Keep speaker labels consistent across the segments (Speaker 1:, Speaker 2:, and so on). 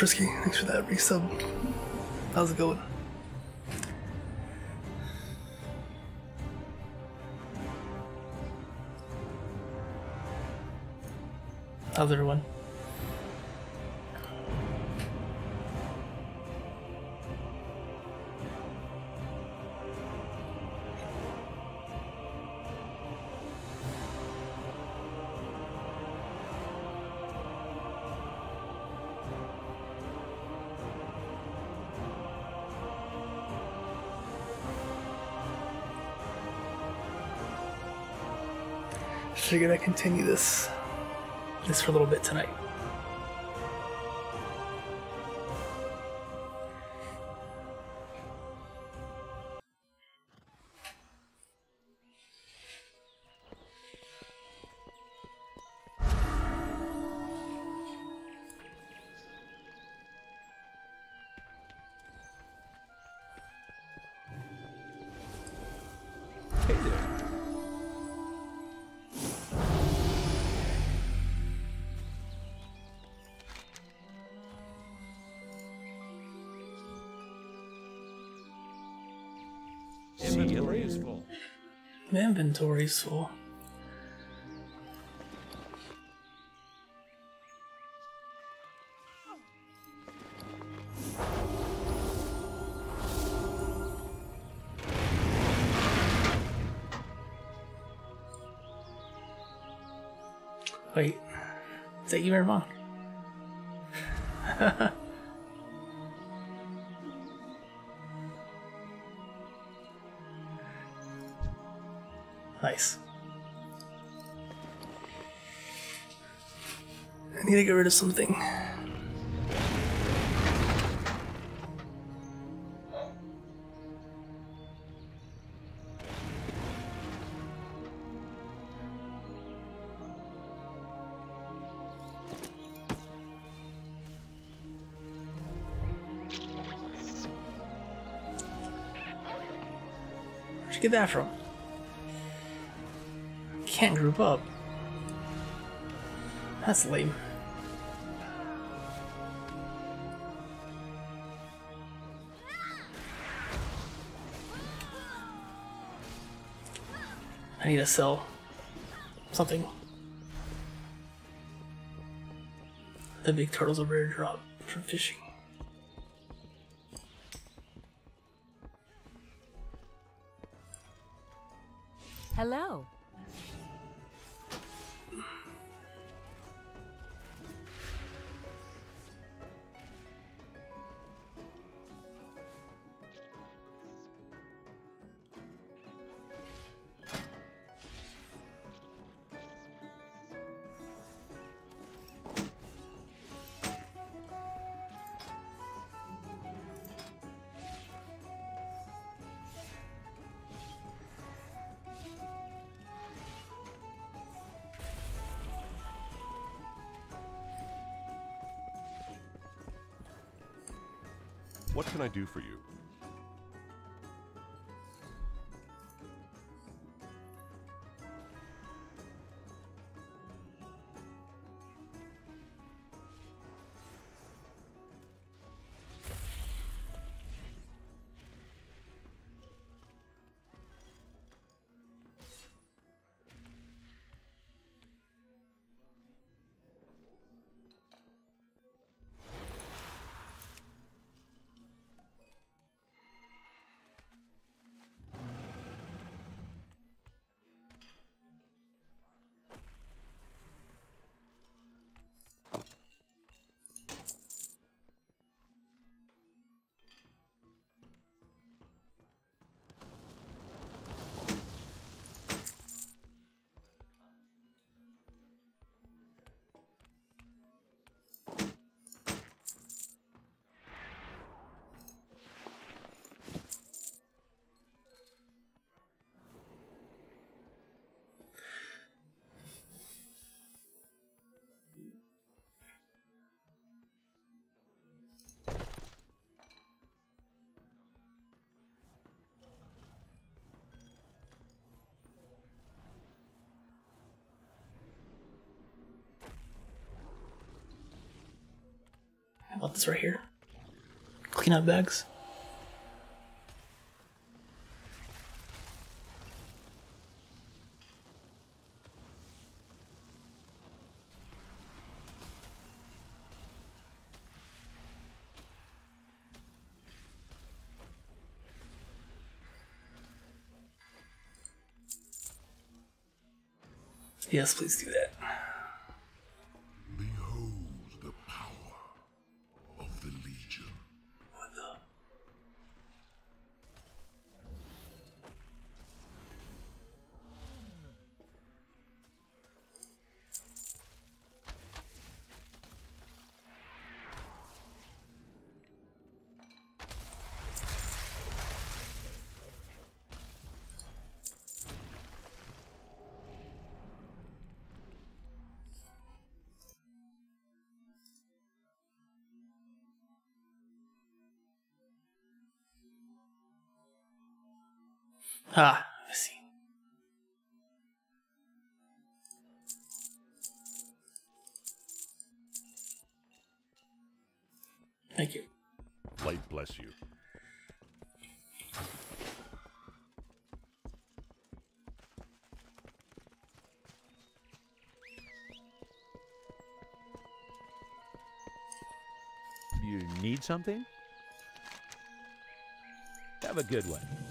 Speaker 1: Trisky, thanks for that resub. How's it going? How's everyone? Actually, gonna continue this this for a little bit tonight. Inventory's full. Wait, is that you, Irma? Nice. To get rid of something. Get that from? Can't group up. That's lame. Need to sell something. The big turtle's a rare drop from fishing.
Speaker 2: Can I do for you?
Speaker 1: It's right here. Clean Cleanup bags. Yes, please do that. Ah, I see. Thank you.
Speaker 2: Light bless you.
Speaker 3: You need something? Have a good one.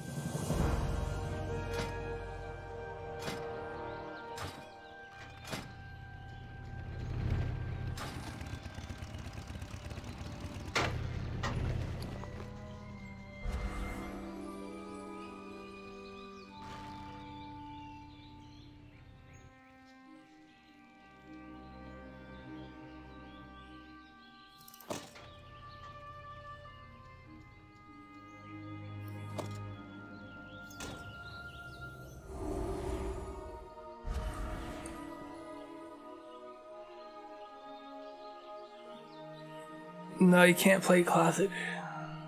Speaker 1: No, you can't play classic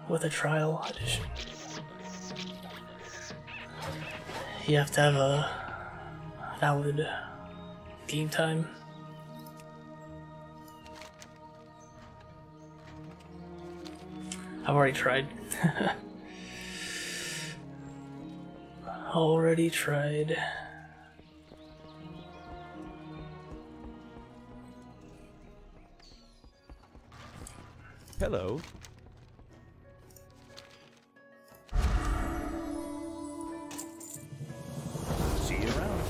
Speaker 1: with a trial edition. You have to have a valid game time. I've already tried. already tried.
Speaker 3: Hello. See you around.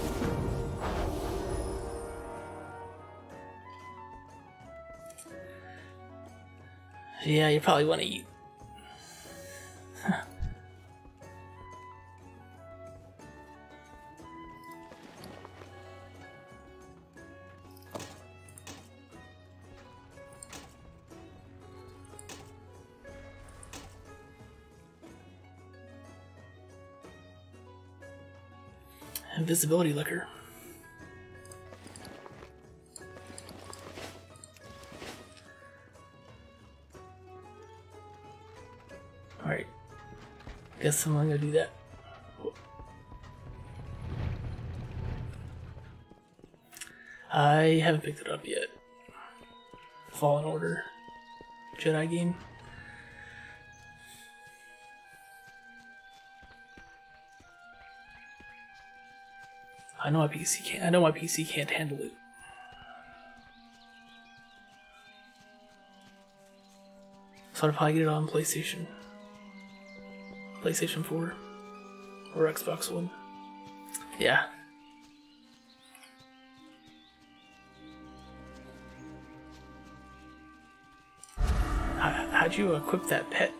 Speaker 1: Yeah, you probably want to Invisibility liquor. Alright. Guess I'm gonna do that. I haven't picked it up yet. Fallen Order. Jedi game. Know my PC can't. I know my PC can't handle it. So I'd probably get it on PlayStation, PlayStation 4, or Xbox One. Yeah. How, how'd you equip that pet?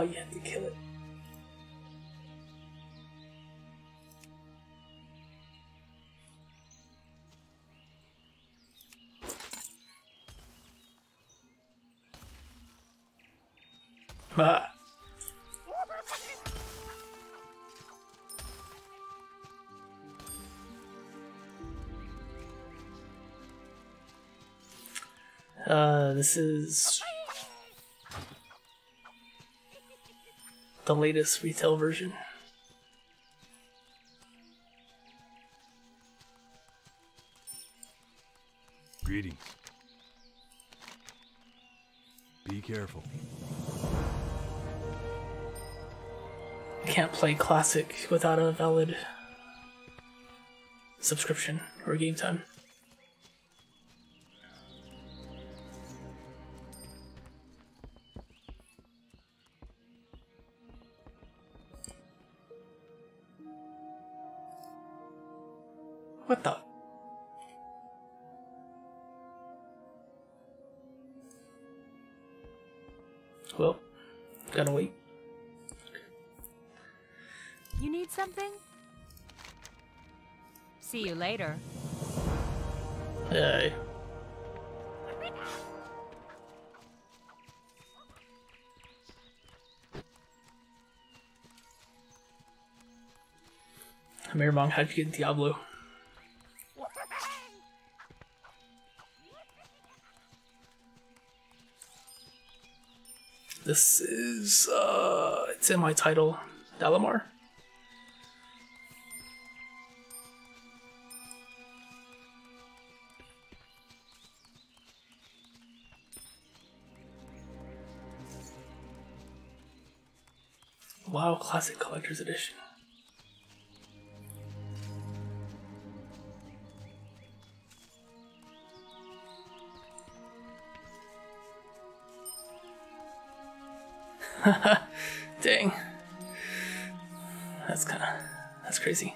Speaker 1: Oh, you have to kill it. Ah. Uh, this is the latest retail version.
Speaker 4: Greetings. Be careful.
Speaker 1: Can't play classic without a valid subscription or game time. Miramong, how'd you get Diablo? This is, uh, it's in my title, Dalamar. Wow, Classic Collector's Edition. Dang. That's kind of that's crazy.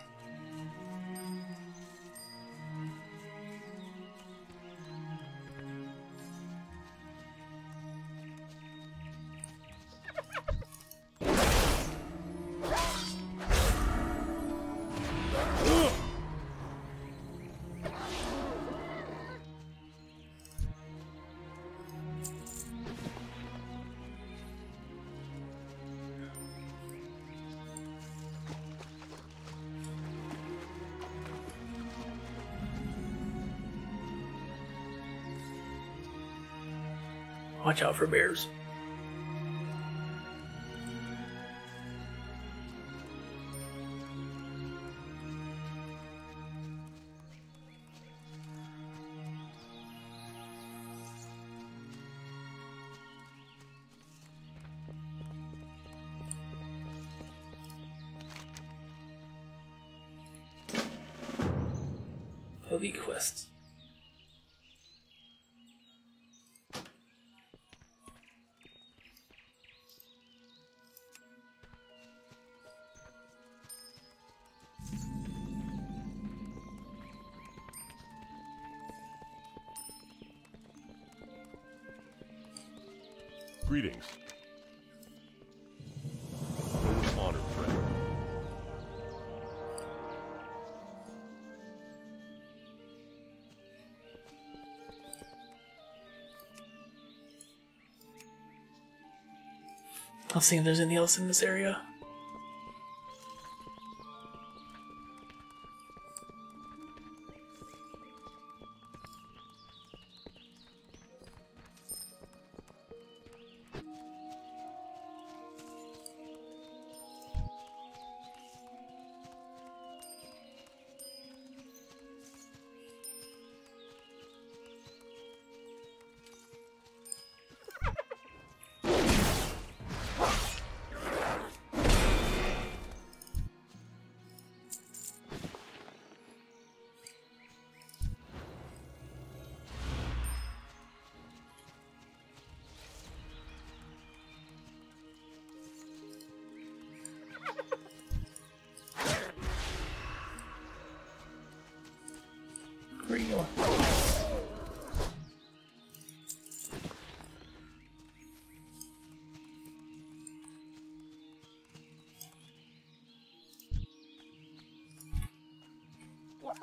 Speaker 1: Watch out for bears. I'll see if there's anything else in this area.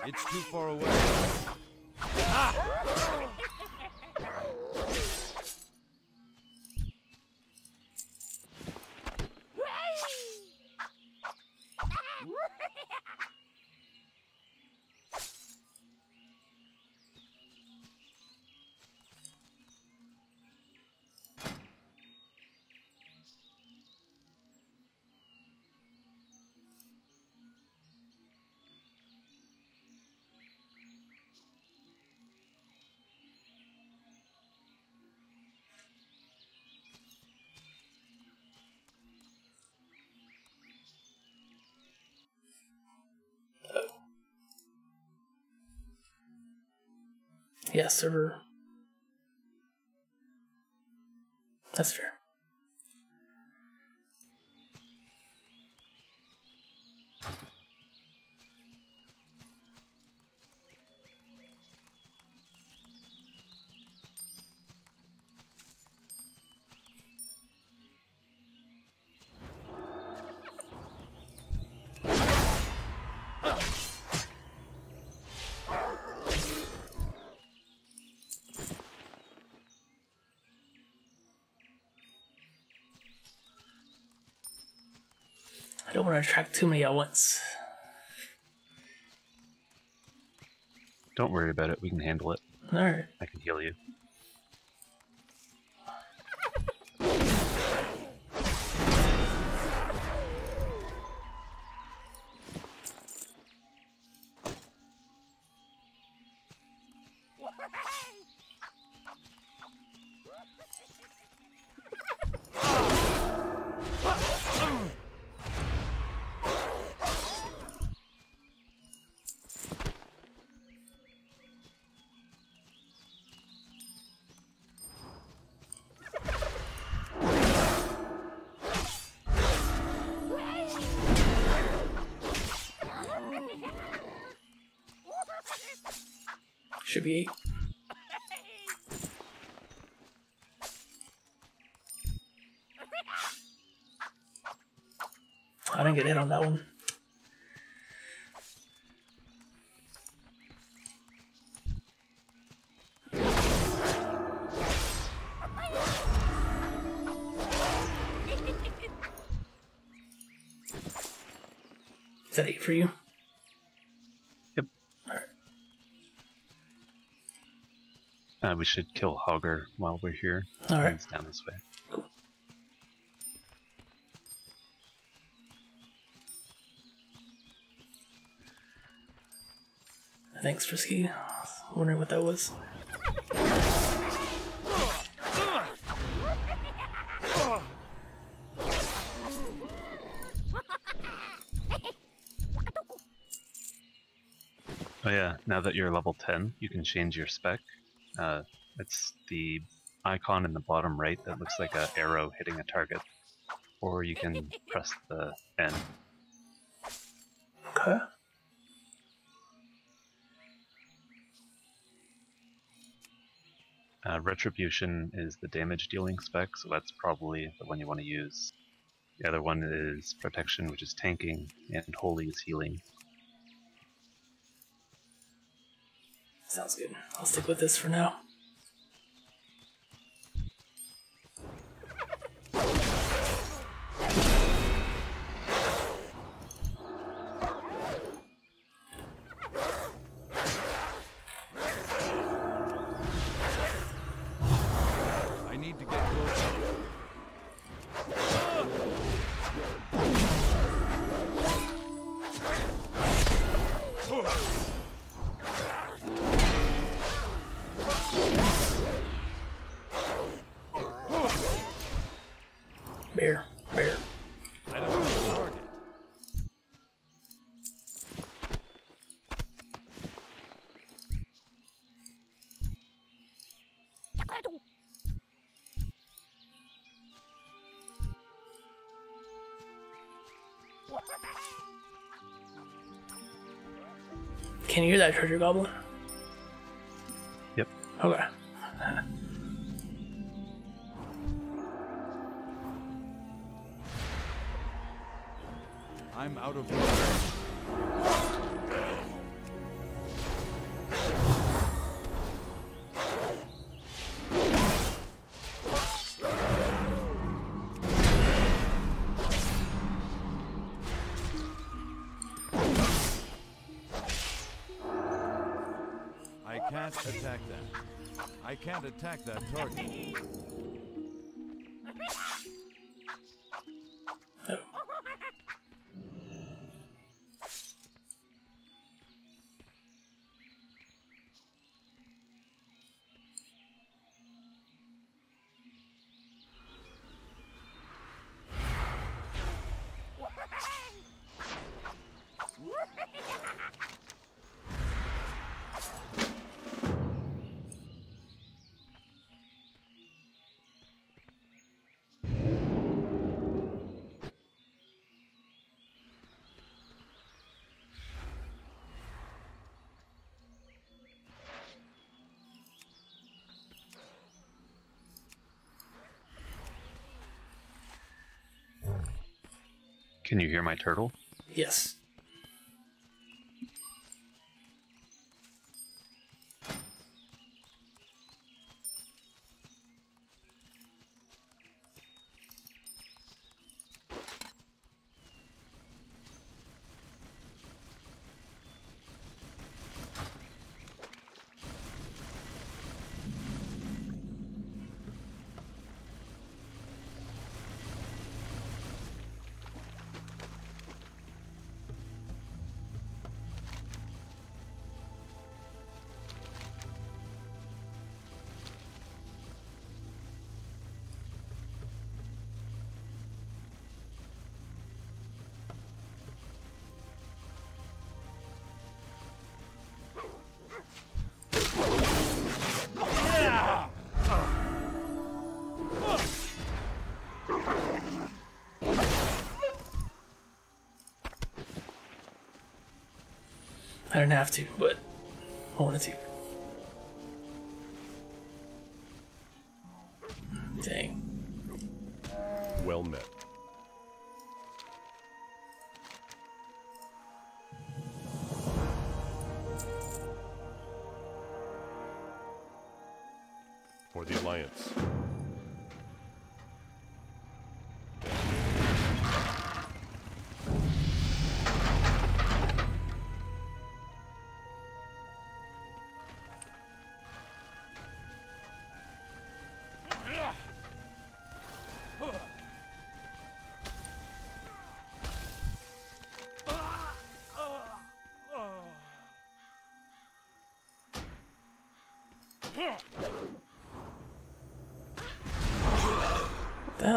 Speaker 2: It's too far away. Ah!
Speaker 1: Yeah, server. That's fair. Want to attract too many at once.
Speaker 5: Don't worry about it. We can handle it.
Speaker 1: Alright.
Speaker 5: I can heal you.
Speaker 1: I didn't get hit on that one.
Speaker 5: We should kill Hogger while we're here.
Speaker 1: Alright.
Speaker 5: It's down this way.
Speaker 1: Thanks, Frisky. Wondering what that was.
Speaker 5: Oh yeah, now that you're level 10, you can change your spec. Uh, it's the icon in the bottom right that looks like an arrow hitting a target. Or you can press the N.
Speaker 1: Okay.
Speaker 5: Uh, Retribution is the damage dealing spec, so that's probably the one you want to use. The other one is Protection, which is tanking, and Holy is healing.
Speaker 1: Sounds good. I'll stick with this for now. Can you hear that treasure goblin?
Speaker 2: Can't attack that target.
Speaker 5: Can you hear my turtle?
Speaker 1: Yes. I didn't have to, but I wanted to.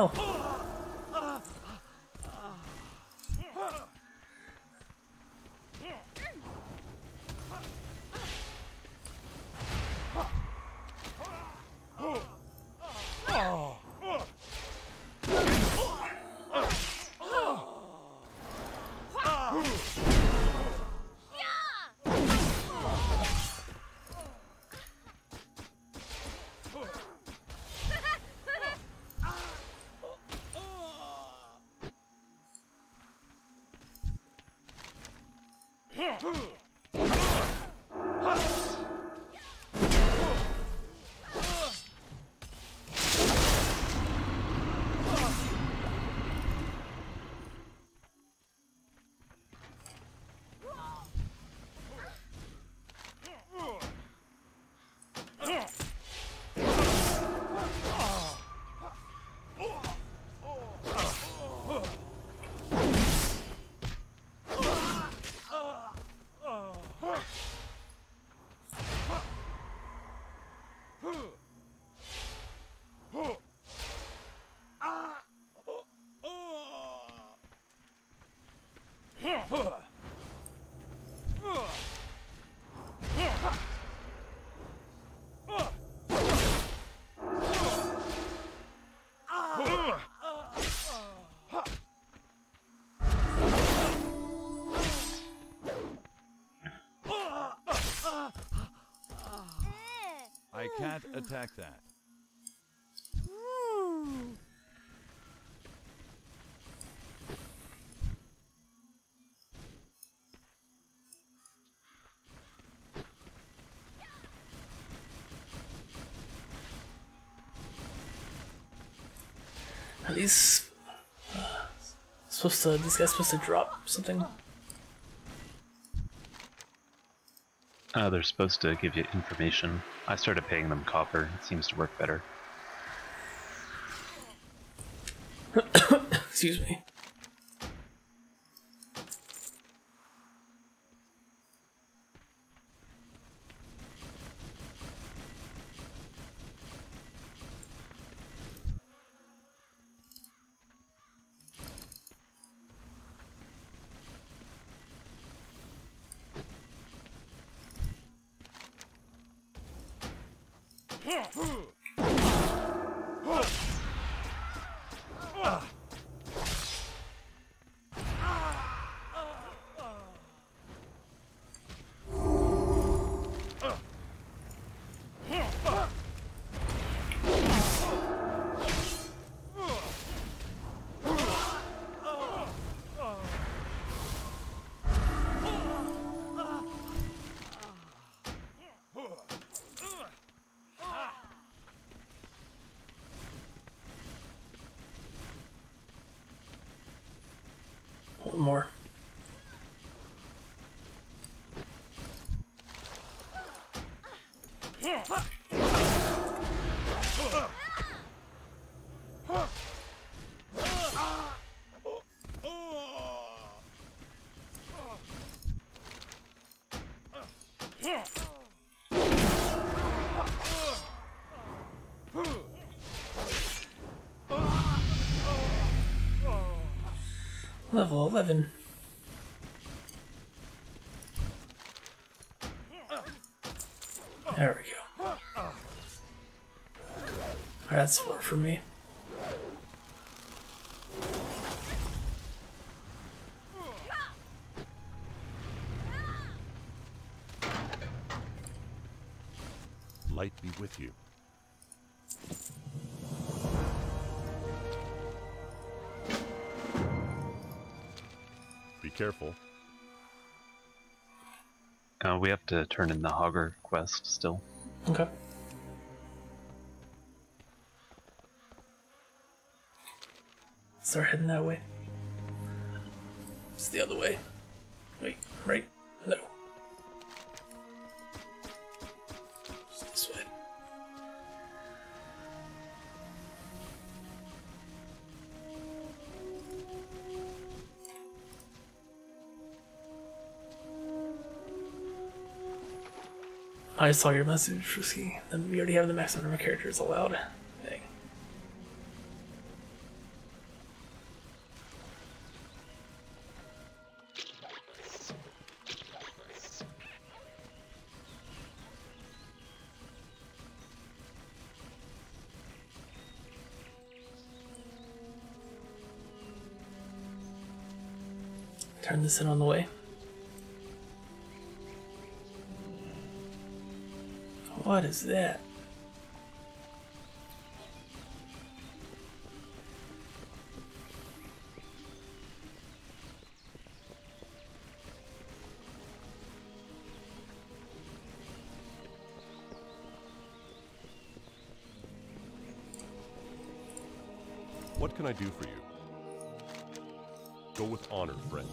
Speaker 1: What the
Speaker 2: can't attack that.
Speaker 1: Are these uh, supposed to? This guy's supposed to drop something?
Speaker 5: Uh, they're supposed to give you information. I started paying them copper. It seems to work better.
Speaker 1: Excuse me. Level 11. There we go. That's four for me.
Speaker 4: Light be with you. Careful.
Speaker 5: Uh, we have to turn in the Hogger quest still.
Speaker 1: Okay. Start heading that way. It's the other way. I saw your message, Frisky. Then we already have the maximum number of characters allowed. Dang. Turn this in on the way. What is that?
Speaker 4: What can I do for you? Go with honor, friend.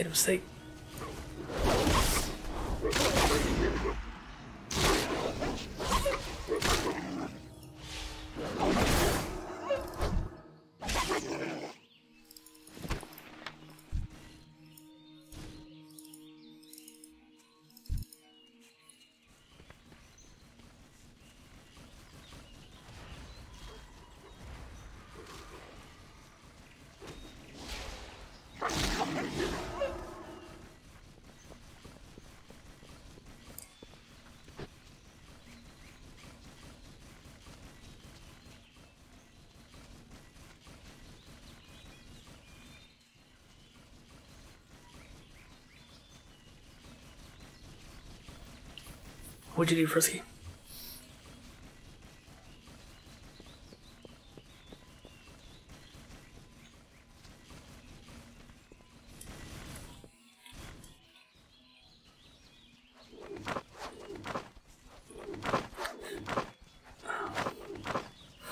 Speaker 1: Made a mistake. What'd you do, Frisky?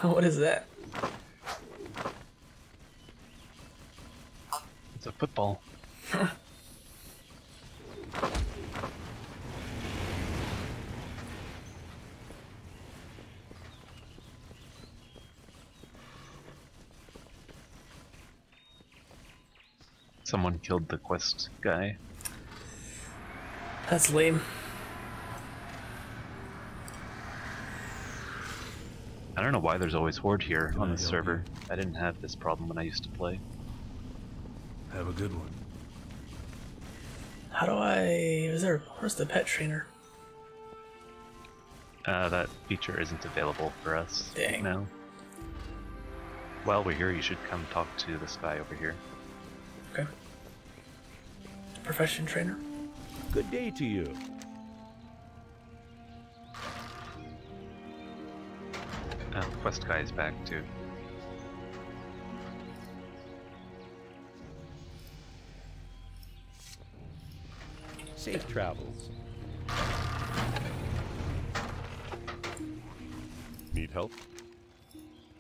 Speaker 1: What is that?
Speaker 5: It's a football. Someone killed the quest guy.
Speaker 1: That's lame.
Speaker 5: I don't know why there's always horde here
Speaker 2: Can
Speaker 5: on
Speaker 2: I
Speaker 5: this
Speaker 2: help
Speaker 5: server. I didn't have this problem when I used to play.
Speaker 2: Have a good one.
Speaker 1: How do I? Is there? Where's the pet trainer?
Speaker 5: Uh, that feature isn't available for us
Speaker 1: Dang.
Speaker 5: now. While we're here, you should come talk to this guy over here.
Speaker 1: Okay. Profession trainer.
Speaker 3: Good day to you.
Speaker 5: Uh, quest guy is back too.
Speaker 3: Safe travels.
Speaker 4: Need help?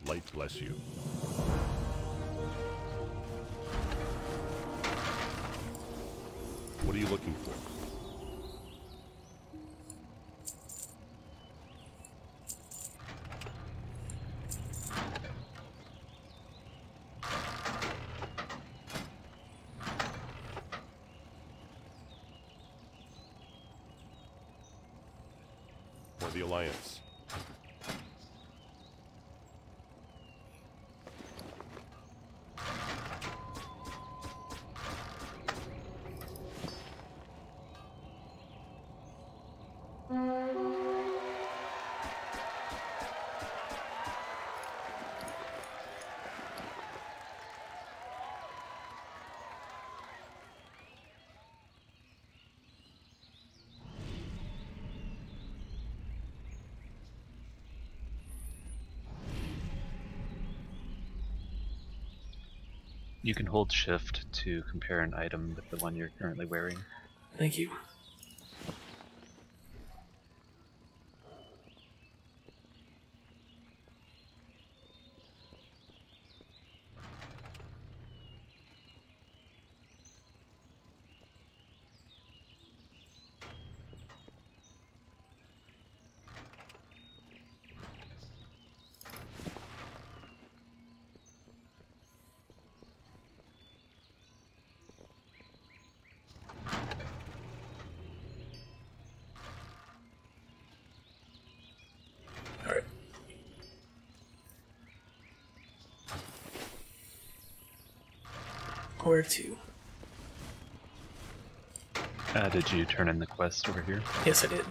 Speaker 4: Light bless you. Looking for? For the Alliance.
Speaker 5: You can hold shift to compare an item with the one you're currently wearing.
Speaker 1: Thank you. All right. Where to?
Speaker 5: Uh, did you turn in the quest over here?
Speaker 1: Yes, I did.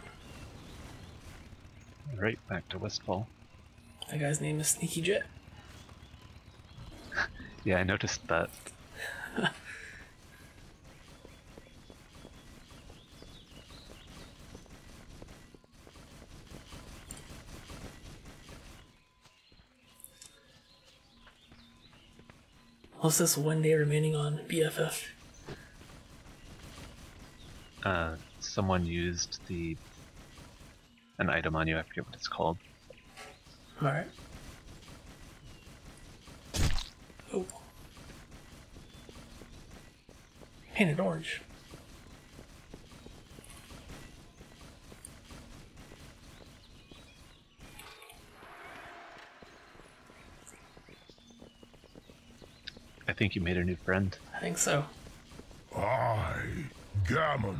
Speaker 5: Right, back to Westfall.
Speaker 1: That guy's name is Sneaky Jet.
Speaker 5: Yeah, I noticed that.
Speaker 1: What's this one day remaining on BFF?
Speaker 5: Uh, someone used the an item on you. I forget what it's called.
Speaker 1: All right. Oh. Painted orange.
Speaker 5: Think you made a new friend.
Speaker 1: I think so.
Speaker 6: I, Gammon,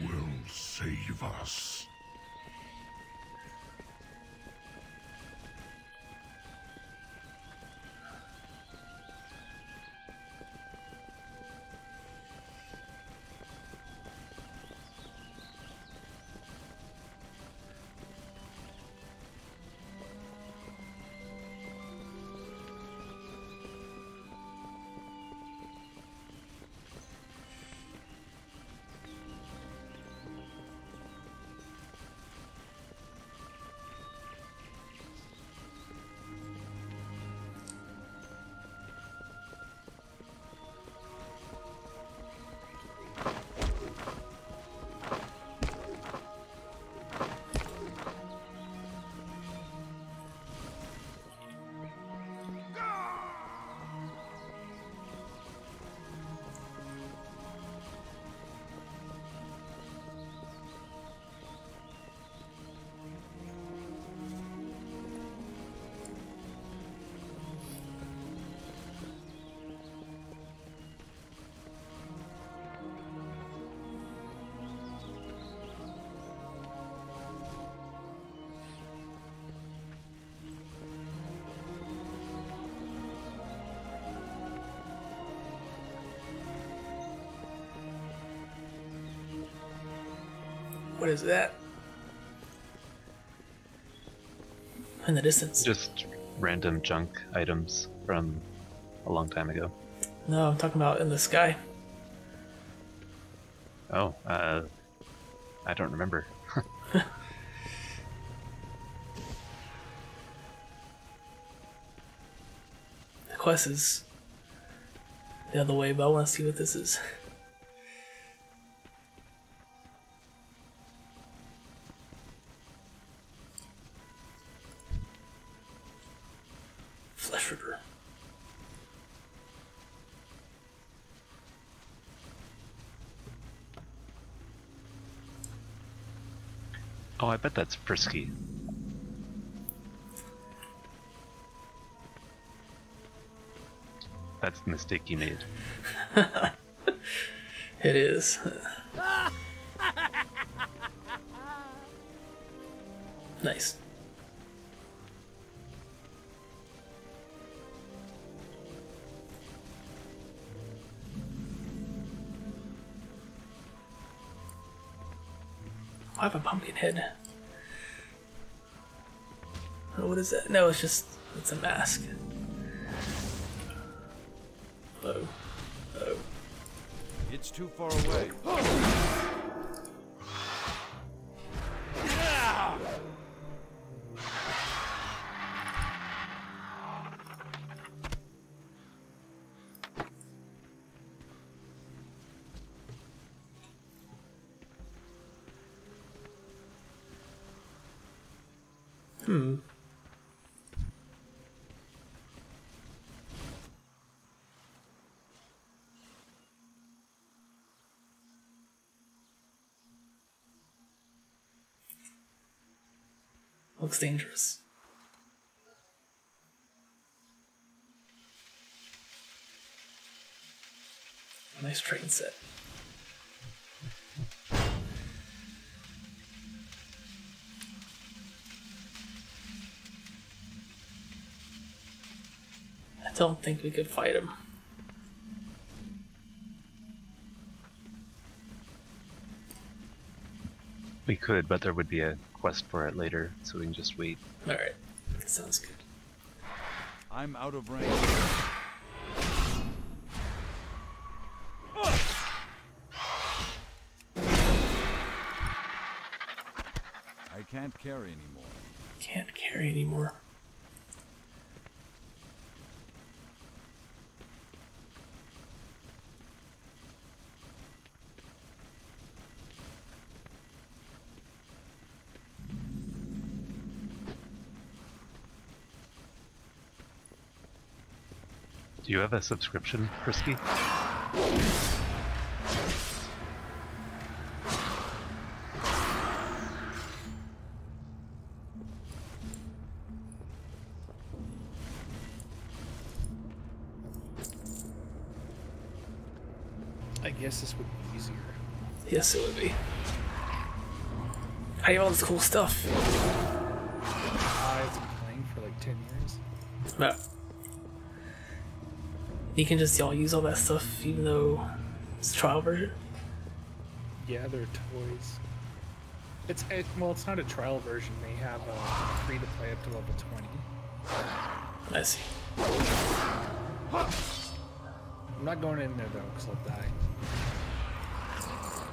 Speaker 6: will save us.
Speaker 1: Is that? In the distance.
Speaker 5: Just random junk items from a long time ago.
Speaker 1: No, I'm talking about in the sky.
Speaker 5: Oh, uh, I don't remember.
Speaker 1: The quest is the other way, but I want to see what this is.
Speaker 5: Bet that's Frisky. That's the mistake you made.
Speaker 1: It is. nice. I have a pumpkin head. Oh, what is that? No, it's just it's a mask. Oh. Oh.
Speaker 2: It's too far away. Oh.
Speaker 1: Looks dangerous. Nice train set. I don't think we could fight him.
Speaker 5: Could, but there would be a quest for it later, so we can just wait.
Speaker 1: Alright, sounds good.
Speaker 2: I'm out of range. I can't carry anymore.
Speaker 1: Can't carry anymore.
Speaker 5: Do you have a subscription, Frisky?
Speaker 7: I guess this would be easier.
Speaker 1: Yes, it would be. I have all this cool stuff.
Speaker 7: I've been playing for like 10 years.
Speaker 1: No. You can just y'all use all that stuff even though it's trial version.
Speaker 7: Yeah, they're toys. It's it, well, it's not a trial version. They have uh, a free to play up to level 20.
Speaker 1: I see.
Speaker 7: I'm not going in there though, because I'll die.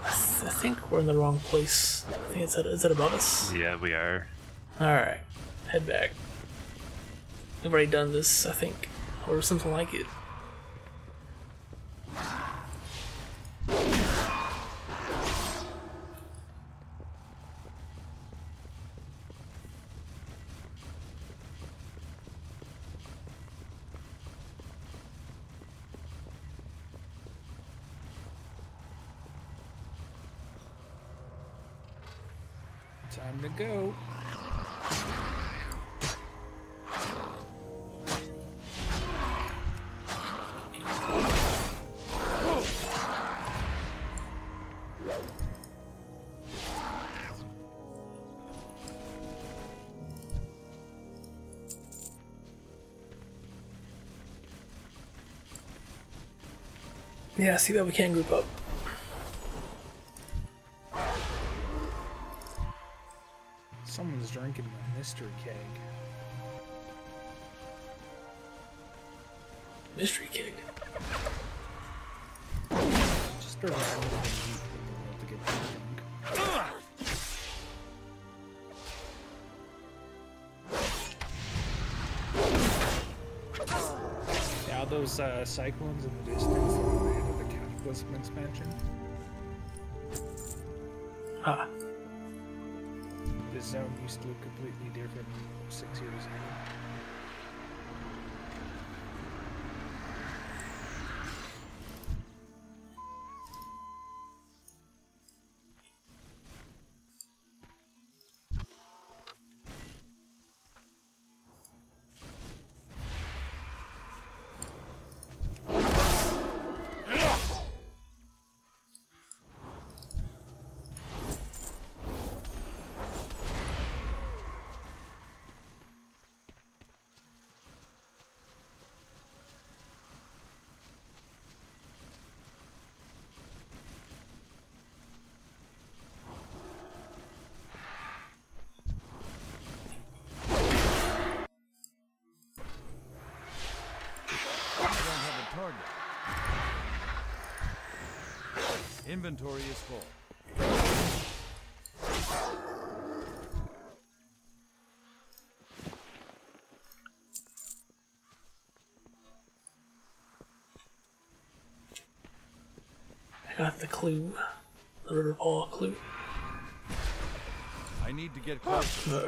Speaker 1: I think we're in the wrong place. I think it's at, is it above us?
Speaker 5: Yeah, we are.
Speaker 1: Alright. Head back. We've already done this, I think. Or something like it.
Speaker 7: Time to go.
Speaker 1: Yeah, see that we can group up.
Speaker 7: Mystery keg.
Speaker 1: Mystery keg.
Speaker 7: Just a random thing the world to get drunk. Yeah, those uh, cyclones in the distance are related to the Cataclysm expansion.
Speaker 1: Ah,
Speaker 7: This zone used to look completely different six years ago.
Speaker 2: Inventory is full.
Speaker 1: I got the clue. The river ball clue.
Speaker 2: I need to get closer.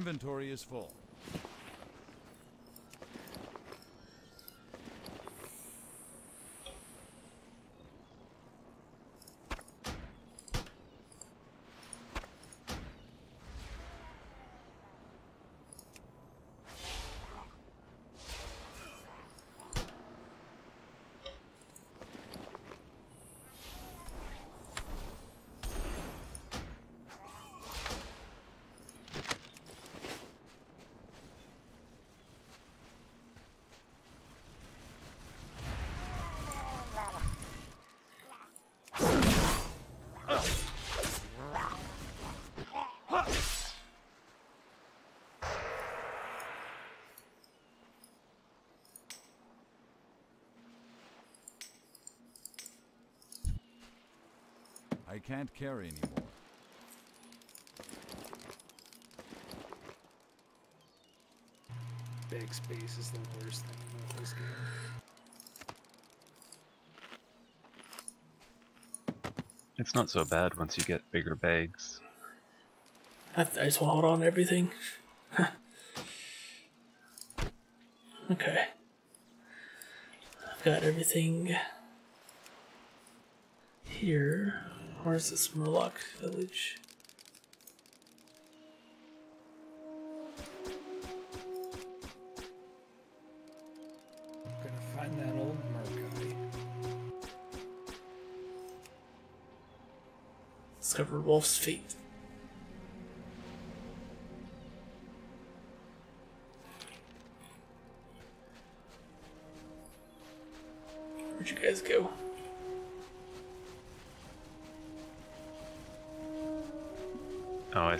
Speaker 2: Inventory is full. I can't carry anymore.
Speaker 7: Big space is the worst thing about this game.
Speaker 5: It's not so bad once you get bigger bags.
Speaker 1: I, I just want to hold on everything. okay. I've got everything here. Where's this Murloc village?
Speaker 7: Gonna find that old Merc
Speaker 1: Discover Wolf's Fate.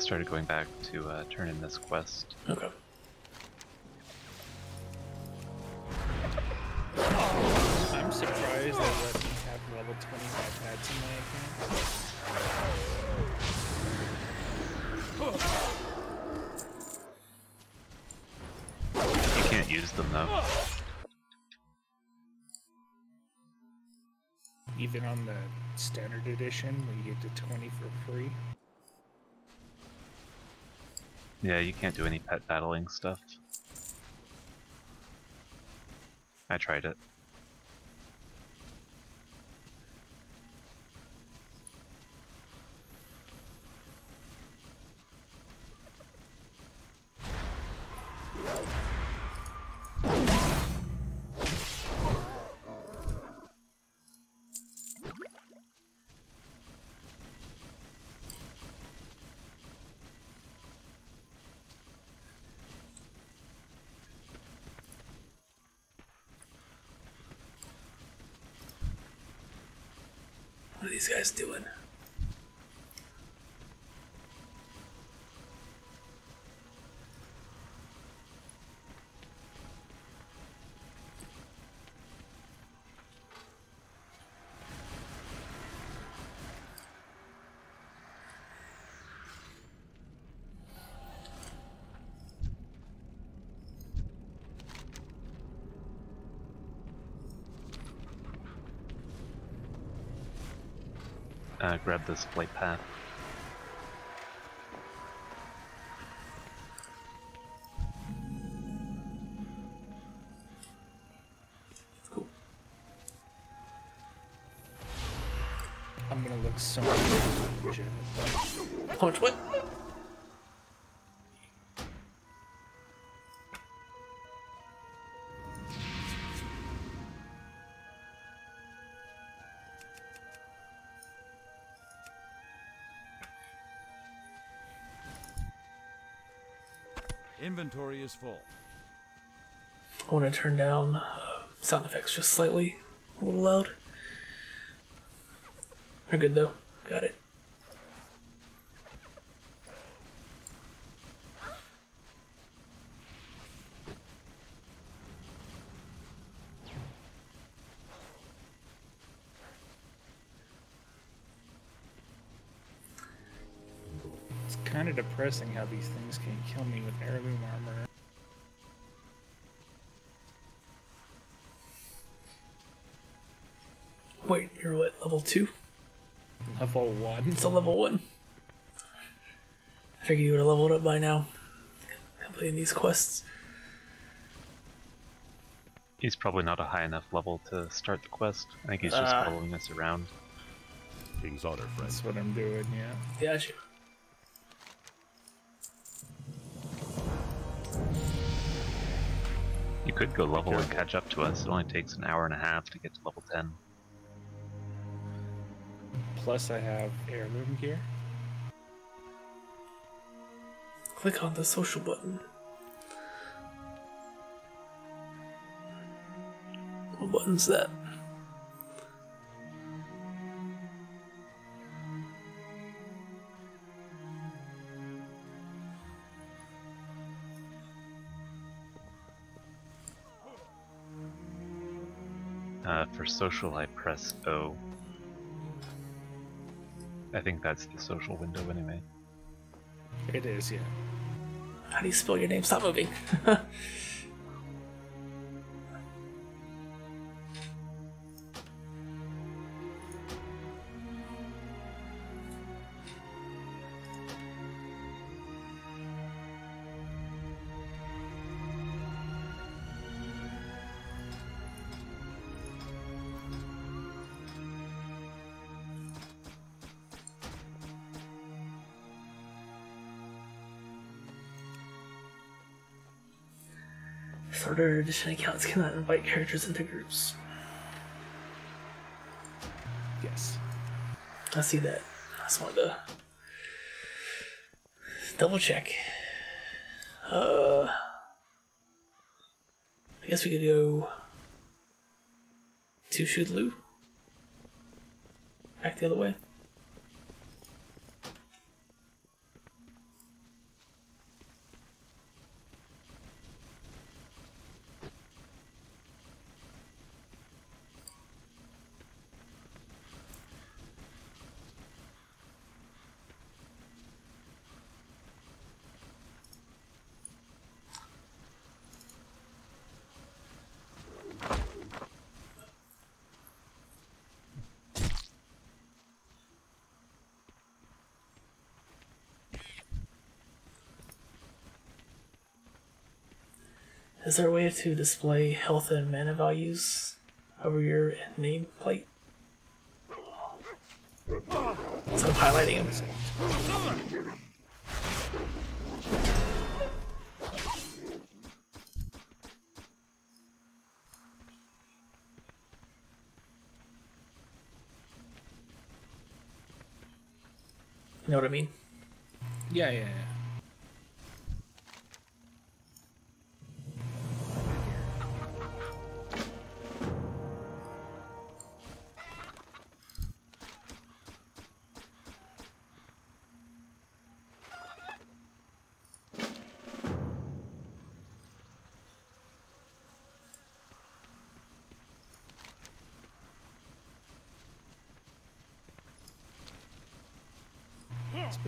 Speaker 5: Started going back to uh, turn in this quest.
Speaker 1: Okay.
Speaker 7: I'm surprised they let me have level 25 hats in my account.
Speaker 5: You can't use them though.
Speaker 7: Even on the standard edition, where you get to 20 for free.
Speaker 5: Yeah, you can't do any pet battling stuff. I tried it.
Speaker 1: Guys doing?
Speaker 5: Uh, grab this flight path.
Speaker 1: Cool.
Speaker 7: I'm gonna look so much legit.
Speaker 1: How much what?
Speaker 2: Inventory is full.
Speaker 1: I want to turn down uh, sound effects just slightly, a little loud. We're good though. Got it.
Speaker 7: It's kind of depressing how these things can kill me with heirloom armor.
Speaker 1: Wait, you're what? Level two?
Speaker 7: Level one.
Speaker 1: It's a level one. I figured you would have leveled up by now. Completing these quests.
Speaker 5: He's probably not a high enough level to start the quest. I think he's just
Speaker 1: Ah.
Speaker 5: following us around.
Speaker 4: King's honor, friend.
Speaker 7: That's what I'm doing. Yeah.
Speaker 1: Got you.
Speaker 5: Could go level and catch up to us. It only takes an hour and a half to get to level 10.
Speaker 7: Plus, I have air heirloom gear.
Speaker 1: Click on the social button. What button's that?
Speaker 5: For social, I press O. I think that's the social window anyway.
Speaker 7: It is. Yeah.
Speaker 1: How do you spell your name? Stop moving. edition accounts cannot invite characters into groups.
Speaker 7: Yes.
Speaker 1: I see that. I just wanted to double check. Uh, I guess we could go to Shudlu. Back the other way. Is there a way to display health and mana values over your nameplate? So I'm highlighting them.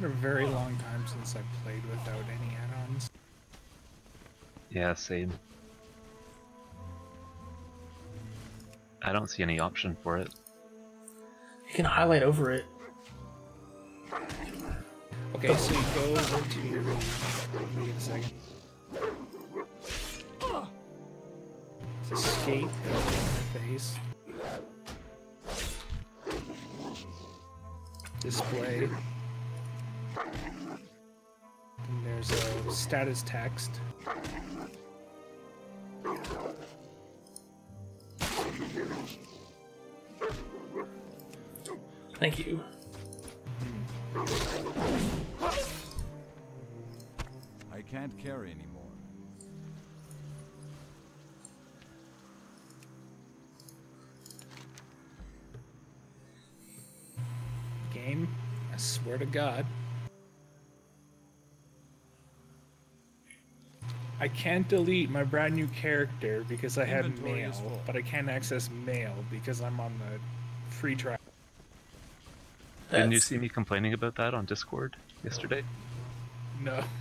Speaker 7: Been a very long time since I played without any add-ons.
Speaker 5: Yeah, same. I don't see any option for it.
Speaker 1: You can highlight over it.
Speaker 7: Okay, oh. so you go over to your. Wait a second. It's escape interface. Display. Status text.
Speaker 1: Thank you.
Speaker 2: I can't carry anymore.
Speaker 7: Game. I swear to God. I can't delete my brand new character because I have
Speaker 2: Inventory is
Speaker 7: mail, but I can't access mail because I'm on the free trial.
Speaker 5: Didn't you see me complaining about that on Discord yesterday?
Speaker 7: No.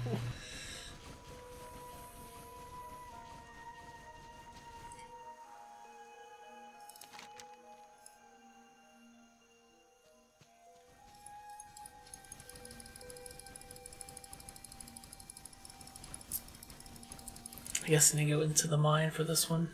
Speaker 1: I guess I need to go into the mine for this one.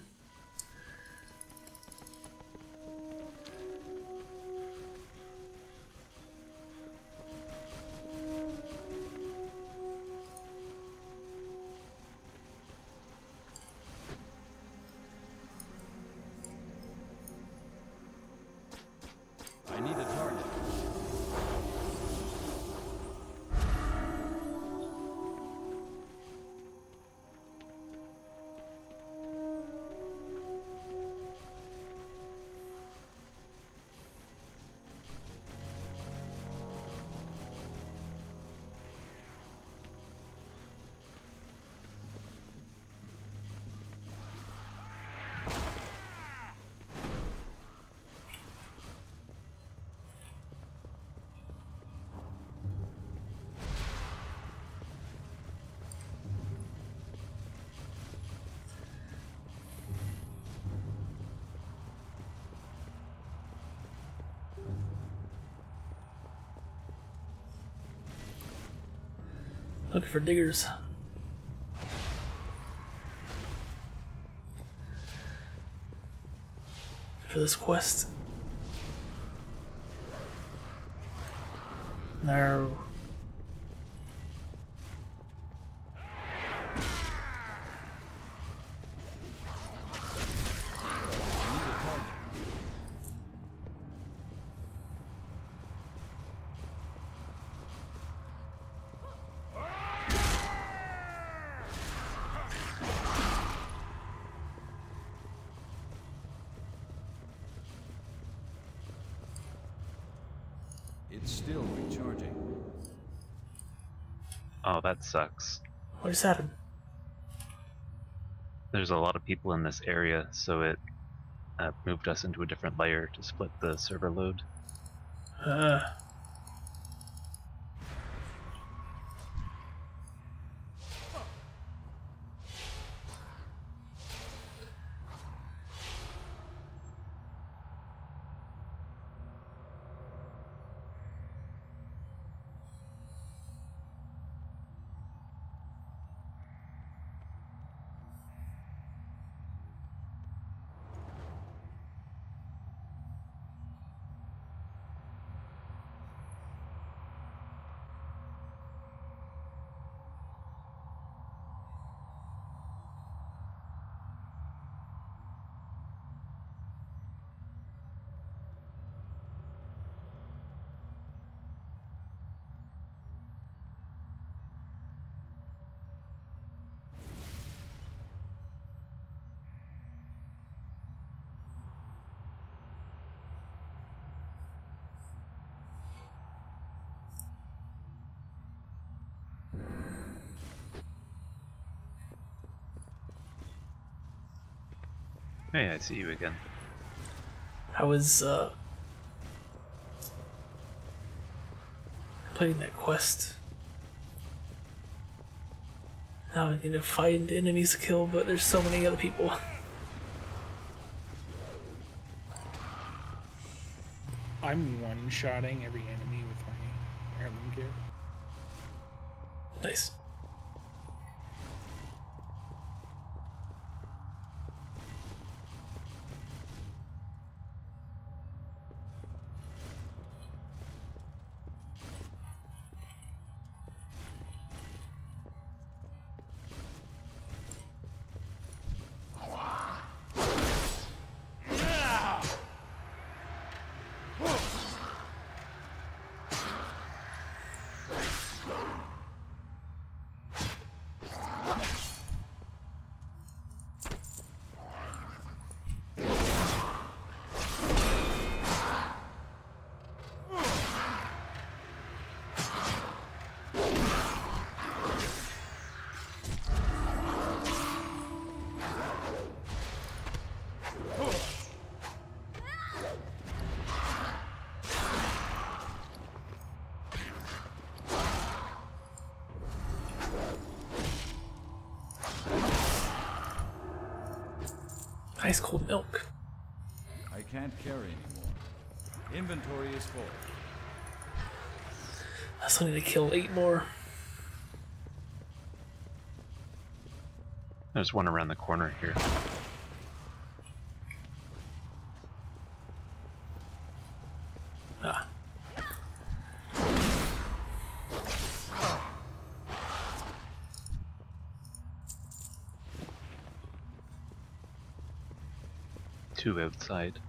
Speaker 1: Looking for diggers. For this quest. No.
Speaker 2: It's still recharging.
Speaker 5: Oh, that sucks.
Speaker 1: What just happened?
Speaker 5: There's a lot of people in this area, so it uh, moved us into a different layer to split the server load.
Speaker 1: Uh,
Speaker 5: I see you again.
Speaker 1: I was uh playing that quest. Now I need to find enemies to kill, but there's so many other people.
Speaker 7: I'm one-shotting every enemy with my heirloom gear.
Speaker 1: Nice.
Speaker 2: Is full.
Speaker 1: I still need to kill eight more.
Speaker 5: There's one around the corner here.
Speaker 1: Ah.
Speaker 5: Two outside.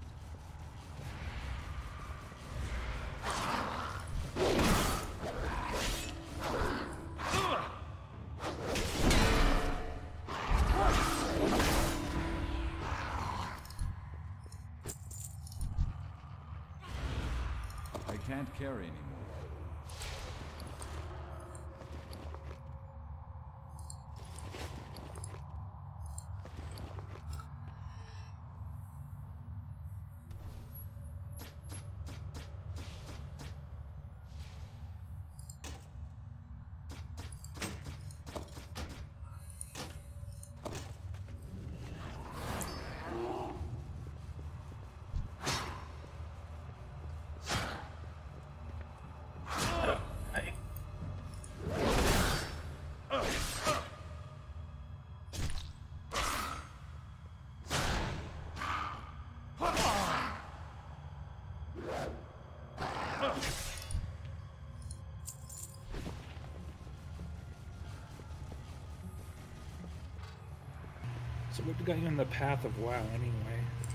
Speaker 7: Got you on the path of WoW anyway?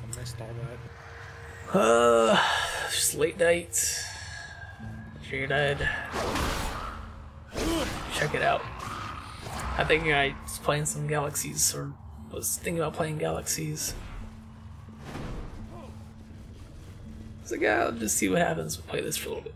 Speaker 7: I missed all that.
Speaker 1: Uh, just late night. I'd check it out. I think I was playing some Galaxies, or was thinking about playing Galaxies. Like, yeah, I'll just see what happens. We'll play this for a little bit.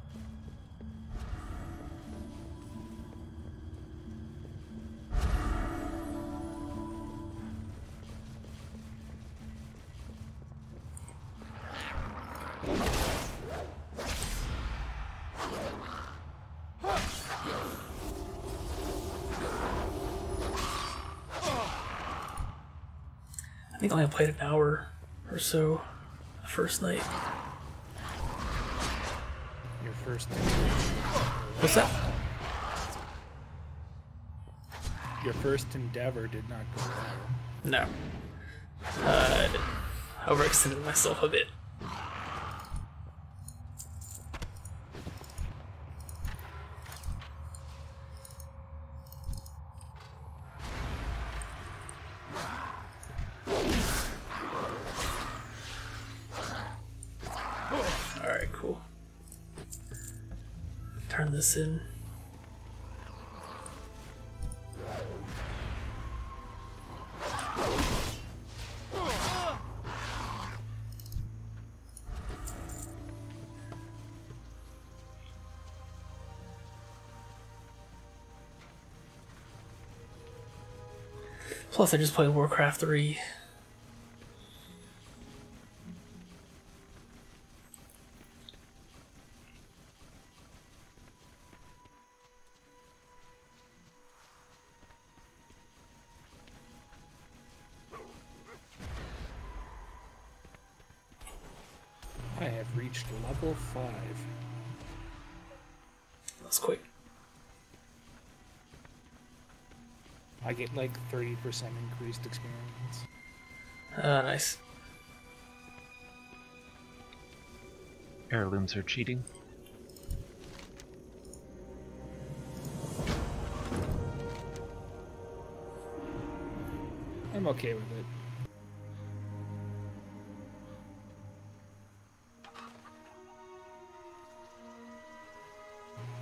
Speaker 1: I I played an hour or so the first night.
Speaker 7: Your first
Speaker 1: What's that?
Speaker 7: your first endeavor did not go well.
Speaker 1: No. Uh, overextended myself a bit. Plus, I just played Warcraft 3.
Speaker 7: Get like 30% increased experience.
Speaker 1: Ah, nice.
Speaker 5: Heirlooms are cheating.
Speaker 7: I'm okay with it.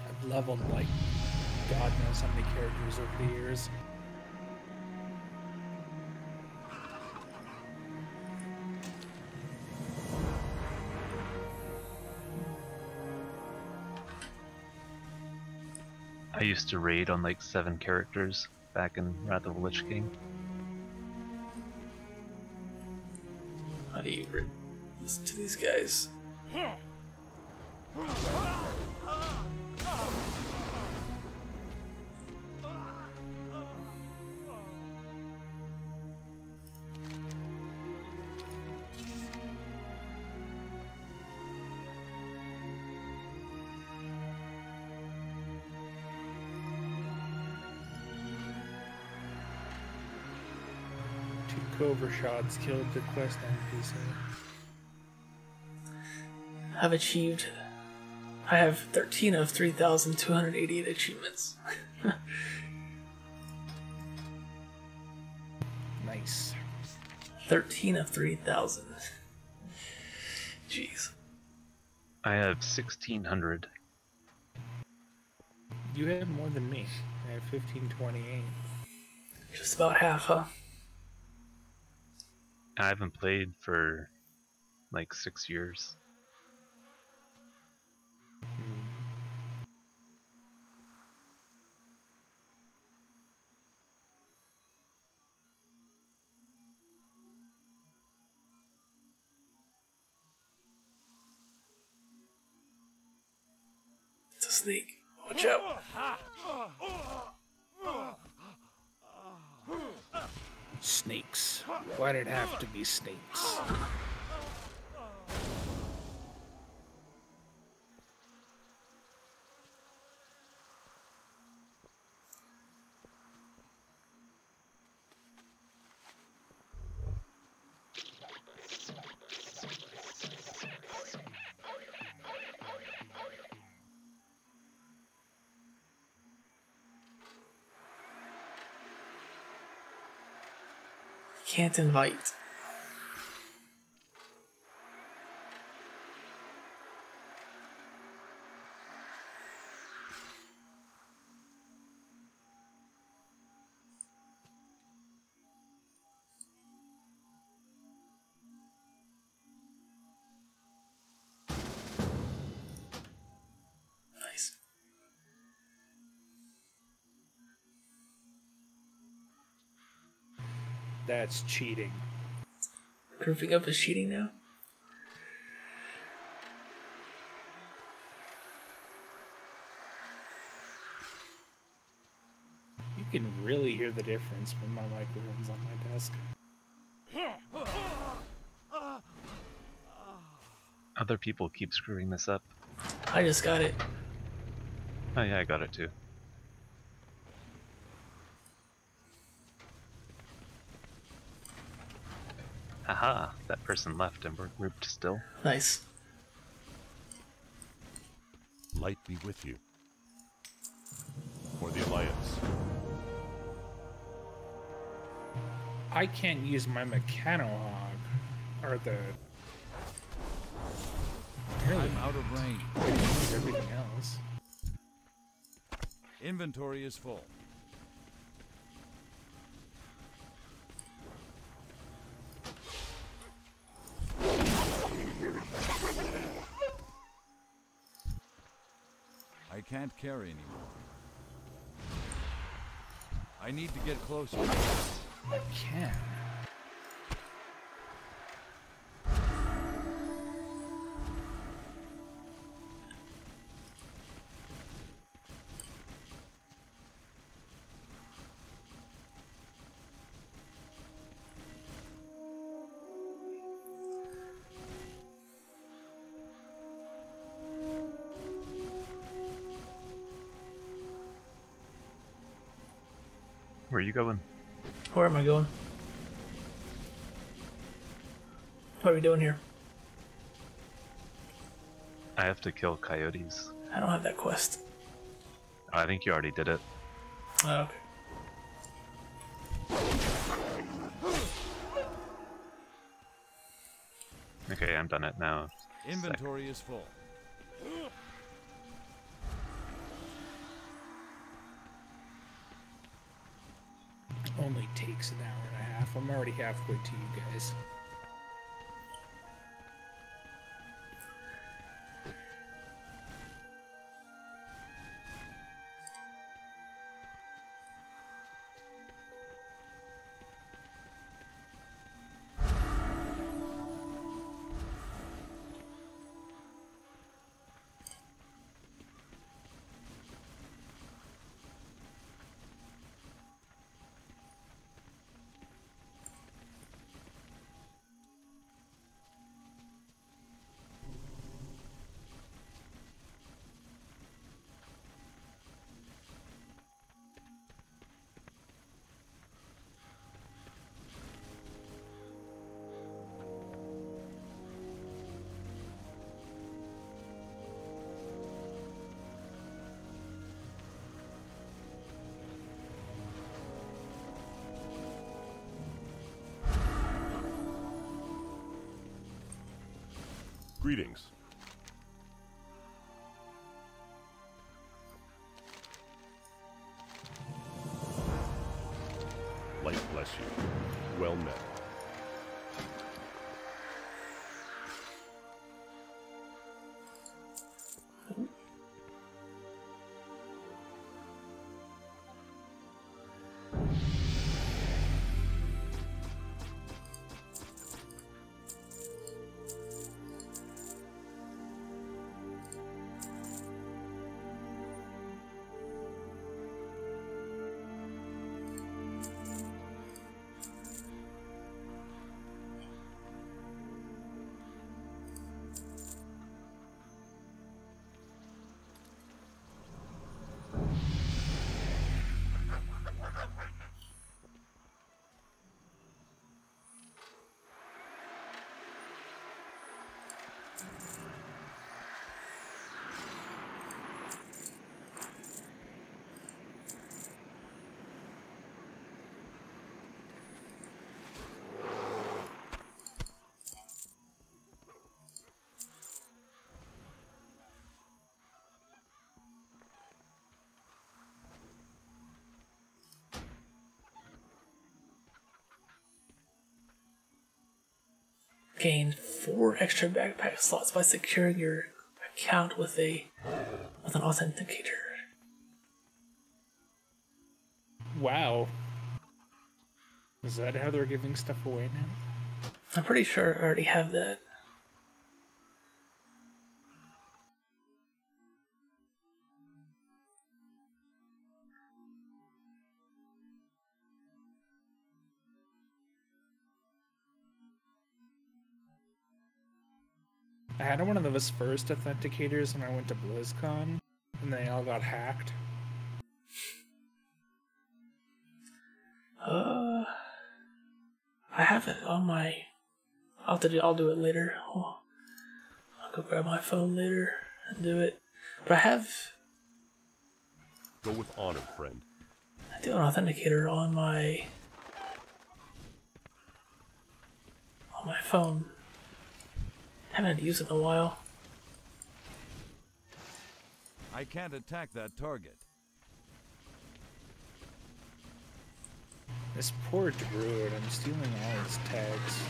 Speaker 7: I've leveled like God knows how many characters over the years.
Speaker 5: Used to raid on like seven characters back in Wrath of the Lich King.
Speaker 1: How do you re- listen to these guys?
Speaker 7: Two shots killed the quest NPC.
Speaker 1: I've achieved. I have 13 of 3,288 achievements.
Speaker 7: Nice.
Speaker 1: 13 of 3,000. Jeez.
Speaker 5: I have 1600.
Speaker 7: You have more than me. I have 1528.
Speaker 1: Just about half, huh?
Speaker 5: I haven't played for like six years.
Speaker 7: To?
Speaker 1: Can't invite.
Speaker 7: That's cheating.
Speaker 1: Grouping up is cheating now?
Speaker 7: You can really hear the difference when my microphone's on my desk.
Speaker 5: Other people keep screwing this up.
Speaker 1: I just got it.
Speaker 5: Oh yeah, I got it too. Haha, that person left and we're grouped still.
Speaker 1: Nice.
Speaker 4: Light be with you. For the Alliance.
Speaker 7: I can't use my Mechanohog or the. Really,
Speaker 2: I'm out of range.
Speaker 7: I can use everything else.
Speaker 2: Inventory is full. Can't carry anymore. I need to get closer.
Speaker 7: I can.
Speaker 5: You going?
Speaker 1: Where am I going? What are we doing here?
Speaker 5: I have to kill coyotes.
Speaker 1: I don't have that quest.
Speaker 5: I think you already did it.
Speaker 1: Oh, okay.
Speaker 5: Okay, I'm done it now. Sec.
Speaker 2: Inventory is full.
Speaker 7: Takes an hour and a half. I'm already halfway to you guys.
Speaker 4: Greetings.
Speaker 1: Gain four extra backpack slots by securing your account with a with an authenticator.
Speaker 7: Wow. Is that how they're giving stuff away now?
Speaker 1: I'm pretty sure I already have that.
Speaker 7: Had of those first authenticators when I went to BlizzCon, and they all got hacked.
Speaker 1: Uh, I have it on my. I'll have to do. I'll do it later. I'll, I'll go grab my phone later and do it. But I have.
Speaker 4: Go with honor, friend.
Speaker 1: I do an authenticator on my. on my phone. haven't had to use it in a while.
Speaker 2: I can't attack that target.
Speaker 7: This poor druid, I'm stealing all his tags.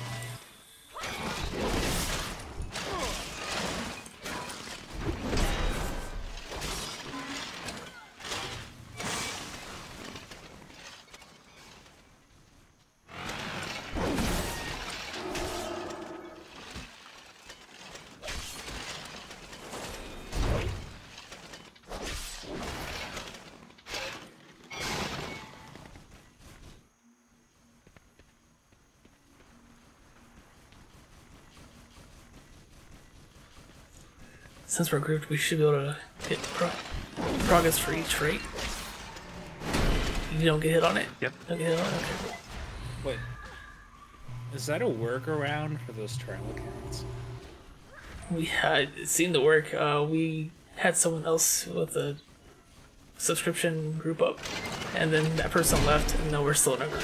Speaker 1: Since we're grouped, we should be able to get pro- progress for each rate. You don't get hit on it.
Speaker 5: Yep.
Speaker 1: Don't get hit on it. Okay, cool.
Speaker 7: Wait. Is that a workaround for those trial accounts?
Speaker 1: We had it seemed to work. Uh, we had someone else with a subscription group up, and then that person left, and now we're still in a group.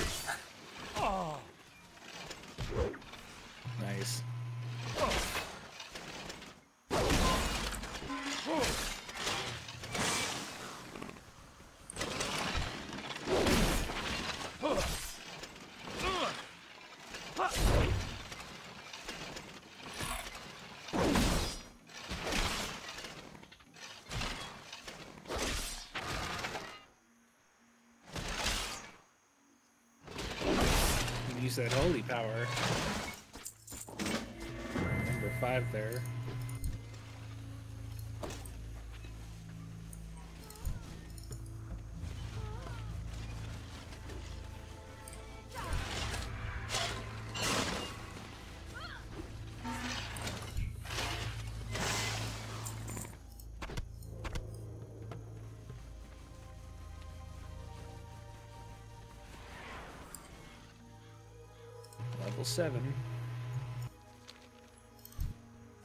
Speaker 7: Seven.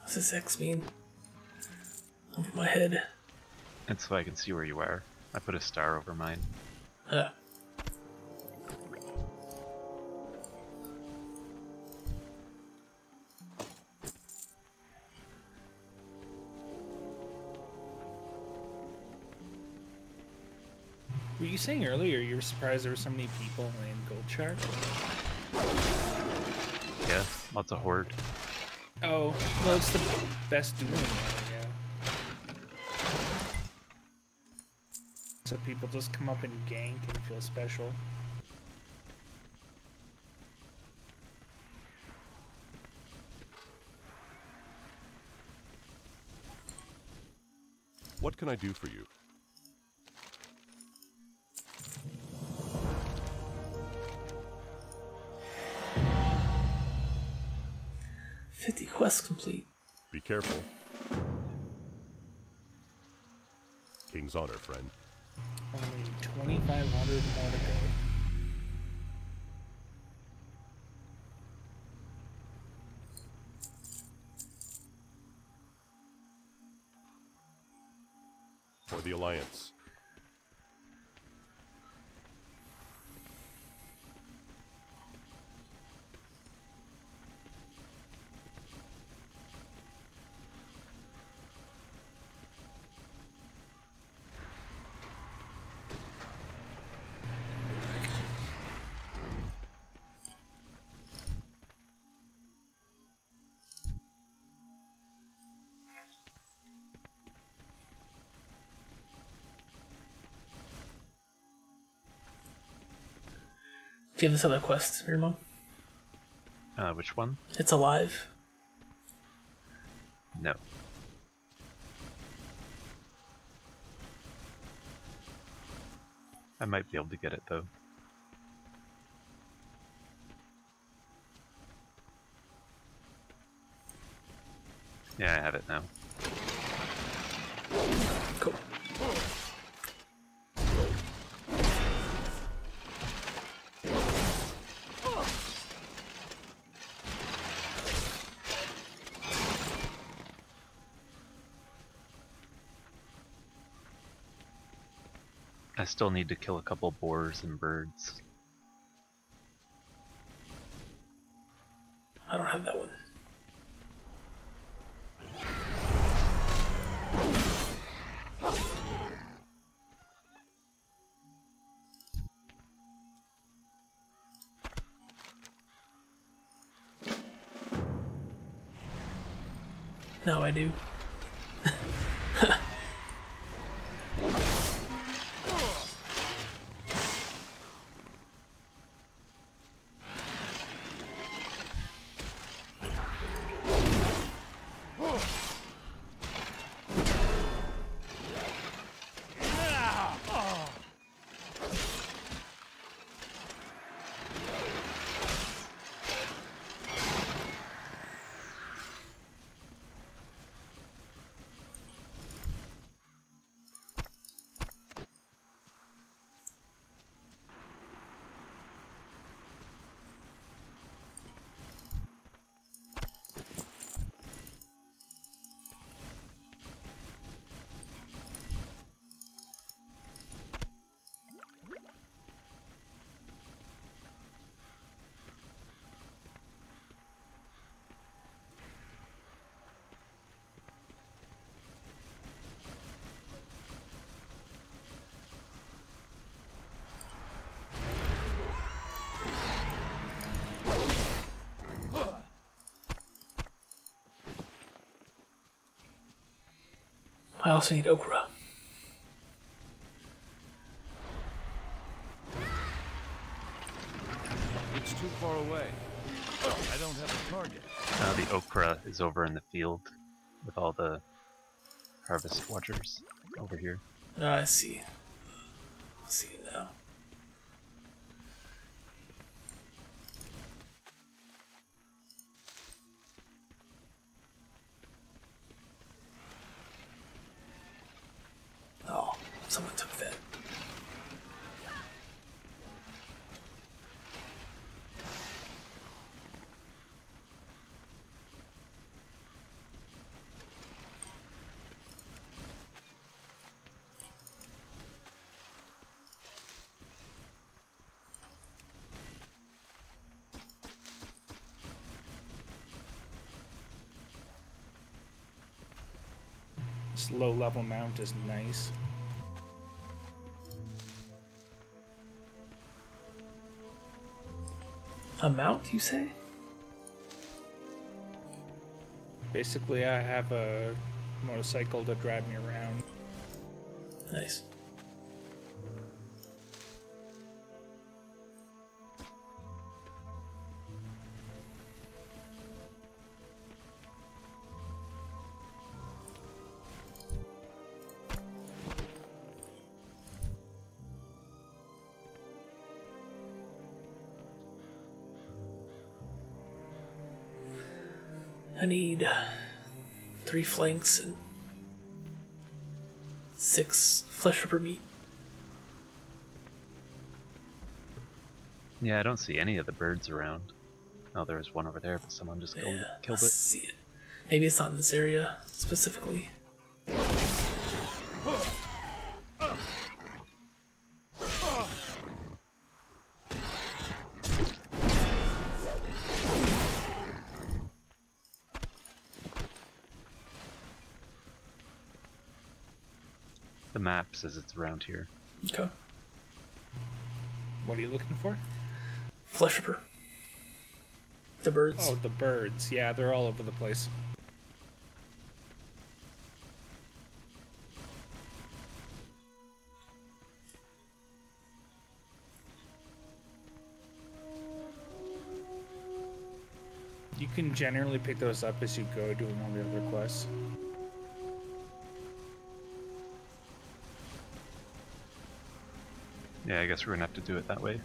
Speaker 1: What's this X mean? Over my head.
Speaker 5: It's so I can see where you are. I put a star over mine.
Speaker 1: Uh,
Speaker 7: Were you saying earlier you were surprised there were so many people in Goldshire?
Speaker 5: Yeah, lots of horde.
Speaker 7: Oh, well, it's the best dueling one, yeah. So people just come up and gank and feel special.
Speaker 4: What can I do for you?
Speaker 1: Fifty quests complete.
Speaker 4: Be careful. King's honor, friend.
Speaker 7: Only 2,500 more to go.
Speaker 1: Do you have this other quest, Remo?
Speaker 5: Uh, which one?
Speaker 1: It's alive.
Speaker 5: No. I might be able to get it though. Yeah, I have it now. Still need to kill a couple boars and birds.
Speaker 1: I don't have that one. Now I do. I also need okra.
Speaker 2: It's too far away. I don't have a target.
Speaker 5: Uh, the okra is over in the field with all the harvest watchers over here.
Speaker 1: Ah, I see.
Speaker 7: Level mount is nice.
Speaker 1: A mount, you say?
Speaker 7: Basically, I have a motorcycle to drive me around.
Speaker 1: Three flanks and six flesh ripper meat.
Speaker 5: Yeah, I don't see any of the birds around. Oh, there was one over there, but someone just killed,
Speaker 1: Yeah,
Speaker 5: killed
Speaker 1: I
Speaker 5: it.
Speaker 1: see it. Maybe it's not in this area specifically.
Speaker 5: The map says it's around here.
Speaker 1: Okay.
Speaker 7: What are you looking for?
Speaker 1: Flesh ripper. The birds.
Speaker 7: Oh, the birds. Yeah, they're all over the place. You can generally pick those up as you go doing all the other quests.
Speaker 5: Yeah, I guess we're gonna have to do it that way.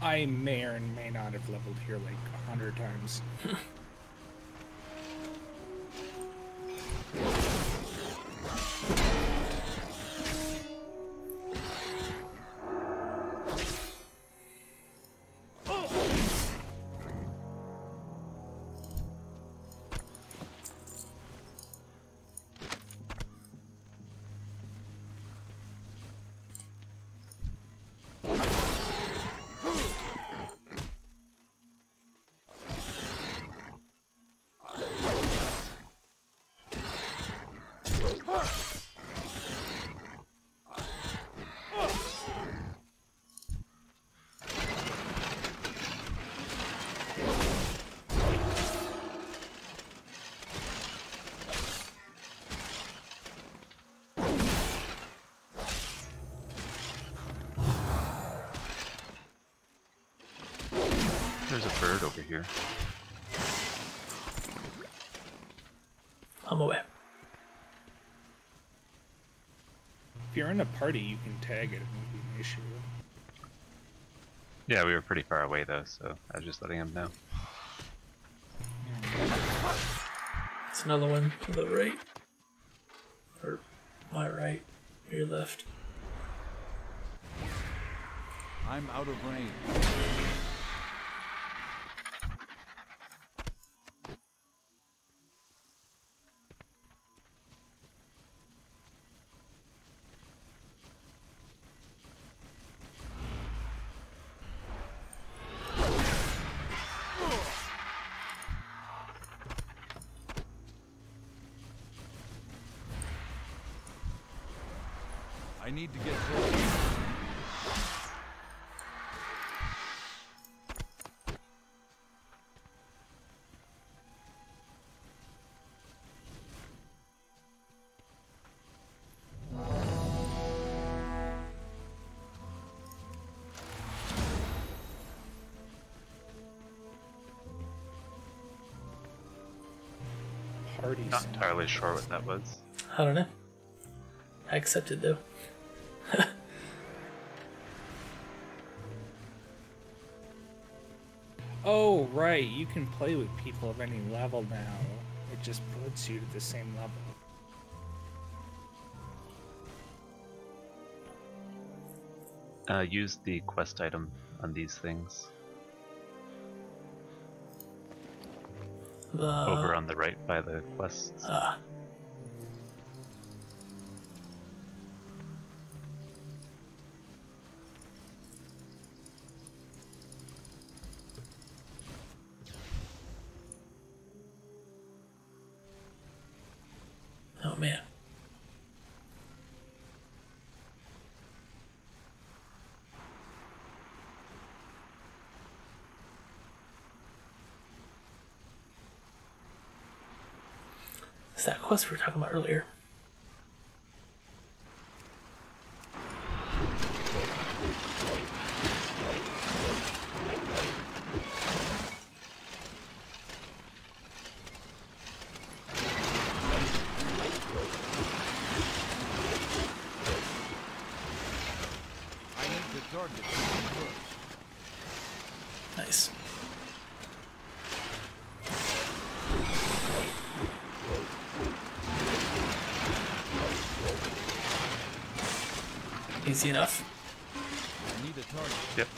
Speaker 7: I may or may not have leveled here like a hundred times.
Speaker 5: here.
Speaker 1: I'm away.
Speaker 7: If you're in a party, you can tag it. It won't be an issue.
Speaker 5: Yeah, we were pretty far away though, so I was just letting him know.
Speaker 1: It's another one to the right. Or my right. Your left.
Speaker 2: I'm out of range.
Speaker 5: Not
Speaker 7: soon.
Speaker 5: entirely sure what that was.
Speaker 1: I don't know. I accepted though.
Speaker 7: Oh, right. You can play with people of any level now. It just puts you to the same level.
Speaker 5: Uh, use the quest item on these things
Speaker 1: The
Speaker 5: over on the right by the quests.
Speaker 1: ah. Quest we were talking about earlier.
Speaker 2: I need the target first.
Speaker 1: Nice. Easy enough.
Speaker 2: I need a target.
Speaker 5: Yep.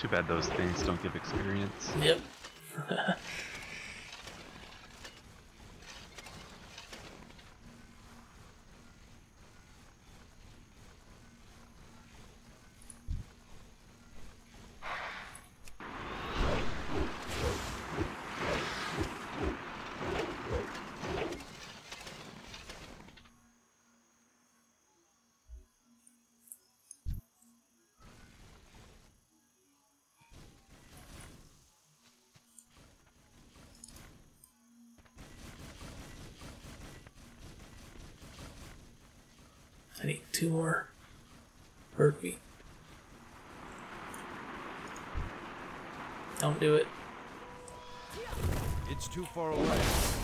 Speaker 5: Too bad those things don't give experience.
Speaker 1: Yep. Do it.
Speaker 2: It's too far away.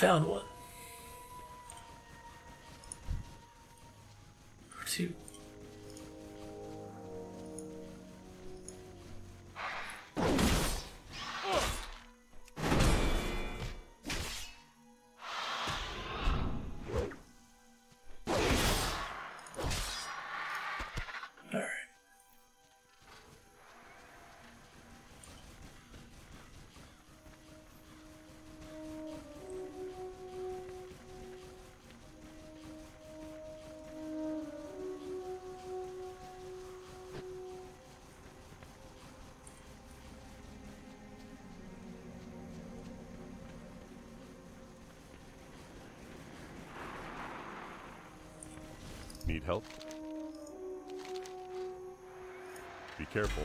Speaker 1: Found one.
Speaker 4: Need help? Be careful.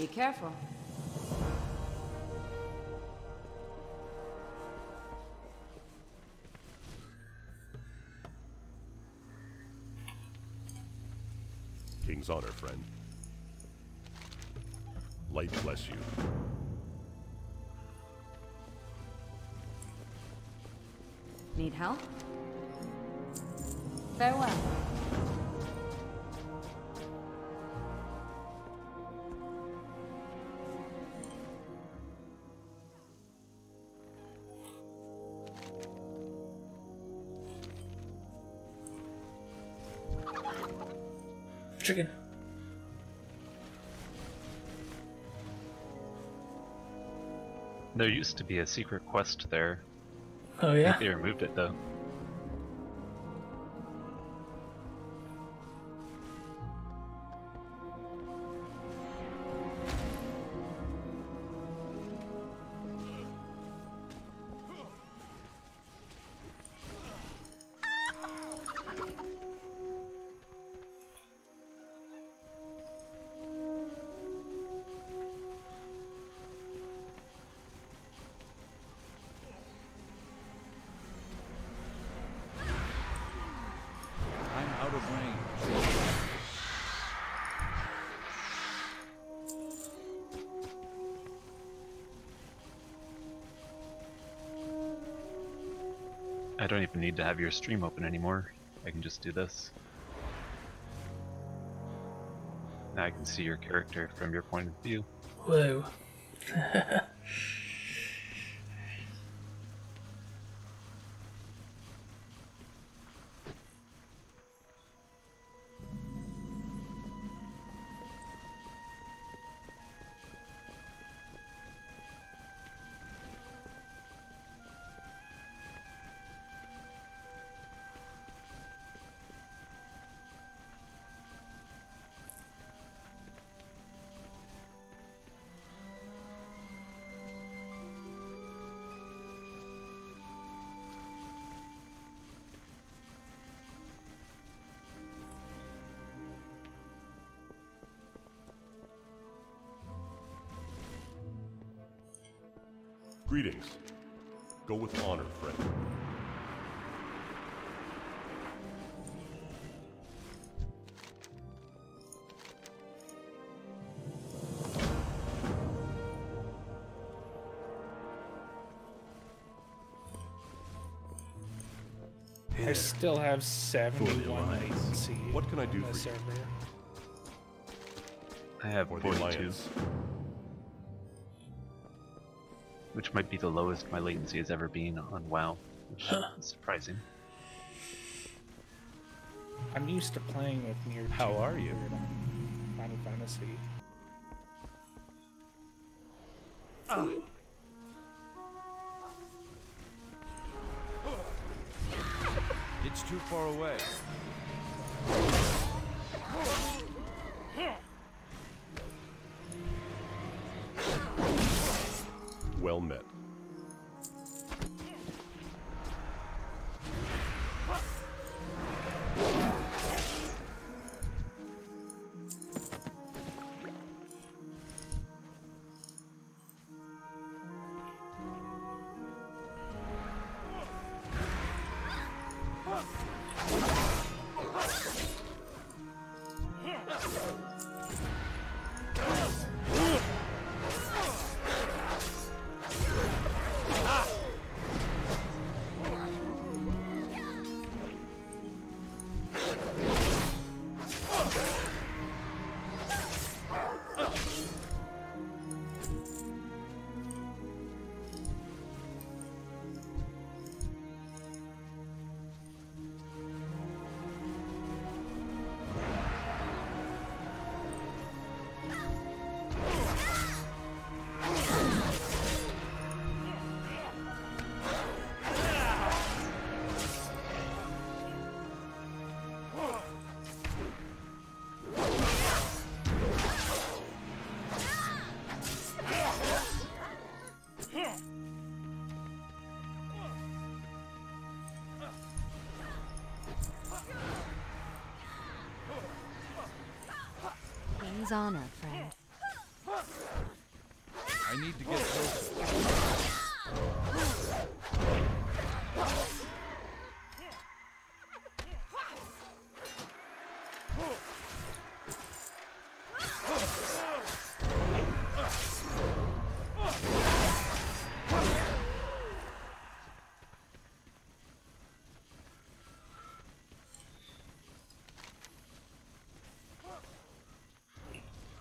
Speaker 8: Be careful.
Speaker 4: King's honor, friend. Light bless you.
Speaker 8: Need help? Farewell.
Speaker 1: Chicken.
Speaker 5: There used to be a secret quest there.
Speaker 1: Oh yeah.
Speaker 5: they removed it though. Need to have your stream open anymore. I can just do this. Now I can see your character from your point of view.
Speaker 1: Whoa.
Speaker 7: I still have 71
Speaker 4: Alliance.
Speaker 7: latency.
Speaker 4: What can I do
Speaker 7: on the
Speaker 4: for you?
Speaker 7: server.
Speaker 5: I have
Speaker 4: For the
Speaker 5: 42, which might be the lowest my latency has ever been on WoW, which is surprising.
Speaker 7: I'm used to playing with near.
Speaker 3: How are you?
Speaker 7: 200 on Final Fantasy.
Speaker 2: It's too far away.
Speaker 9: Honor, friend.
Speaker 2: I need to get closer.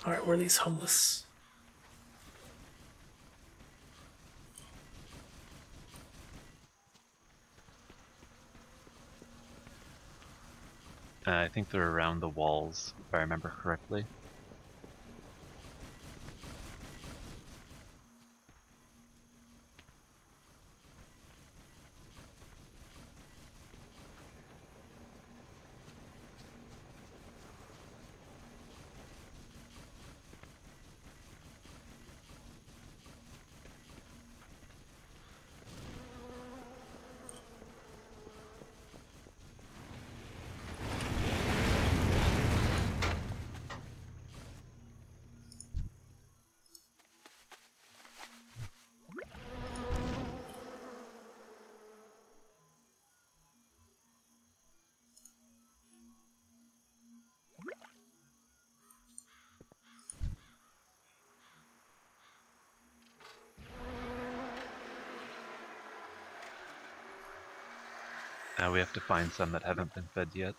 Speaker 1: Alright, where are these homeless?
Speaker 5: Uh, I think they're around the walls, if I remember correctly. Now we have to find some that haven't been fed yet.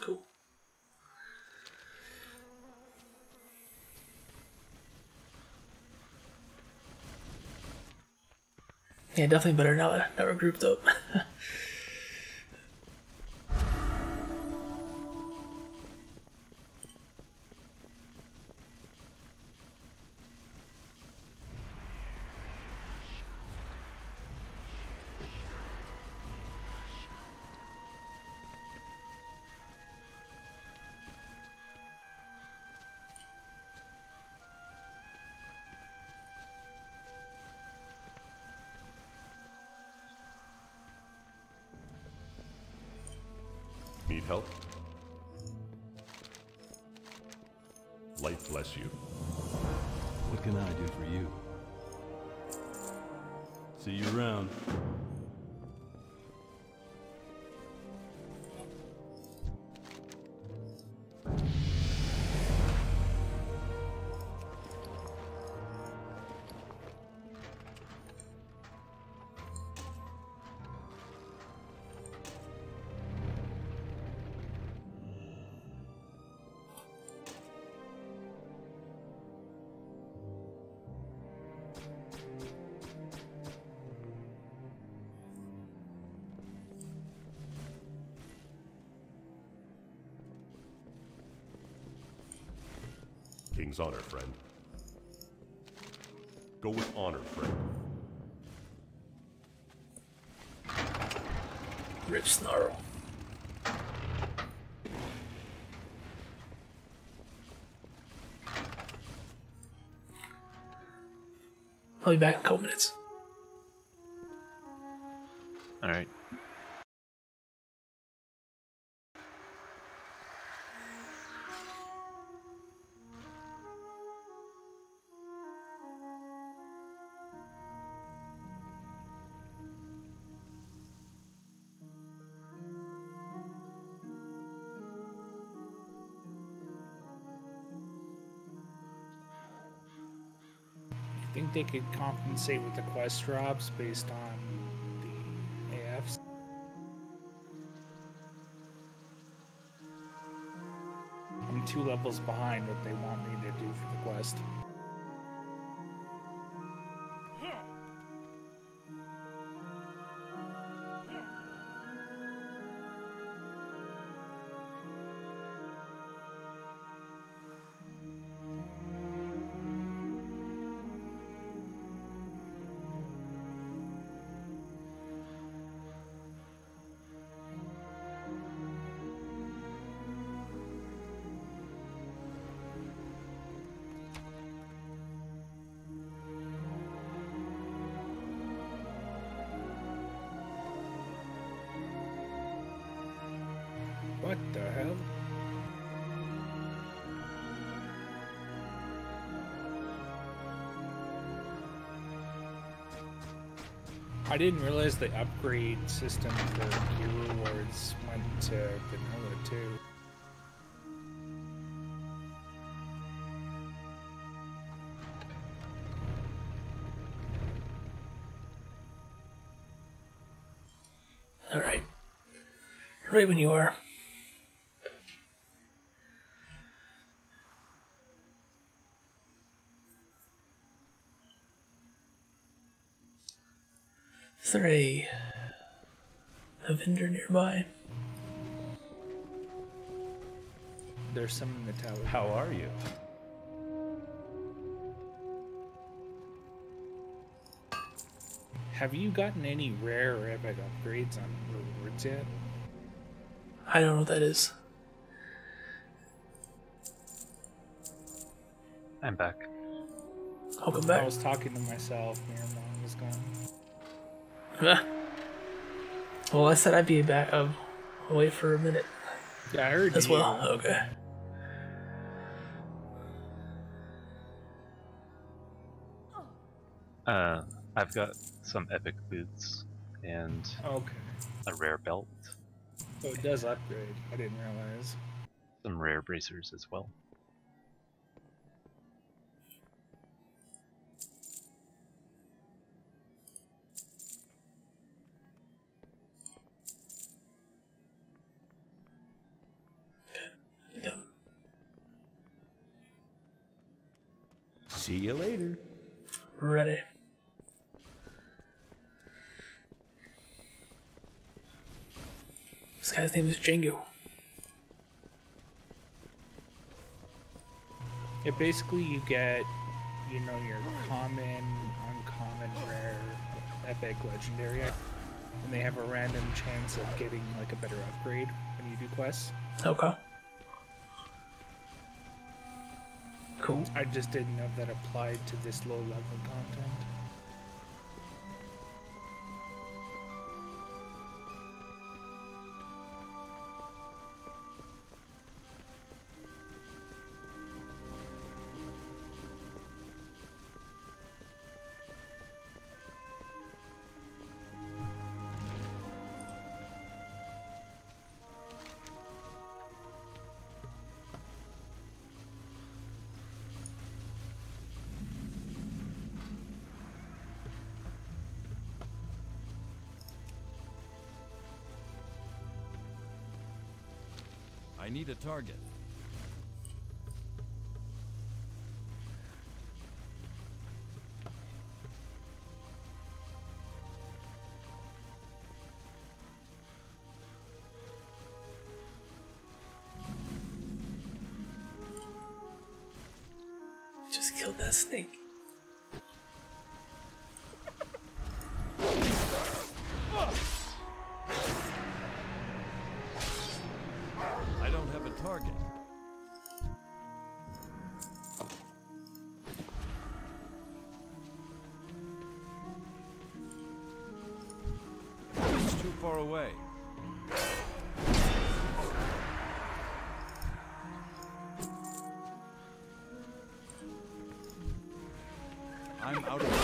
Speaker 1: Cool. Yeah, definitely better now that, that we're grouped up.
Speaker 4: King's honor, friend. Go with honor, friend.
Speaker 1: Rich snarl. I'll be back in a couple minutes.
Speaker 7: Think they could compensate with the quest drops based on the AFs? I'm two levels behind what they want me to do for the quest. Didn't realize the upgrade system for gear rewards went to vanilla too.
Speaker 1: All right. Right when you are. Is there a, a vendor nearby?
Speaker 7: There's some in the tower.
Speaker 3: How are you?
Speaker 7: Have you gotten any rare or epic upgrades on rewards yet?
Speaker 1: I don't know what that is.
Speaker 5: I'm back.
Speaker 1: I'll come
Speaker 7: I was talking to myself. Miramon was gone.
Speaker 1: Huh. well, I said I'd be back. Um, away for a minute
Speaker 7: Yeah, I heard
Speaker 1: as
Speaker 7: you.
Speaker 1: well. Okay.
Speaker 5: Uh, I've got some epic boots and
Speaker 7: Okay.
Speaker 5: a rare belt,
Speaker 7: So it does upgrade. I didn't realize.
Speaker 5: some rare bracers as well.
Speaker 3: See you later.
Speaker 1: Ready. This guy's name is Django.
Speaker 7: Yeah, basically you get, you know, your common, uncommon, rare, epic, legendary, and they have a random chance of getting like a better upgrade when you do quests.
Speaker 1: Okay. Cool.
Speaker 7: I just didn't know that applied to this low level content.
Speaker 2: A target.
Speaker 1: Just killed that snake.
Speaker 2: Far away. I'm out of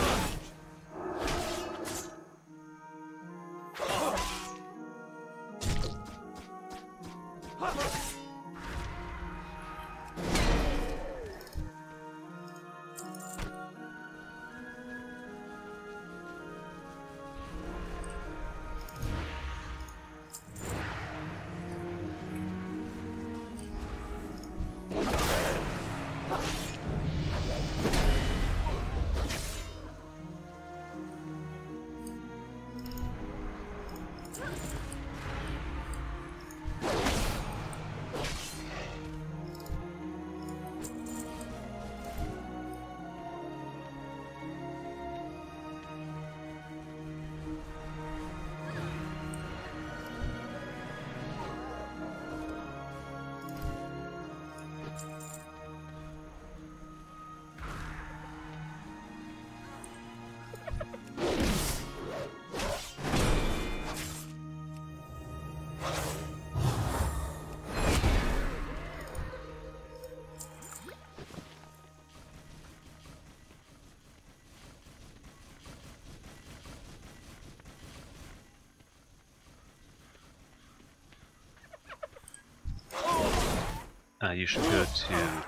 Speaker 5: Uh, you should go to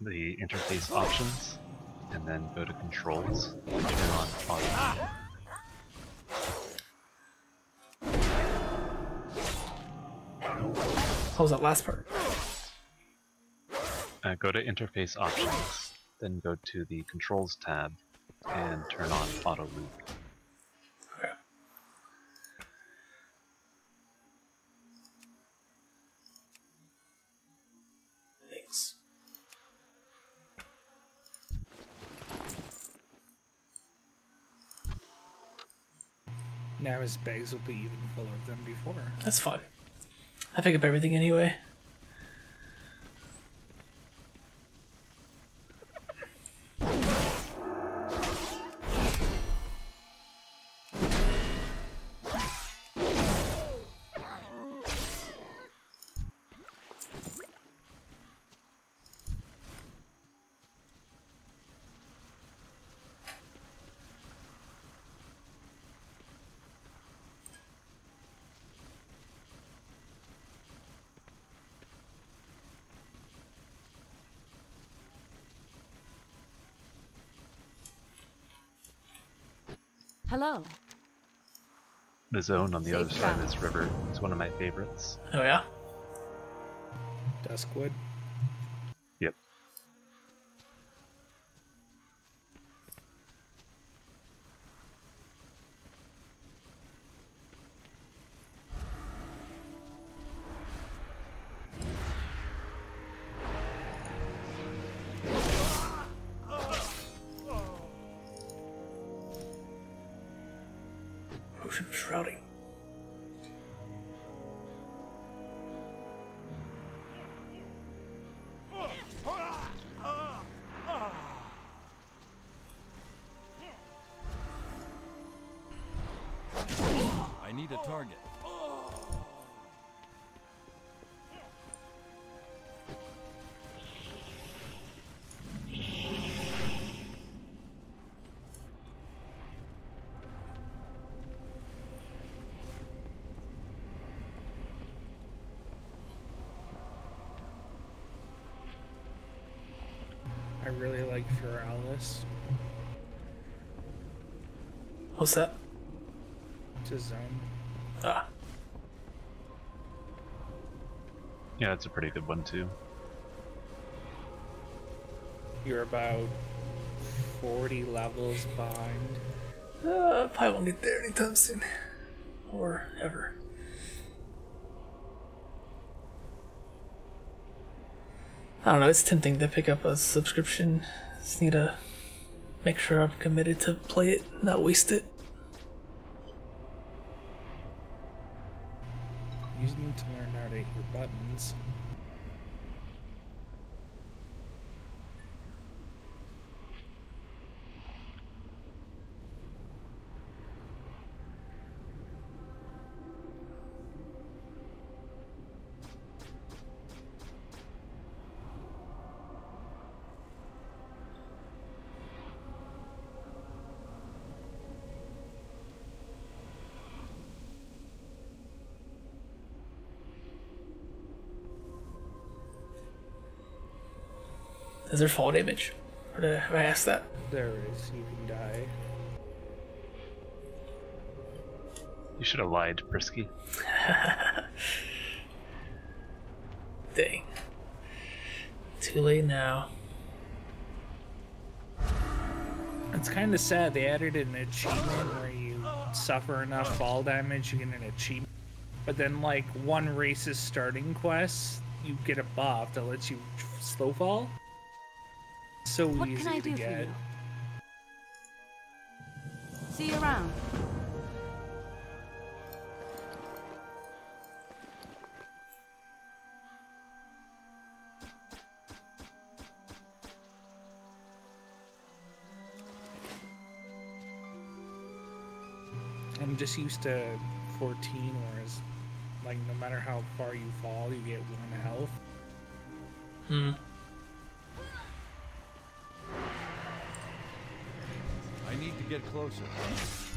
Speaker 5: the interface options and then go to controls and turn on auto.
Speaker 1: What was that last part?
Speaker 5: Uh, go to interface options, then go to the controls tab and turn on auto
Speaker 7: loot. His bags will be even fuller than before.
Speaker 1: That's fine. I pick up everything anyway.
Speaker 9: Hello.
Speaker 5: The zone on the other
Speaker 9: Safe
Speaker 5: side of this river is one of my favorites.
Speaker 1: Oh yeah?
Speaker 7: Duskwood. Like Feralas.
Speaker 1: What's that?
Speaker 7: It's a zone.
Speaker 1: Ah.
Speaker 5: Yeah, that's a pretty good one too.
Speaker 7: You're about 40 levels behind.
Speaker 1: Uh, probably won't get there anytime soon. Or ever. I don't know, it's tempting to pick up a subscription. Just need to make sure I'm committed to play it, not waste it.
Speaker 7: You need to learn how to hit your buttons.
Speaker 1: Is there fall damage? Or did I, have I asked that?
Speaker 7: There is, you can die.
Speaker 5: You should have lied, Brisky.
Speaker 1: Dang. Too late now.
Speaker 7: It's kind of sad. They added an achievement where you suffer enough fall damage, you get an achievement. But then, like, one race's starting quest, you get a buff that lets you slow fall. So
Speaker 9: What
Speaker 7: easy
Speaker 9: can I
Speaker 7: to
Speaker 9: do for you? See you around.
Speaker 7: I'm just used to 14, whereas, like, no matter how far you fall, you get one health.
Speaker 1: Hmm.
Speaker 2: Get closer.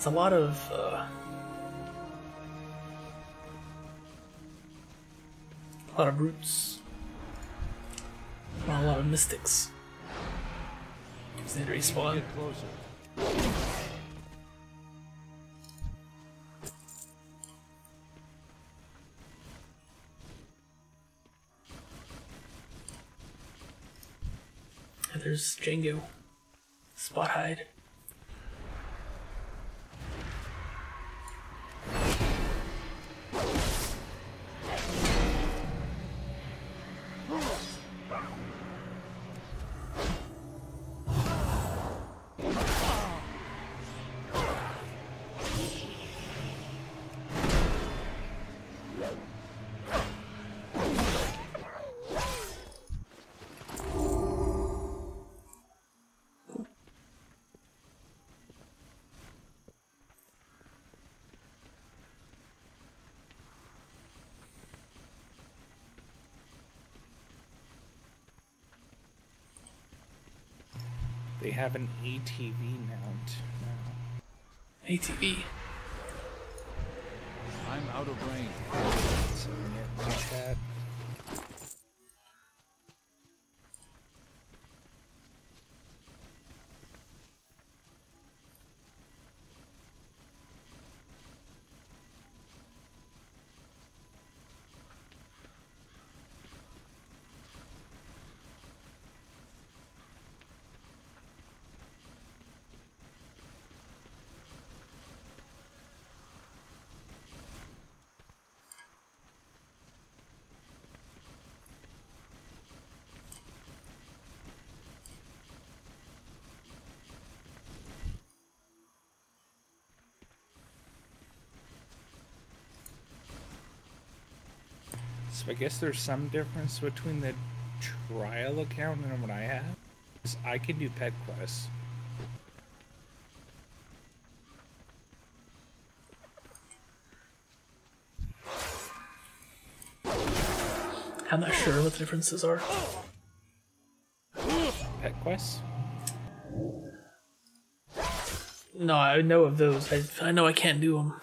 Speaker 2: It's
Speaker 1: a lot of uh, a lot of roots. Not a lot of mystics. Need respawn. There's Django.
Speaker 7: Have an ATV mount now.
Speaker 1: ATV.
Speaker 2: I'm out of range.
Speaker 7: So yeah, like that. So I guess there's some difference between the trial account and what I have. 'Cause I can do pet quests.
Speaker 1: I'm not sure what the differences are.
Speaker 7: Pet quests?
Speaker 1: No, I know of those. I, I know I can't do them.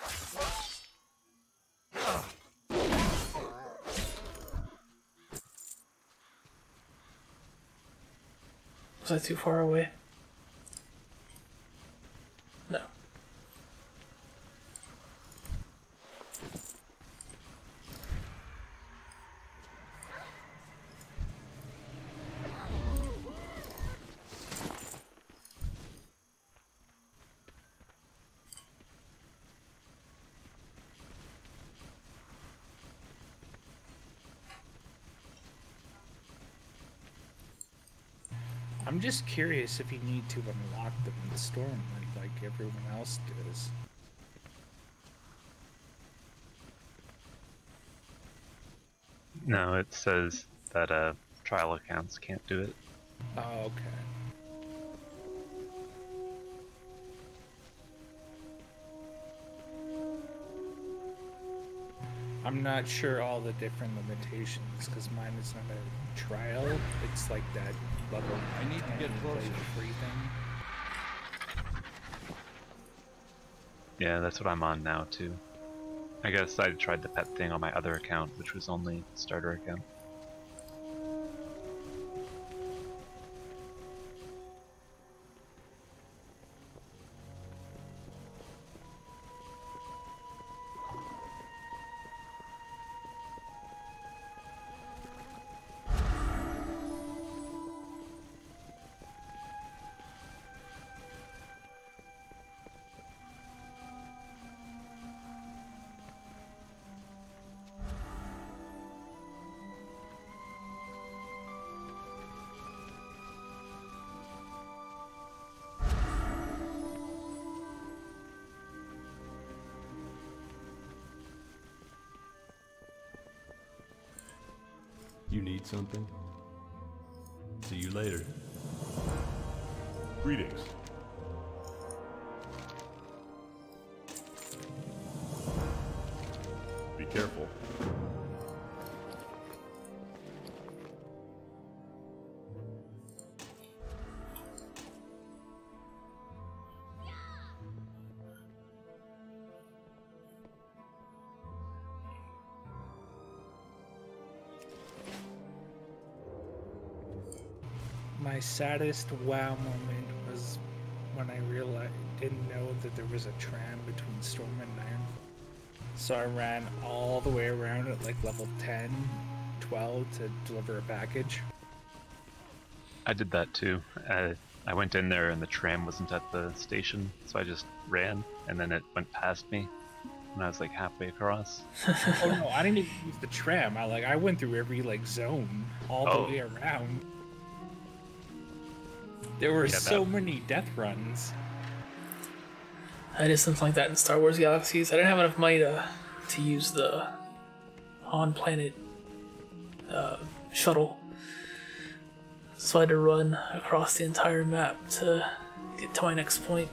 Speaker 1: Was I too far away?
Speaker 7: Just curious if you need to unlock them in Stormwind like everyone else does.
Speaker 5: No, it says that uh, trial accounts can't do it.
Speaker 7: Oh, okay. I'm not sure all the different limitations because mine is not a trial. It's like that level.
Speaker 2: I need to get
Speaker 7: play
Speaker 2: closer.
Speaker 7: for free thing.
Speaker 5: Yeah, that's what I'm on now too. I guess I tried the pet thing on my other account, which was only starter account.
Speaker 10: Something? See you later.
Speaker 4: Greetings.
Speaker 7: My saddest wow moment was when I realized didn't know that there was a tram between Storm and Iron. So I ran all the way around at like level 10, 12 to deliver a package.
Speaker 5: I did that too. Uh, I went in there and the tram wasn't at the station, so I just ran, and then it went past me, and I was like halfway across.
Speaker 7: oh no, I didn't even use the tram. I like I went through every like zone all the
Speaker 5: Oh.
Speaker 7: way around. There were
Speaker 5: Yeah,
Speaker 7: so
Speaker 5: that-
Speaker 7: many death runs.
Speaker 1: I did something like that in Star Wars Galaxies. I didn't have enough money to to use the on planet uh, shuttle, so I had to run across the entire map to get to my next point.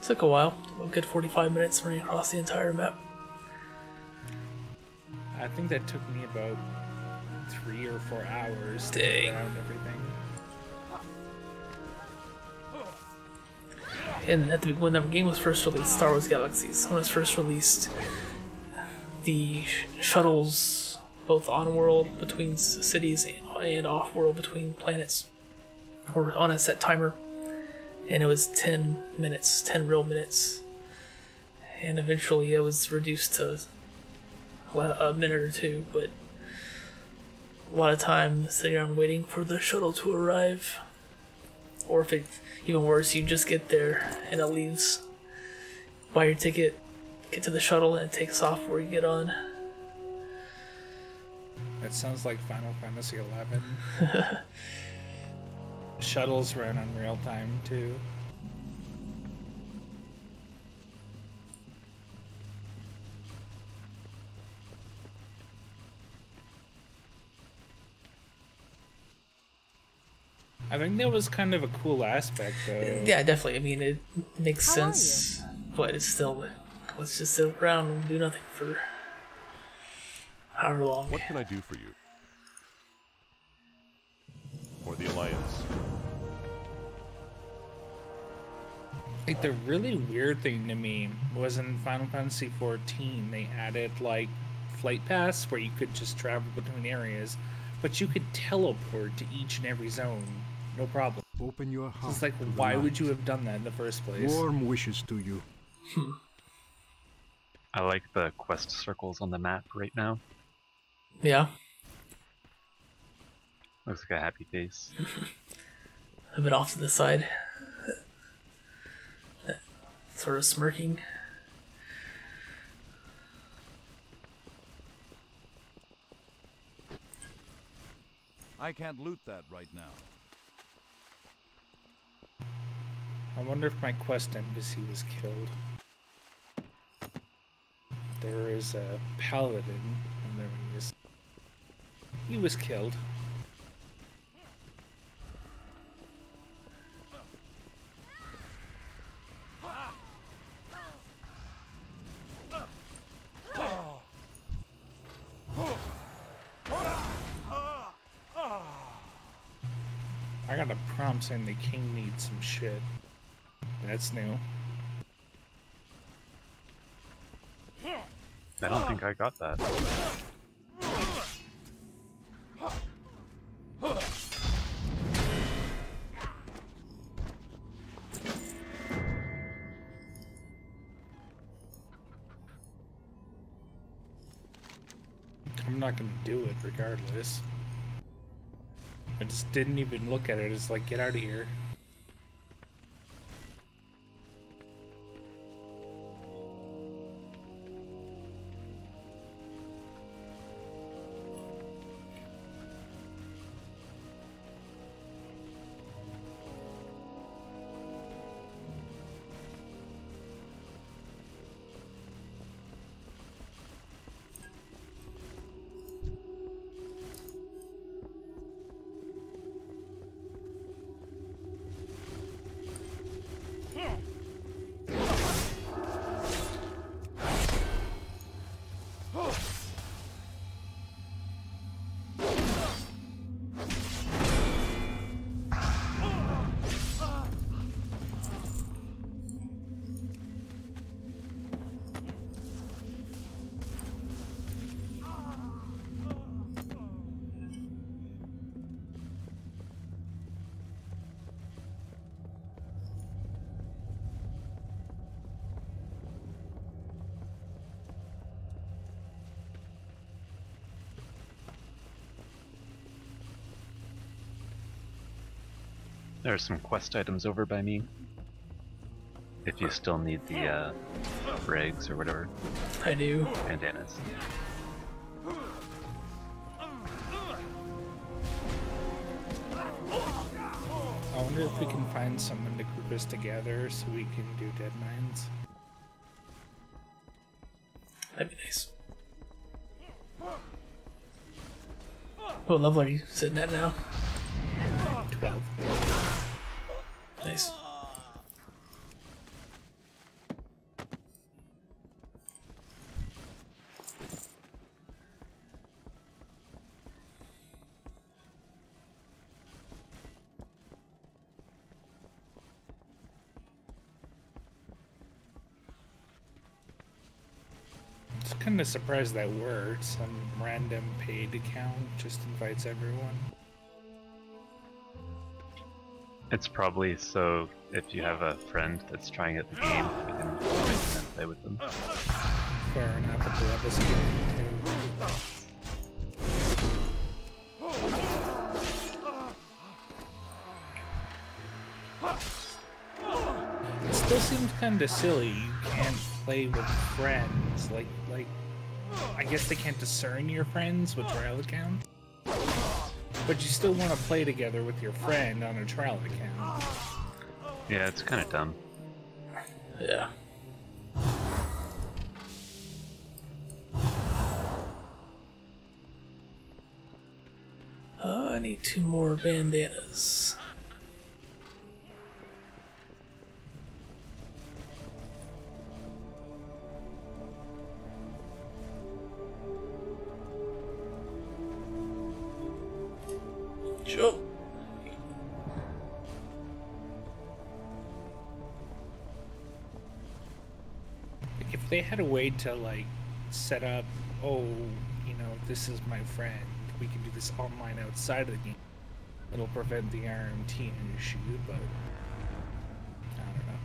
Speaker 1: It Took a while, a good 45 minutes running across the entire map.
Speaker 7: I think that took me about three or four hours
Speaker 1: Dang.
Speaker 7: get around everything.
Speaker 1: And at the when the game was first released, Star Wars Galaxies, when it was first released, the sh- shuttles, both on world between cities and off world between planets, were on a set timer, and it was 10 minutes, 10 real minutes. And eventually it was reduced to a minute or two, but a lot of time sitting around waiting for the shuttle to arrive. Or if it's even worse, you just get there and it leaves. Buy your ticket, get to the shuttle, and it takes off where you get on.
Speaker 7: That sounds like Final Fantasy XI. Shuttles ran on real time too. I think that was kind of a cool aspect, though.
Speaker 1: Yeah, definitely. I mean, it makes
Speaker 9: How
Speaker 1: sense, but it's still let's just sit around and do nothing for however long.
Speaker 4: What can I do for you? Or the Alliance?
Speaker 7: Like the really weird thing to me was in Final Fantasy XIV, they added like flight paths where you could just travel between areas, but you could teleport to each and every zone, no problem.
Speaker 11: Open your
Speaker 7: So
Speaker 11: heart.
Speaker 7: it's like,
Speaker 11: to the
Speaker 7: why would you have done that in the first place?
Speaker 11: Warm wishes to you.
Speaker 5: I like the quest circles on the map right now.
Speaker 1: Yeah,
Speaker 5: Looks like a happy face.
Speaker 1: a bit off to the side, sort of smirking.
Speaker 2: I can't loot that right now.
Speaker 7: I wonder if my quest embassy was killed. There is a paladin, and there he is. He was killed. I got a prompt saying the king needs some shit. That's new.
Speaker 5: I don't think I got that.
Speaker 7: I'm not gonna do it regardless. I just didn't even look at it. It's like, get out of here.
Speaker 5: There are some quest items over by me. If you still need the uh, brags or whatever,
Speaker 1: I do.
Speaker 5: bandanas.
Speaker 7: I wonder if we can find someone to group us together so we can do Dead Mines.
Speaker 1: That'd be nice. What level are you sitting at now?
Speaker 7: Surprised that worked. Some random paid account just invites everyone.
Speaker 5: It's probably so if you have a friend that's trying out the game, you can invite them and play with them.
Speaker 7: Fair enough, but the other skill It still seems kind of silly. You can't play with friends. Like, I guess they can't discern your friends with trial accounts. But you still want to play together with your friend on a trial account.
Speaker 5: Yeah, it's kind of dumb.
Speaker 1: Yeah. Uh, I need two more bandanas.
Speaker 7: Had a way to like set up, oh, you know, this is my friend. We can do this online outside of the game. It'll prevent the RMT issue, but I don't know.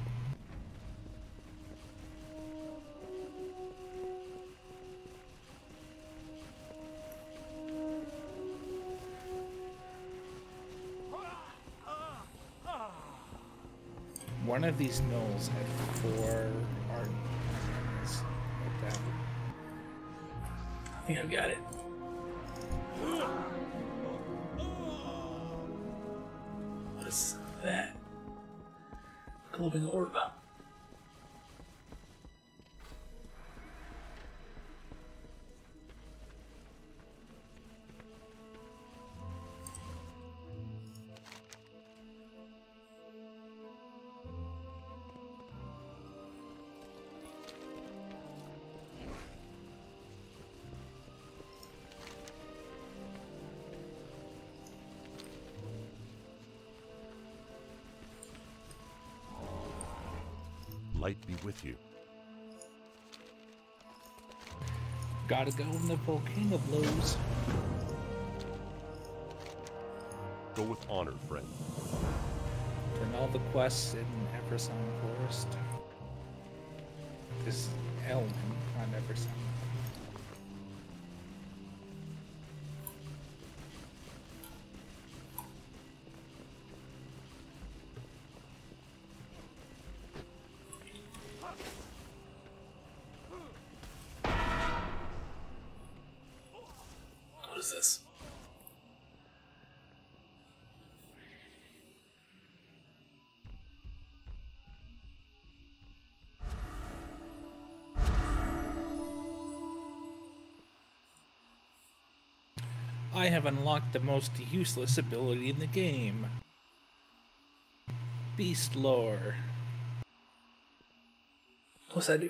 Speaker 7: One of these gnolls had four
Speaker 1: I think I've got it.
Speaker 4: Light be with you.
Speaker 7: Gotta go when the volcano blows.
Speaker 4: Go with honor, friend.
Speaker 7: Turn all the quests in Eversong Forest. This Elm on Eversong. I have unlocked the most useless ability in the game. Beast Lore.
Speaker 1: What's that do?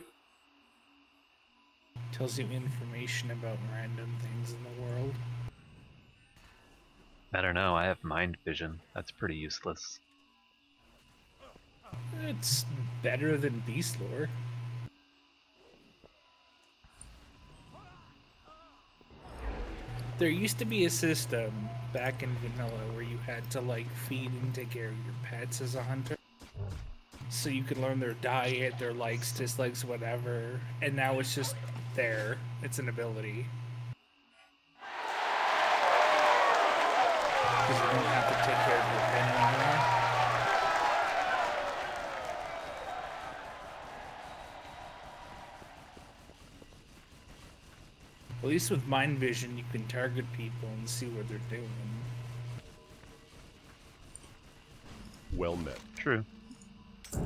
Speaker 7: Tells you information about random things in the world.
Speaker 5: I don't know, I have mind vision. That's pretty useless.
Speaker 7: It's better than Beast Lore. There used to be a system back in vanilla where you had to like feed and take care of your pets as a hunter. So you could learn their diet, their likes, dislikes, whatever. And now it's just there. It's an ability. Because you don't have to take care of your pet anymore. At least with mind vision, you can target people and see what they're doing.
Speaker 4: Well met.
Speaker 5: True.
Speaker 4: Be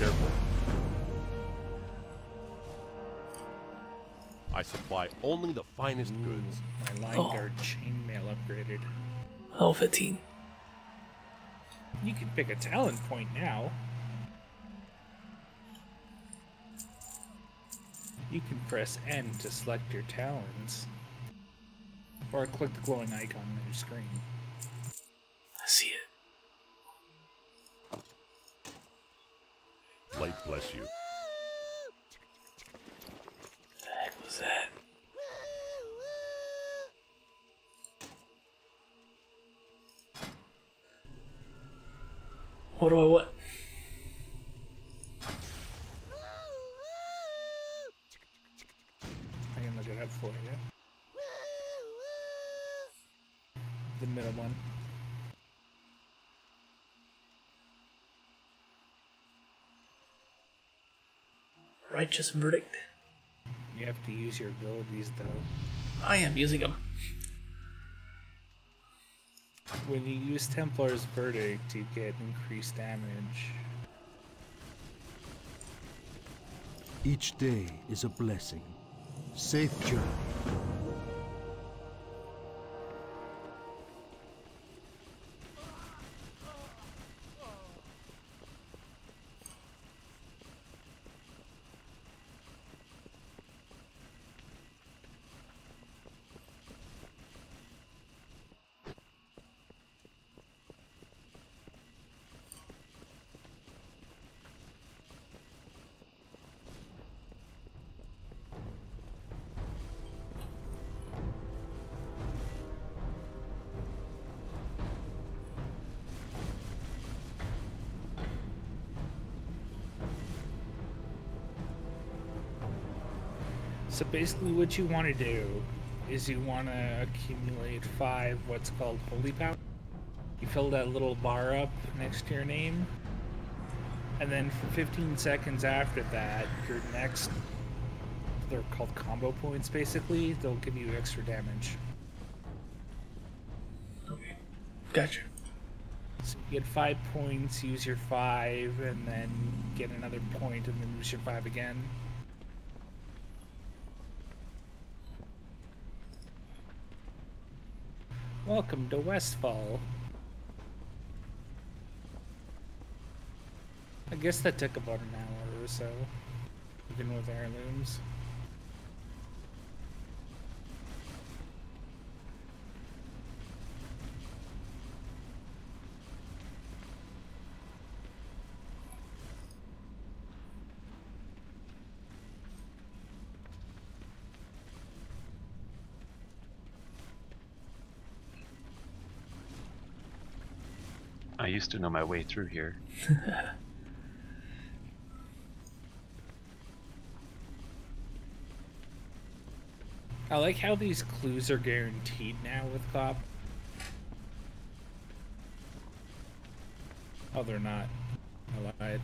Speaker 4: careful. I supply only the finest goods.
Speaker 7: My line
Speaker 1: Oh.
Speaker 7: guard chainmail upgraded.
Speaker 1: Level 15.
Speaker 7: You can pick a talent point now. You can press N to select your talents. Or click the glowing icon on your screen.
Speaker 1: I see it.
Speaker 4: Light bless you.
Speaker 1: The heck was that? What do I what?
Speaker 7: I can look it up for you. The middle one.
Speaker 1: Righteous verdict.
Speaker 7: You have to use your abilities though.
Speaker 1: I am using them.
Speaker 7: When you use Templar's Verdict, you get increased damage.
Speaker 11: Each day is a blessing. Safe journey.
Speaker 7: So basically, what you want to do is you want to accumulate five what's called holy power. You fill that little bar up next to your name, and then for 15 seconds after that, your next they're called combo points. Basically, they'll give you extra damage.
Speaker 1: Okay. Gotcha.
Speaker 7: So you get five points, use your five, and then get another point, and then use your five again. Welcome to Westfall. I guess that took about an hour or so, even with heirlooms.
Speaker 5: Used to know my way through here.
Speaker 7: I like how these clues are guaranteed now with COP. Oh, they're not. I lied.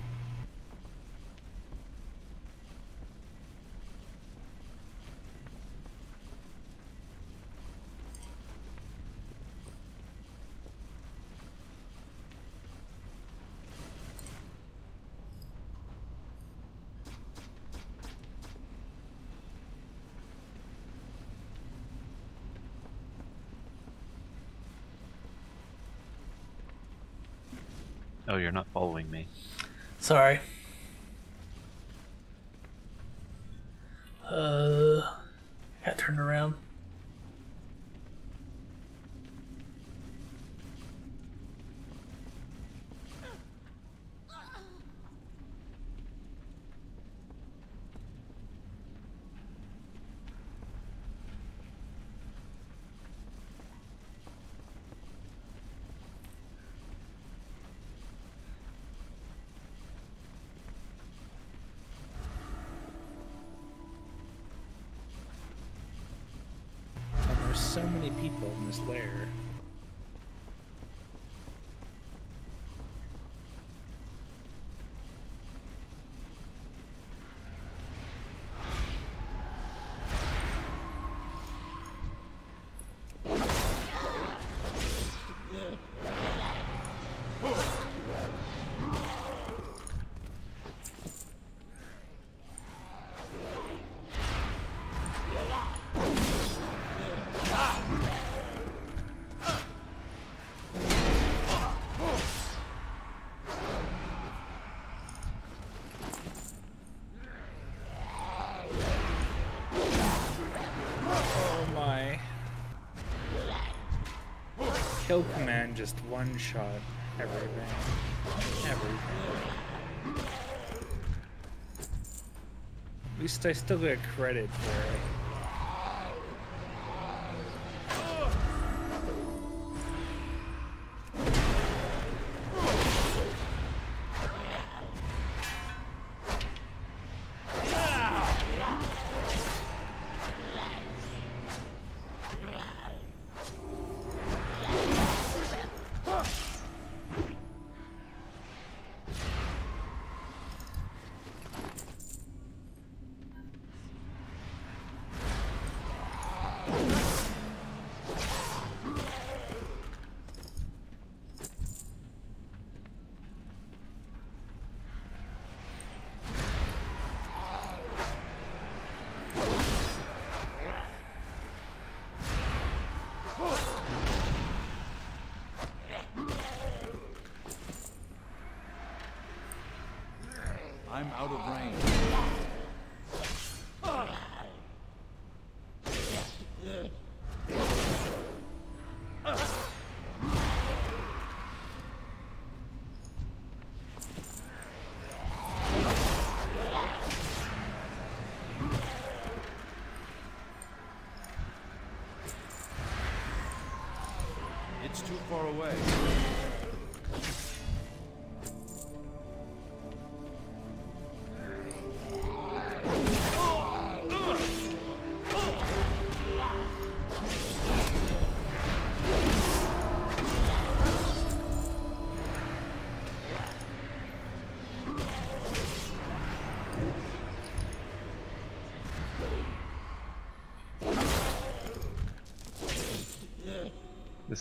Speaker 5: Oh, you're not following me.
Speaker 1: Sorry.
Speaker 7: In Kill command just one shot everything. Everything. At least I still get credit for it.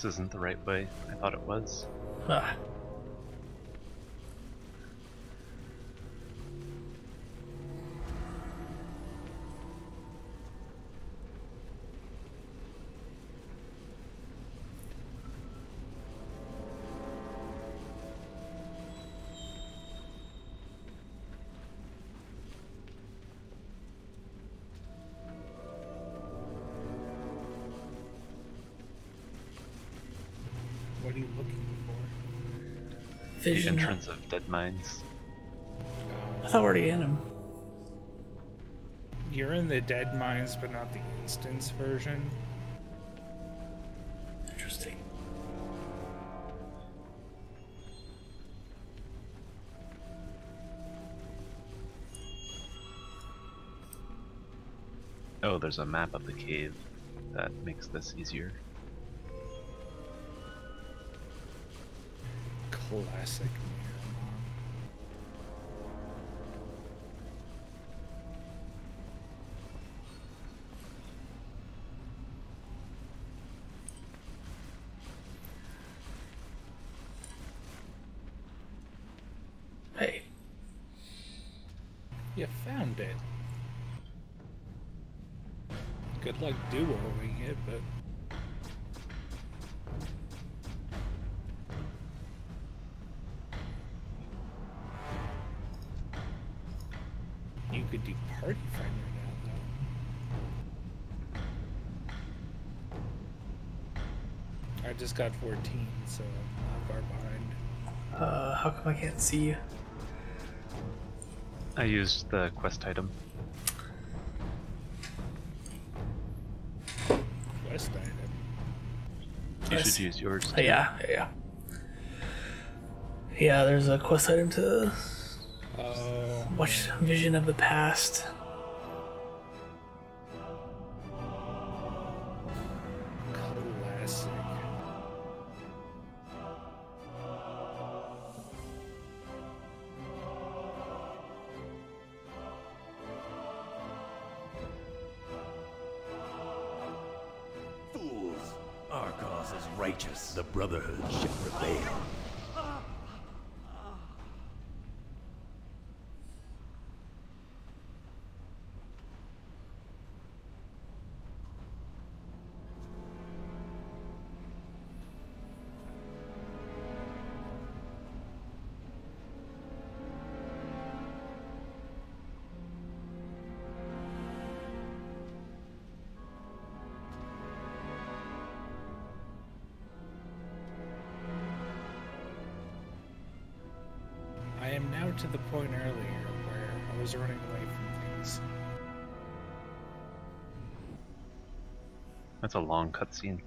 Speaker 5: This isn't the right way. I thought it was.
Speaker 1: Ah.
Speaker 5: The entrance of Dead Mines.
Speaker 1: I thought we're already in them.
Speaker 7: You're in the Dead Mines, but not the instance version.
Speaker 1: Interesting.
Speaker 5: Oh, there's a map of the cave that makes this easier.
Speaker 1: Hey,
Speaker 7: You found it. Good luck duoing just got 14, so I'm not far behind.
Speaker 1: uh, how come I can't see you?
Speaker 5: I used the quest item.
Speaker 7: Quest item.
Speaker 5: You
Speaker 1: Yes.
Speaker 5: should use yours.
Speaker 1: Uh, yeah, yeah, yeah. Yeah, there's a quest item to
Speaker 7: Oh,
Speaker 1: watch Vision of the Past.
Speaker 5: A long cutscene.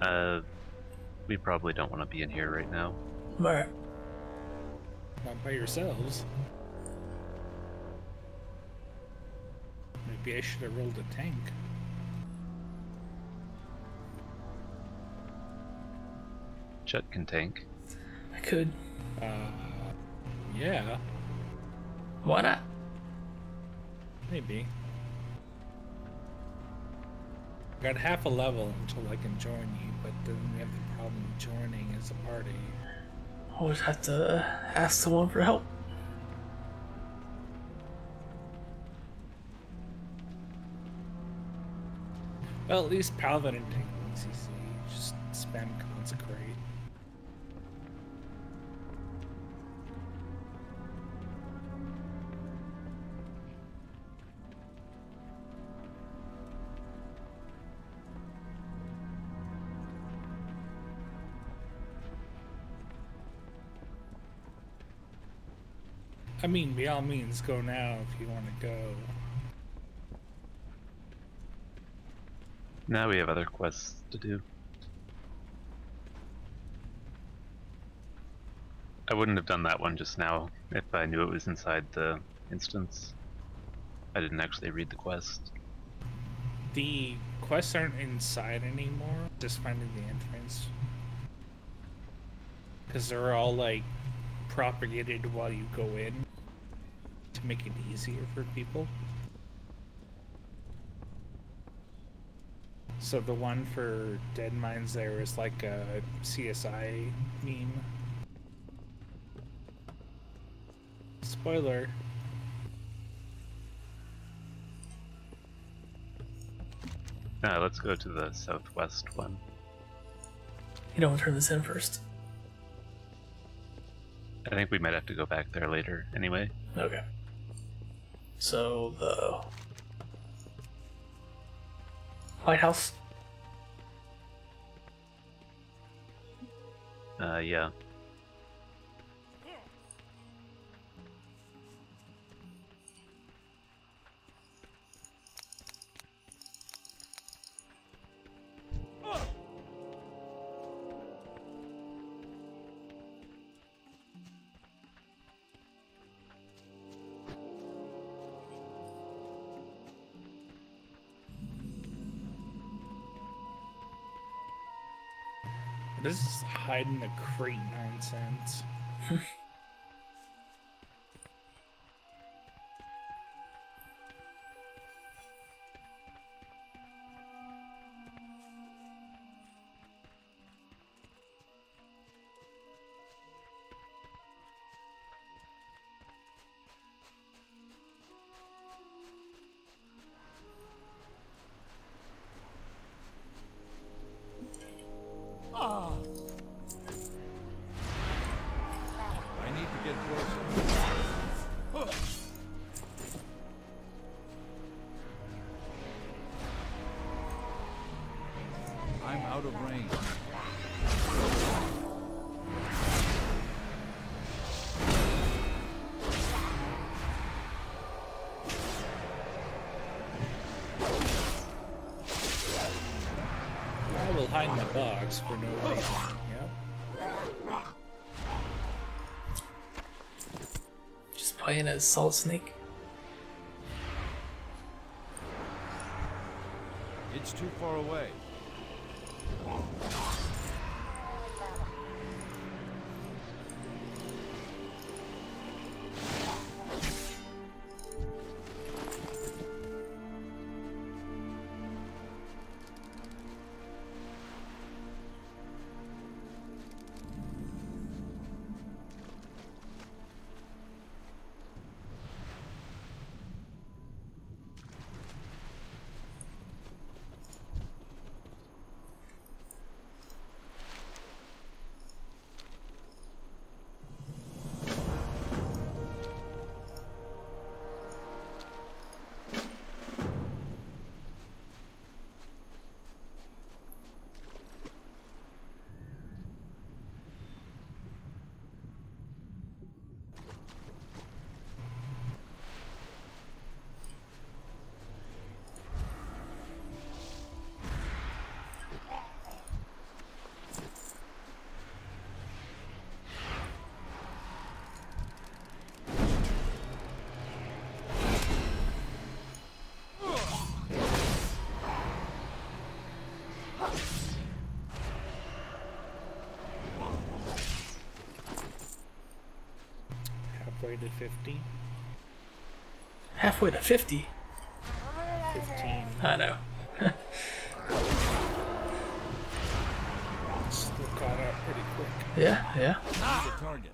Speaker 5: Uh, we probably don't want to be in here right now.
Speaker 1: Alright.
Speaker 7: Not by yourselves. Maybe I should have rolled a tank.
Speaker 5: Chet can tank.
Speaker 1: I could.
Speaker 7: Uh, yeah,
Speaker 1: Why not?
Speaker 7: maybe. I Got half a level until I can join you, but then we have the problem of joining as a party.
Speaker 1: Always have to ask someone for help.
Speaker 7: Well, at least Paladin tank CC. Just spam I mean, by all means, go now if you want to go.
Speaker 5: Now we have other quests to do. I wouldn't have done that one just now if I knew it was inside the instance. I didn't actually read the quest.
Speaker 7: The quests aren't inside anymore, just finding the entrance. Because they're all like propagated while you go in to make it easier for people. So the one for Dead Mines there is like a CSI meme. Spoiler.
Speaker 5: Uh, let's go to the southwest one.
Speaker 1: You don't want to turn this in first.
Speaker 5: I think we might have to go back there later anyway.
Speaker 1: Okay. So the lighthouse.
Speaker 5: Uh, yeah.
Speaker 7: Hiding the crate nonsense. the box for no reason. Yep.
Speaker 1: Just playing as Solid Snake.
Speaker 2: It's too far away.
Speaker 7: Halfway to 50.
Speaker 1: Halfway to 50.
Speaker 7: 15.
Speaker 1: I know.
Speaker 7: Still caught up pretty quick.
Speaker 1: Yeah, yeah.
Speaker 2: Need target.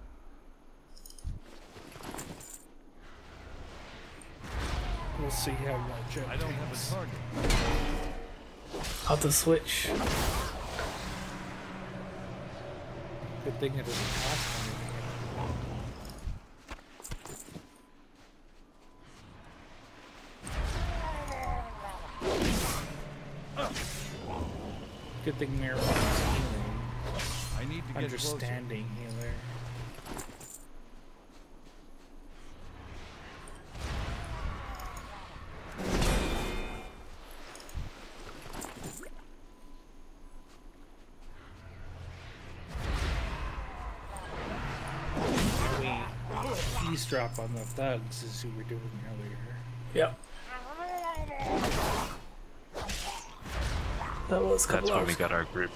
Speaker 7: We'll see how much it
Speaker 2: I don't have
Speaker 7: takes.
Speaker 2: a target.
Speaker 1: I'll have to switch.
Speaker 7: Good thing it doesn't cost anything. Good thing Marijuana's healing.
Speaker 2: I need to get closer.
Speaker 7: Understanding healer. We eavesdrop on the thugs as we were doing earlier.
Speaker 1: Yep. That was
Speaker 5: That's when we got our group.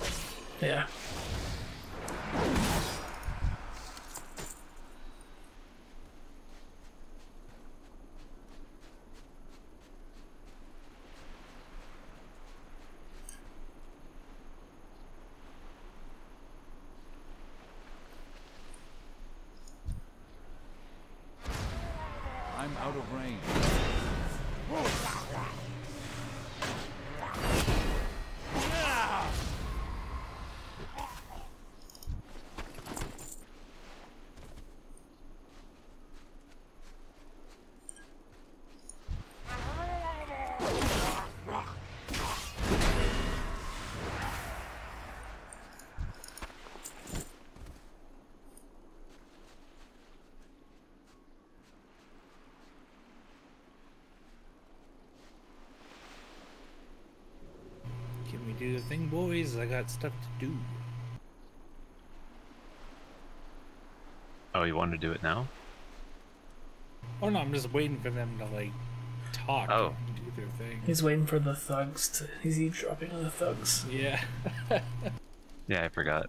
Speaker 1: Yeah.
Speaker 2: I'm out of range.
Speaker 7: Can we do the thing, boys? I got stuff to do.
Speaker 5: Oh, you want to do it now?
Speaker 7: Oh no, I'm just waiting for them to like talk
Speaker 5: Oh.
Speaker 7: and do their thing.
Speaker 1: He's waiting for the thugs to. He's eavesdropping on the thugs.
Speaker 7: Yeah.
Speaker 5: Yeah, I forgot.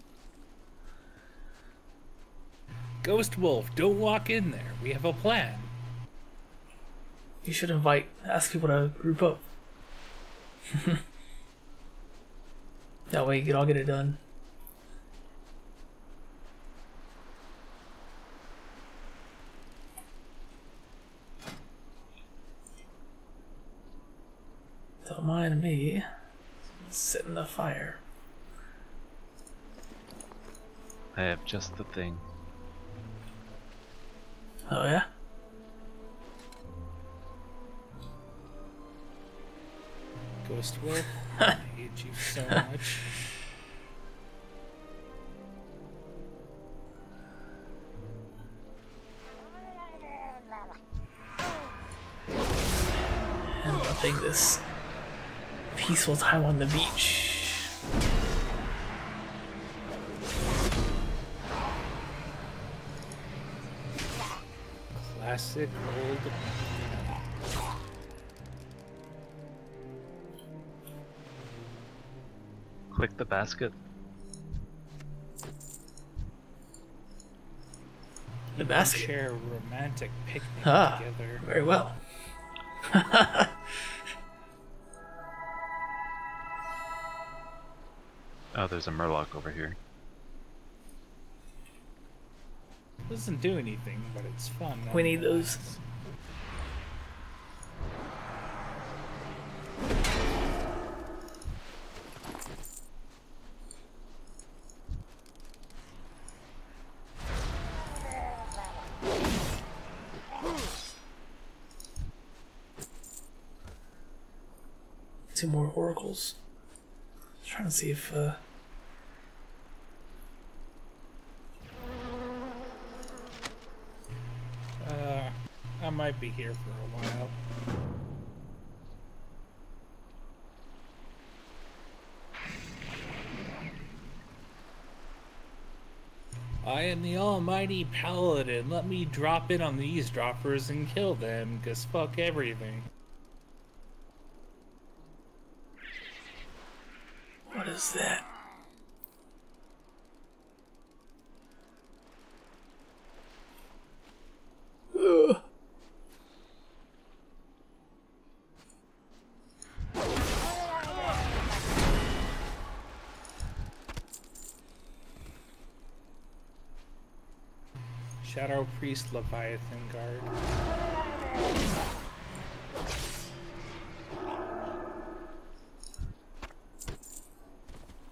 Speaker 7: Ghost Wolf, don't walk in there. We have a plan.
Speaker 1: You should invite, ask people to group up. that way you can all get it done. Don't mind me. Sit in the fire.
Speaker 5: I have just the thing.
Speaker 1: Oh yeah?
Speaker 7: Ghost Wolf, I hate you so much.
Speaker 1: And loving this peaceful time on the beach.
Speaker 7: Classic old.
Speaker 5: Click the basket.
Speaker 1: The basket.
Speaker 7: Share a romantic picnic
Speaker 1: Ah,
Speaker 7: together.
Speaker 1: very well.
Speaker 5: Oh, there's a Murloc over here.
Speaker 7: Doesn't do anything, but it's fun.
Speaker 1: We need those. Oracles. trying to see if uh
Speaker 7: Uh, I might be here for a while. I am the almighty paladin. Let me drop in on these droppers and kill them, cause fuck everything.
Speaker 1: what is that?
Speaker 7: Shadow Priest Leviathan Guard.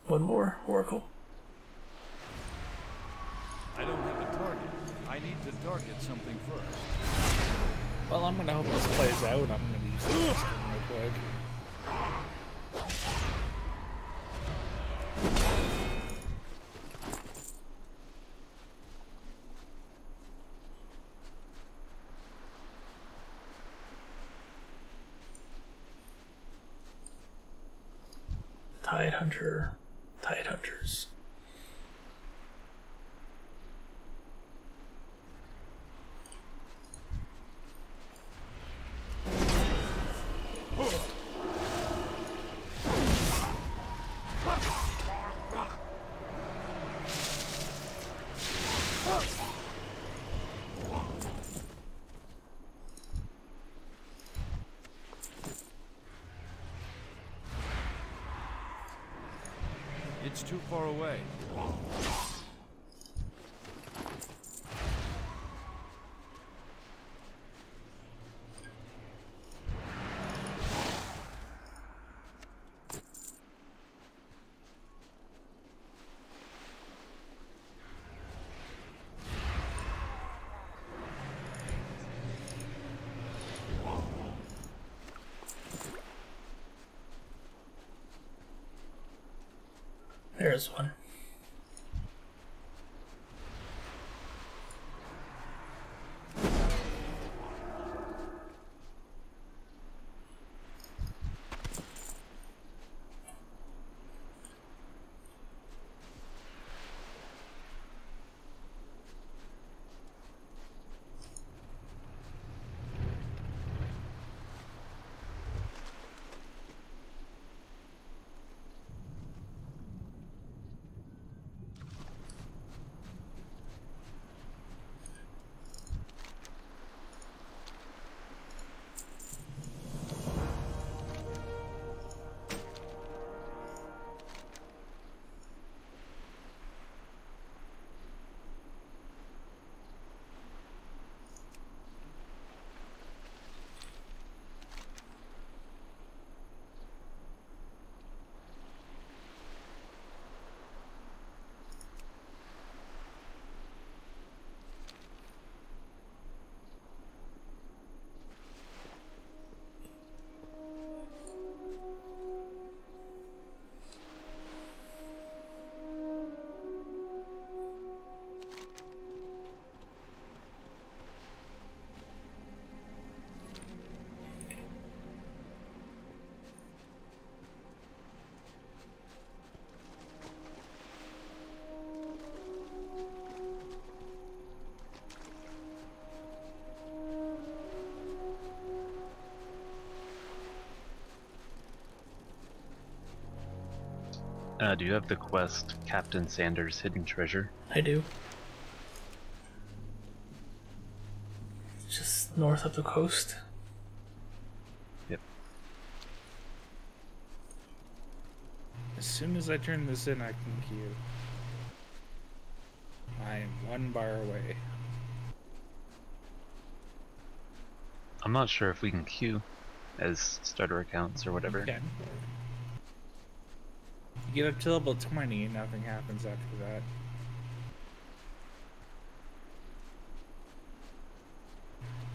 Speaker 1: One more, Oracle.
Speaker 2: I don't have a target. I need to target something first.
Speaker 7: Well, I'm gonna hope this plays out. I'm gonna use this real quick.
Speaker 1: Tide Hunter. Tide Hunters.
Speaker 2: It's too far away.
Speaker 1: There's one.
Speaker 5: Uh, do you have the quest Captain Sanders' Hidden Treasure?
Speaker 1: I do. Just north of the coast.
Speaker 5: Yep.
Speaker 7: As soon as I turn this in, I can queue. I am one bar away.
Speaker 5: I'm not sure if we can queue as starter accounts or whatever.
Speaker 7: Okay. You get up to level 20, and nothing happens after that.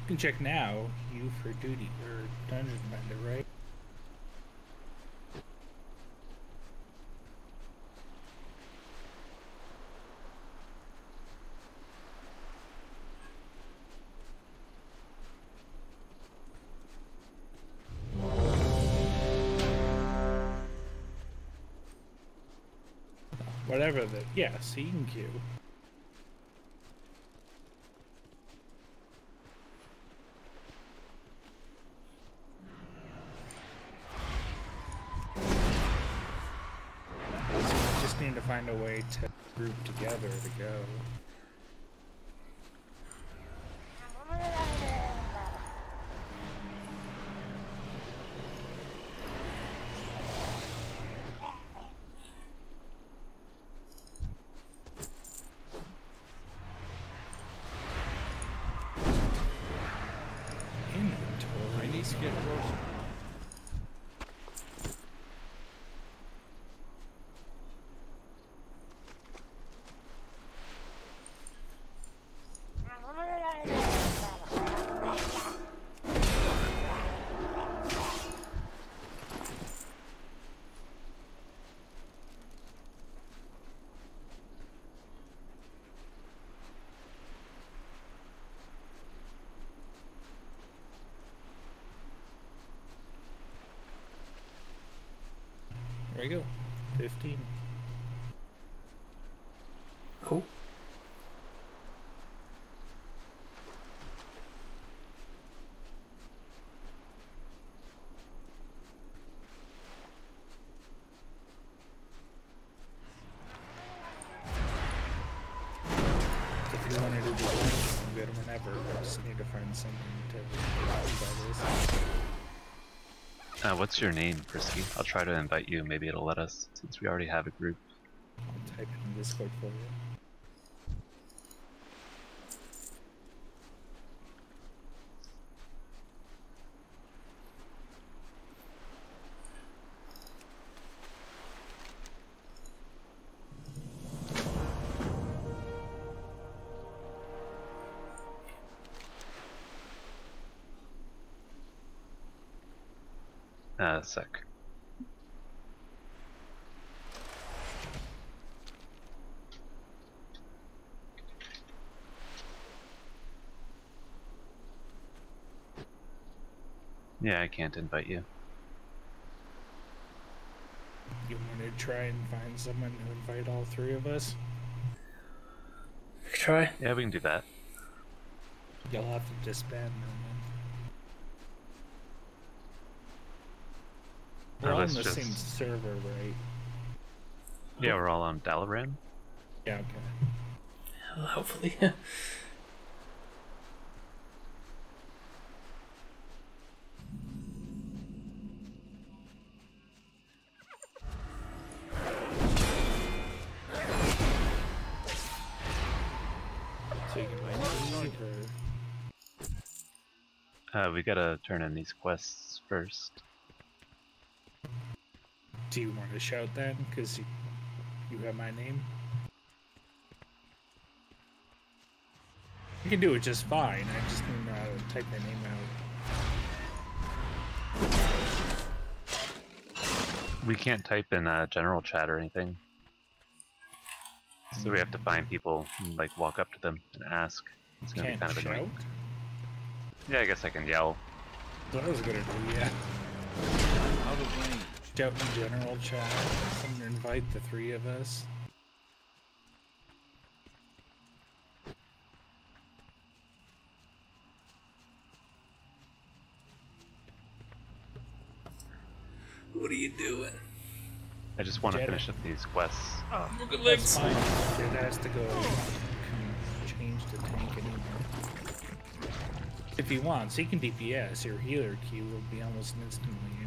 Speaker 7: You can check now, you for duty, or dungeon vendor, right? Yeah, so you. Just need to find a way to group together to go.
Speaker 2: Let's get closer.
Speaker 7: There we go. 15.
Speaker 5: Uh, what's your name, Frisky? I'll try to invite you. Maybe it'll let us, since we already have a group.
Speaker 7: I'll type in Discord for you.
Speaker 5: Uh, sec. Yeah, I can't invite you.
Speaker 7: You want to try and find someone to invite all three of us?
Speaker 1: Try.
Speaker 5: Yeah, we can do that.
Speaker 7: You'll have to disband them. We're
Speaker 5: Uh,
Speaker 7: all on
Speaker 5: let's
Speaker 7: the same server, right?
Speaker 5: Yeah, we're all on Dalaran.
Speaker 7: Yeah, okay.
Speaker 1: Uh, hopefully.
Speaker 7: So you can leave or...
Speaker 5: Uh, we gotta turn in these quests first.
Speaker 7: Do you want to shout then? Because you, you have my name? You can do it just fine. I just need to type my name out.
Speaker 5: We can't type in uh, general chat or anything. So we have to find people and like walk up to them and ask. It's gonna
Speaker 7: Can't
Speaker 5: be kind of
Speaker 7: shout?
Speaker 5: annoying. Yeah, I guess I can yell.
Speaker 7: What I was gonna do, yeah.
Speaker 2: Out of range.
Speaker 7: Shout in general chat. Someone invite the three of us.
Speaker 1: what are you doing?
Speaker 5: I just want to finish up these quests.
Speaker 1: Oh, Good
Speaker 7: That's
Speaker 1: legs.
Speaker 7: fine. Jet has to go change the tank anymore. If he wants, he can DPS. Your healer key will be almost instantly anyway.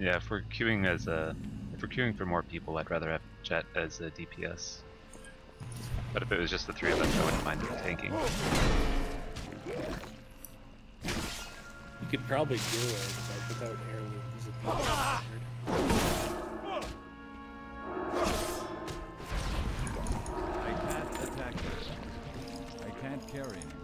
Speaker 5: Yeah, if we're queuing as a, if we're queuing for more people, I'd rather have Jet as a DPS. But if it was just the three of us, I wouldn't mind tanking.
Speaker 7: You could probably do it, but without heirlooms, it'd be hard.
Speaker 2: I can't attack you. I can't carry anymore.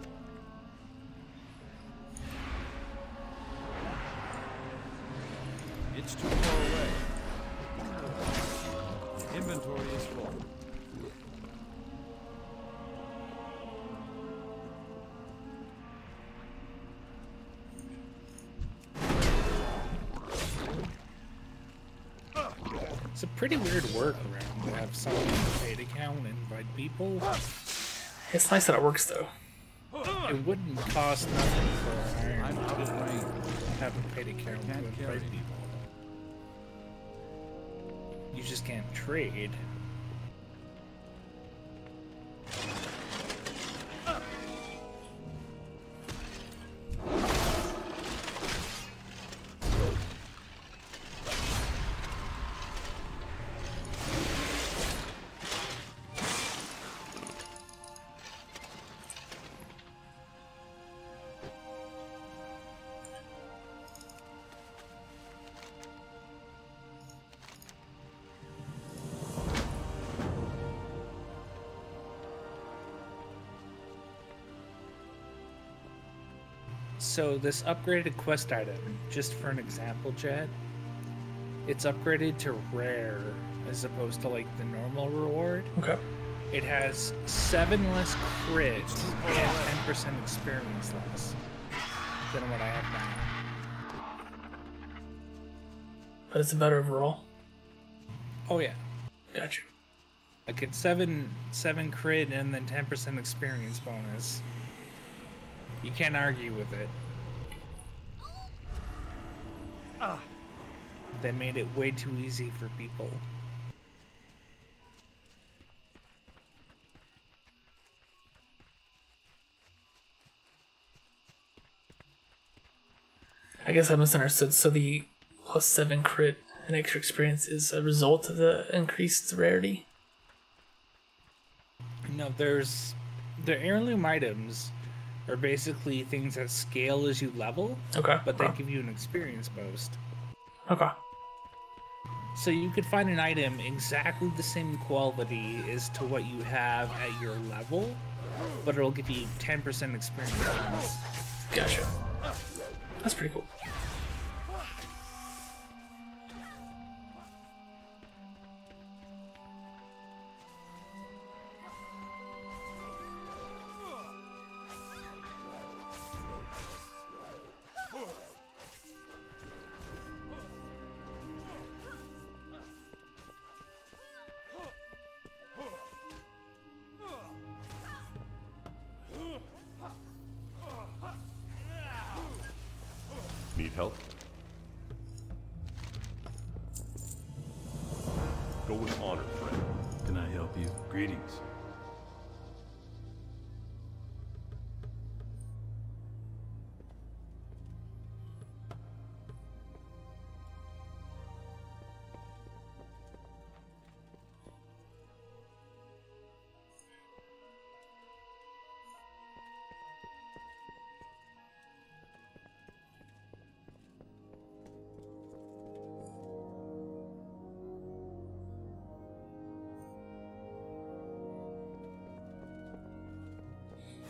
Speaker 7: Pretty weird workaround to have someone paid account invite people.
Speaker 1: It's nice that it works though.
Speaker 7: It wouldn't cost nothing for an
Speaker 2: I'm
Speaker 7: iron to have a paid account to invite people. You just can't trade. So this upgraded quest item, just for an example, Jet, it's upgraded to rare as opposed to like the normal reward.
Speaker 1: Okay.
Speaker 7: It has seven less crit and ten percent experience less than what I have now.
Speaker 1: But it's a better overall.
Speaker 7: Oh yeah,
Speaker 1: Gotcha.
Speaker 7: like it's seven seven crit and then ten percent experience bonus. You can't argue with it. They made it way too easy for people.
Speaker 1: I guess I misunderstood. So the plus seven crit and extra experience is a result of the increased rarity.
Speaker 7: No, there's the heirloom items are basically things that scale as you level,
Speaker 1: Okay.
Speaker 7: but they give you an experience boost.
Speaker 1: Okay.
Speaker 7: So you could find an item exactly the same quality as to what you have at your level, but it'll give you 10% experience.
Speaker 1: Gotcha. That's pretty cool.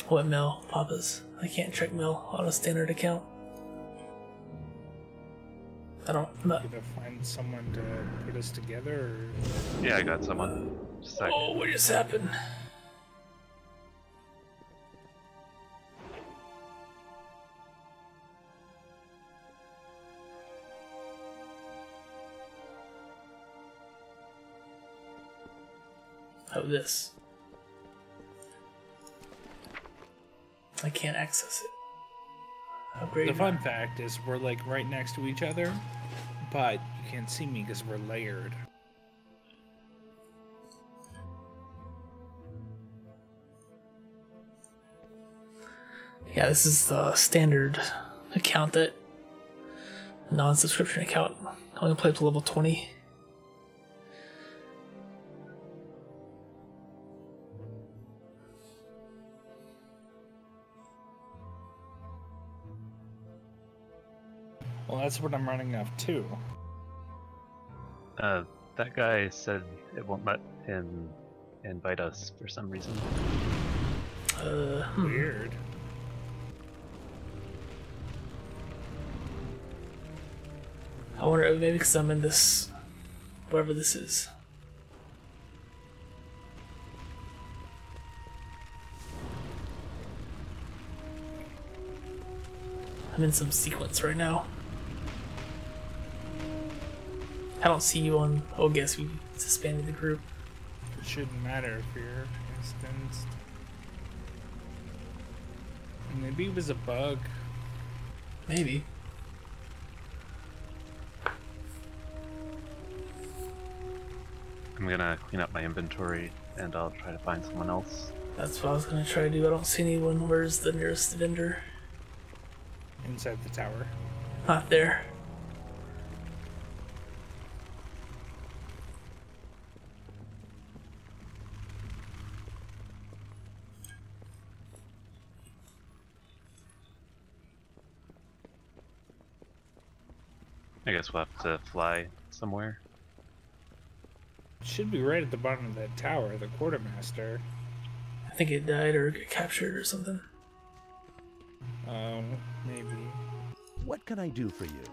Speaker 1: What mail, Papa's? I can't check mail on a standard account. I don't. I'm not-
Speaker 7: Gonna find someone to put us together, or
Speaker 5: Yeah, I got someone. Just.
Speaker 1: Oh, what just happened? Oh, this. I can't access it.
Speaker 7: The fun now. fact is we're like right next to each other, but you can't see me because we're layered.
Speaker 1: Yeah, this is the standard account that non-subscription account. I only play up to level
Speaker 7: 20. That's what I'm running off too.
Speaker 5: Uh, that guy said it won't let him invite us for some reason.
Speaker 1: Uh, hmm.
Speaker 7: Weird.
Speaker 1: I wonder if maybe because I'm in this, wherever this is. I'm in some sequence right now. I don't see you on. Oh, guess we suspended the group.
Speaker 7: It shouldn't matter if you're instanced. Maybe it was a bug.
Speaker 1: Maybe.
Speaker 5: I'm gonna clean up my inventory and I'll try to find someone else.
Speaker 1: That's what I was gonna try to do. I don't see anyone. Where's the nearest vendor?
Speaker 7: inside the tower.
Speaker 1: Not there.
Speaker 5: I guess we'll have to fly somewhere.
Speaker 7: Should be right at the bottom of that tower, the quartermaster.
Speaker 1: I think it died or got captured or something.
Speaker 7: Um, maybe.
Speaker 3: What can I do for you?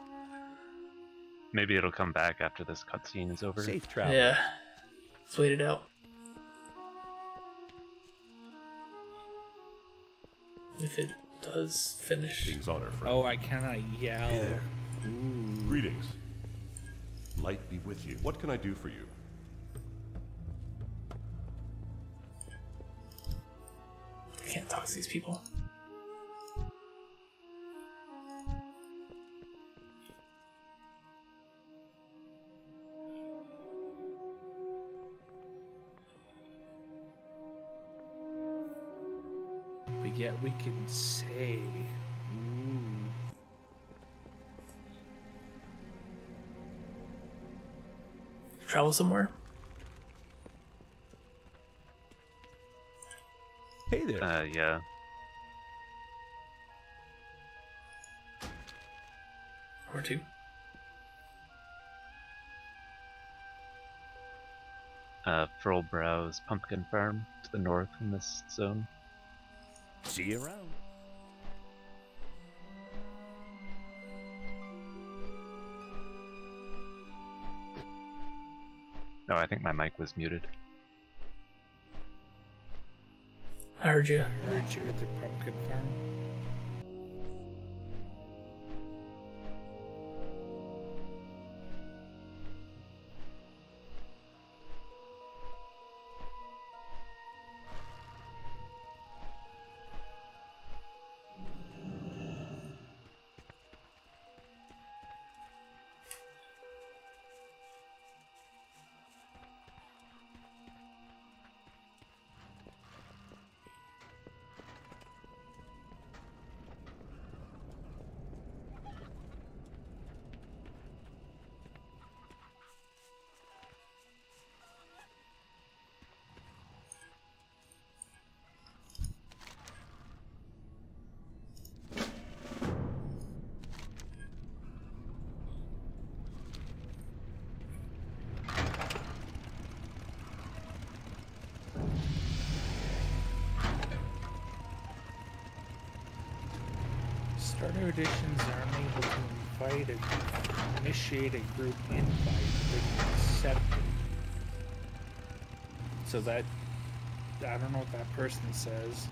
Speaker 5: Maybe it'll come back after this cutscene is over.
Speaker 3: Safe travel.
Speaker 1: Yeah. Let's wait it out. If it does finish.
Speaker 4: Greetings, honor, friend.
Speaker 7: Oh, I cannot yell.
Speaker 4: there. Greetings. Light be with you. What can I do for you?
Speaker 1: I can't talk to these people.
Speaker 7: But yet we can say.
Speaker 1: Travel somewhere?
Speaker 3: Hey there.
Speaker 5: Uh, yeah.
Speaker 1: Or two?
Speaker 5: Uh, Furlbrow's pumpkin farm to the north in this zone.
Speaker 3: See you around.
Speaker 5: No, I think my mic was muted.
Speaker 1: I heard you.
Speaker 7: I heard you at the pumpkin farm. Starter editions are unable to invite a, initiate a group invite, but can accept it. So that I don't know what that person says.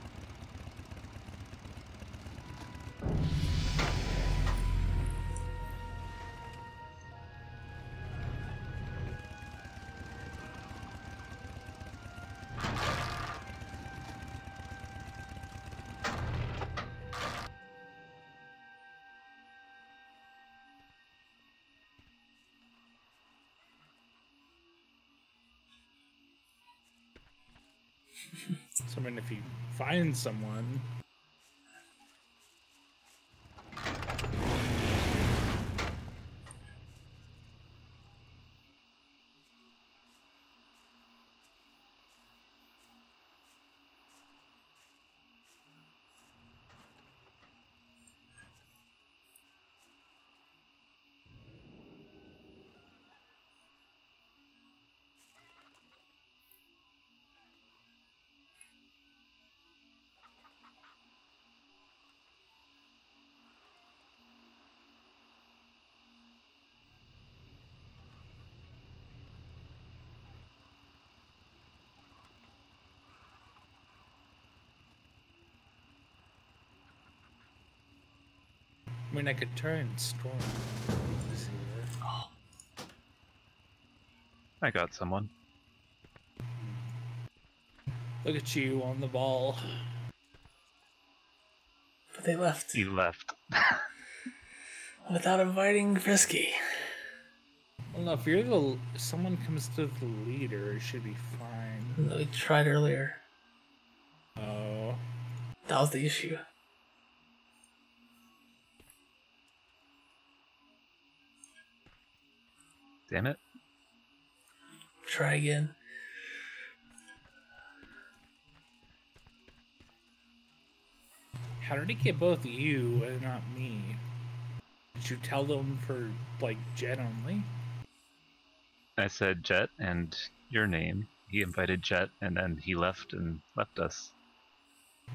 Speaker 7: Find someone, I mean, I could turn and storm. this.
Speaker 5: I got someone.
Speaker 7: Look at you on the ball.
Speaker 1: But they left
Speaker 5: He left.
Speaker 1: without inviting Frisky.
Speaker 7: Well, no, if you're the if someone comes to the leader, it should be fine.
Speaker 1: We tried earlier.
Speaker 7: Oh,
Speaker 1: That was the issue.
Speaker 5: Damn it.
Speaker 1: Try again.
Speaker 7: how did he get both you and not me? Did you tell them for like Jet only?
Speaker 5: I said Jet and your name. He invited Jet and then he left and left us.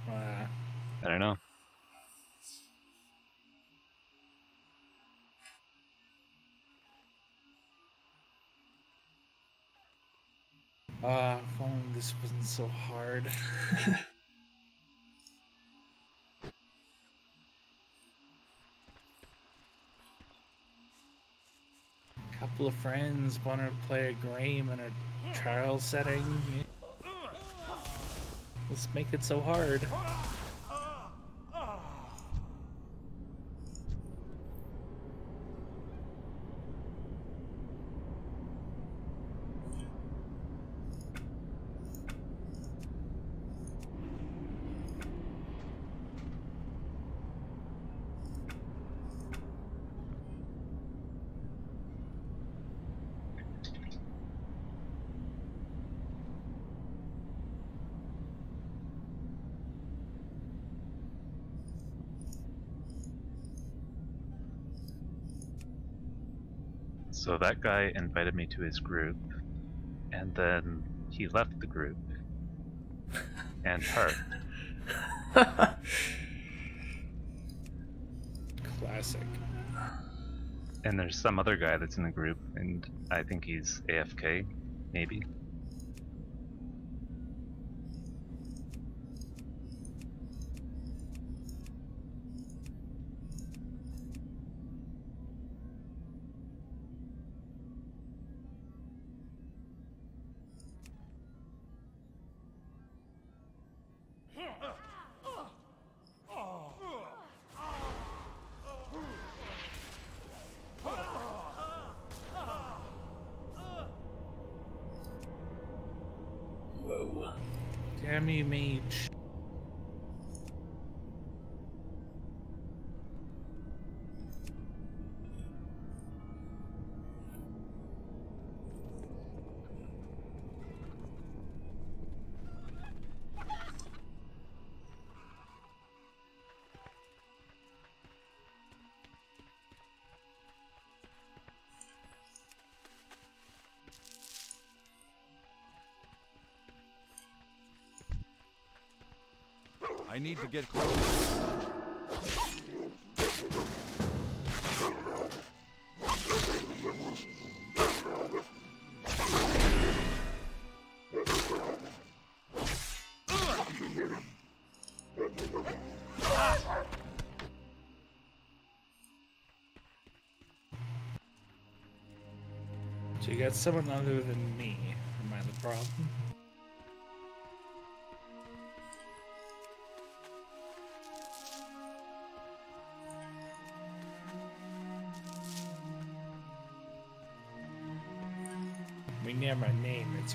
Speaker 7: Uh,
Speaker 5: I don't know.
Speaker 7: Ah, if only this wasn't so hard. couple of friends want to play a game in a trial setting. Let's make it so hard.
Speaker 5: So that guy invited me to his group, and then he left the group and parked.
Speaker 7: Classic.
Speaker 5: And there's some other guy that's in the group, and I think he's AFK, maybe.
Speaker 2: I need to get close.
Speaker 7: So you got someone other than me. Am I the problem?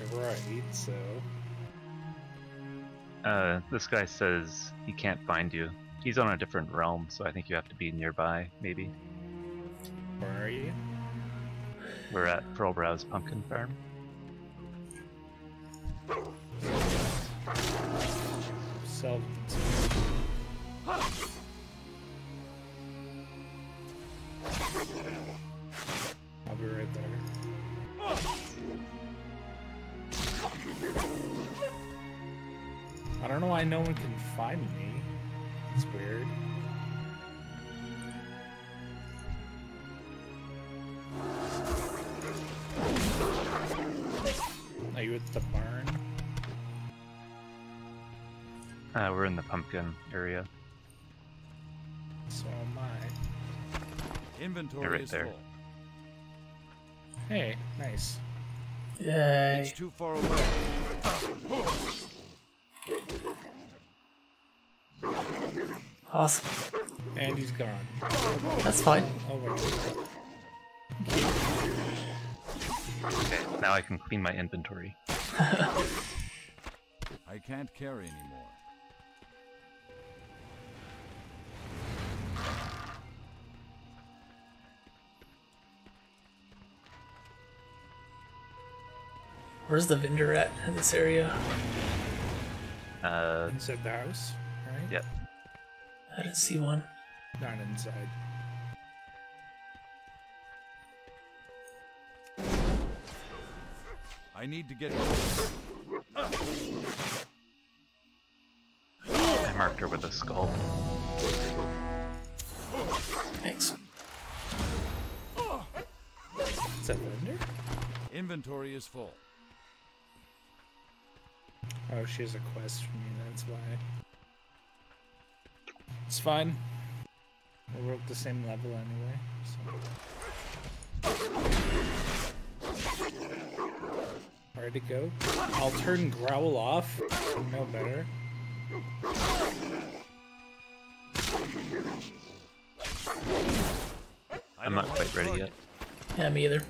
Speaker 7: It's right, so...
Speaker 5: Uh, this guy says he can't find you. He's on a different realm, so I think you have to be nearby, maybe.
Speaker 7: Where are you?
Speaker 5: We're at Pearl Pearlbrow's Pumpkin Farm.
Speaker 7: Seldom.
Speaker 5: In the pumpkin area.
Speaker 7: So am I.
Speaker 2: Inventory
Speaker 5: You're right
Speaker 2: is
Speaker 5: there.
Speaker 2: full.
Speaker 7: Hey, nice.
Speaker 1: Yay.
Speaker 2: It's too far away.
Speaker 1: Awesome.
Speaker 7: And he's gone.
Speaker 1: That's fine.
Speaker 7: Oh my.
Speaker 5: Okay, now I can clean my inventory.
Speaker 2: I can't carry anymore.
Speaker 1: Where's the vendor at in this area?
Speaker 5: Uh,
Speaker 7: Inside the house, right?
Speaker 5: yep.
Speaker 1: I didn't see one.
Speaker 7: Not inside.
Speaker 2: I need to get.
Speaker 5: I marked her with a skull.
Speaker 1: Thanks.
Speaker 7: Is that vendor?
Speaker 2: Inventory is full.
Speaker 7: Oh, she has a quest for me, that's why. It's fine. We're at the same level anyway, so. Where'd it go? I'll turn Growl off. No better.
Speaker 5: I'm not quite ready yet.
Speaker 1: Yeah, me either.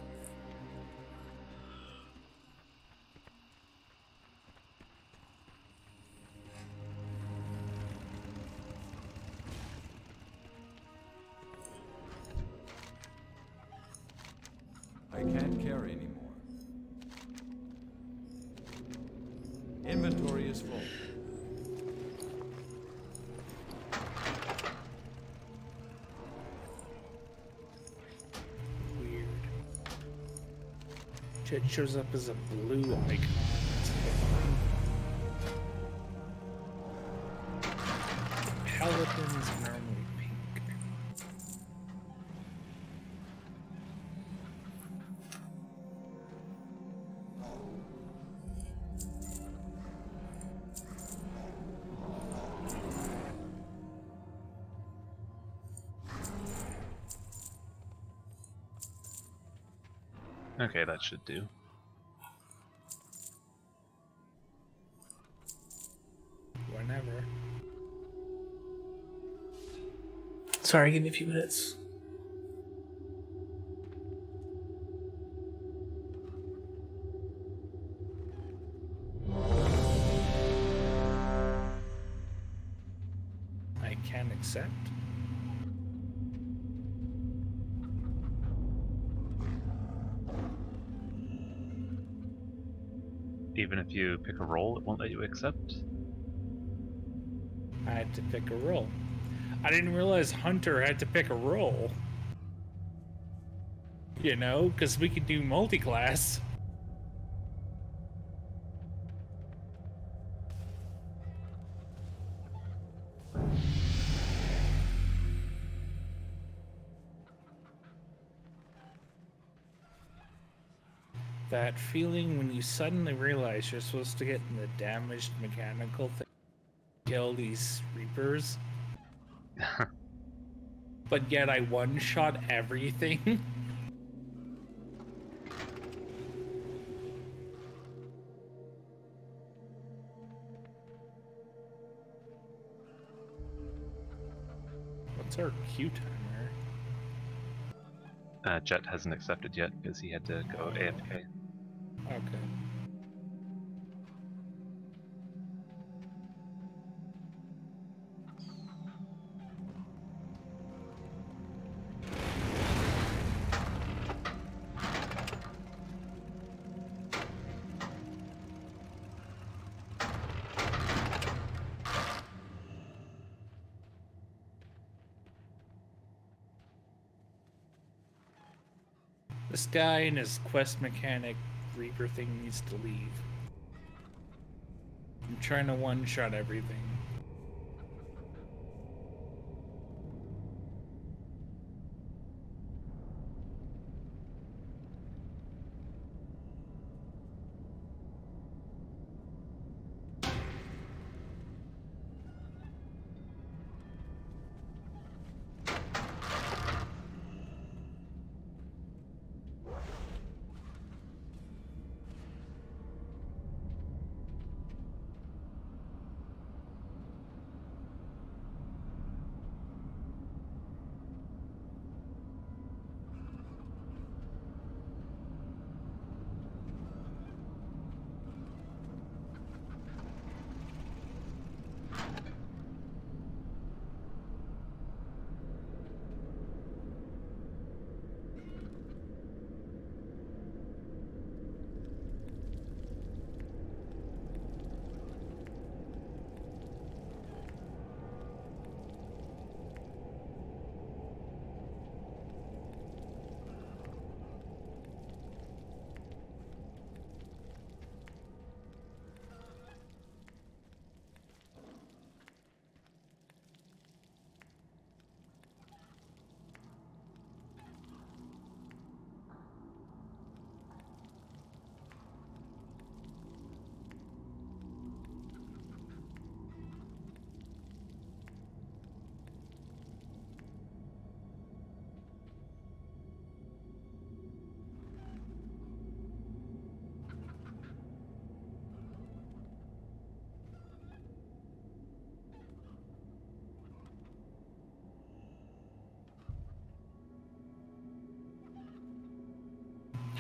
Speaker 7: Shows up as a blue icon. Paladin's normally pink.
Speaker 5: Okay, that should do.
Speaker 1: Sorry, give me a few minutes.
Speaker 7: I can accept.
Speaker 5: Even if you pick a roll, it won't let you accept.
Speaker 7: I had to pick a role. I didn't realize Hunter had to pick a role. You know, because we could do multi-class. That feeling when you suddenly realize you're supposed to get in the damaged mechanical thing, kill these reapers, but yet I one shot everything. What's our Q timer?
Speaker 5: Uh, Jet hasn't accepted yet because he had to go AFK.
Speaker 7: This guy and his quest mechanic Reaper thing needs to leave. I'm trying to one shot everything.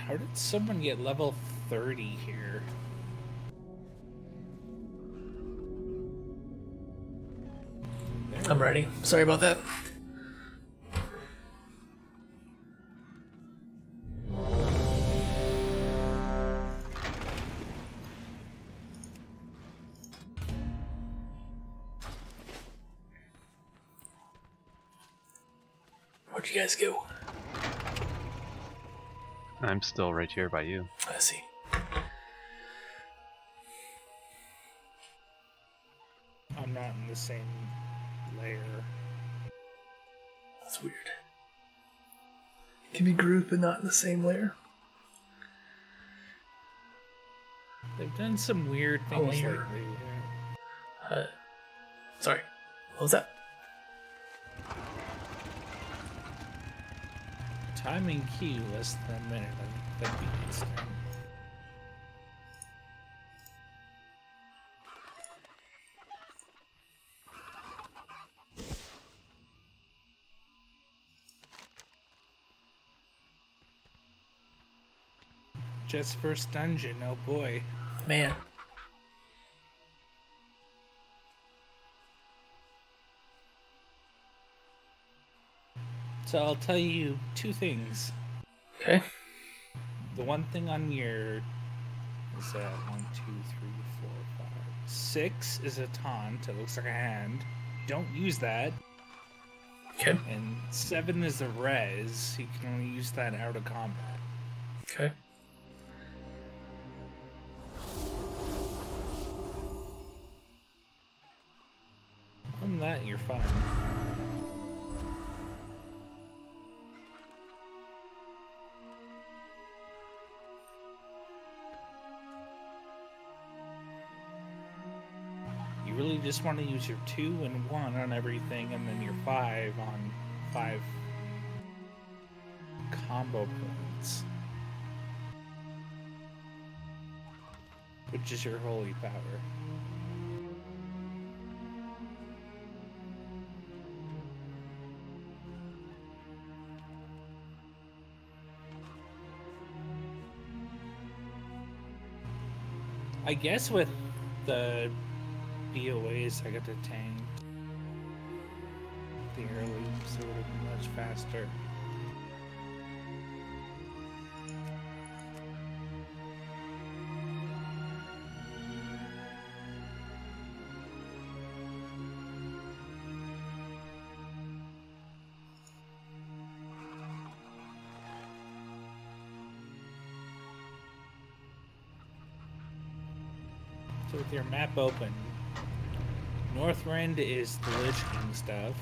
Speaker 7: How did someone get level 30 here?
Speaker 1: I'm ready. Sorry about that. Where'd you guys go?
Speaker 5: I'm still right here by you.
Speaker 1: I see.
Speaker 7: I'm not in the same layer.
Speaker 1: That's weird. Can be grouped but not in the same layer.
Speaker 7: They've done some weird things
Speaker 1: layer.
Speaker 7: lately.
Speaker 1: Uh, sorry. What was that?
Speaker 7: Timing key less than a minute. I think first dungeon, oh boy.
Speaker 1: Man.
Speaker 7: So I'll tell you two things.
Speaker 1: Okay.
Speaker 7: The one thing on your is that one, two, three, four, five, six is a taunt. It looks like a hand. Don't use that.
Speaker 1: Okay.
Speaker 7: And seven is a res. You can only use that out of combat.
Speaker 1: Okay.
Speaker 7: Want to use your two and one on everything, and then your five on five combo points. Which is your holy power. I guess with the BOAs, I got the tank. The early, so it would have been much faster. So with your map open, Northrend is the Lich King stuff.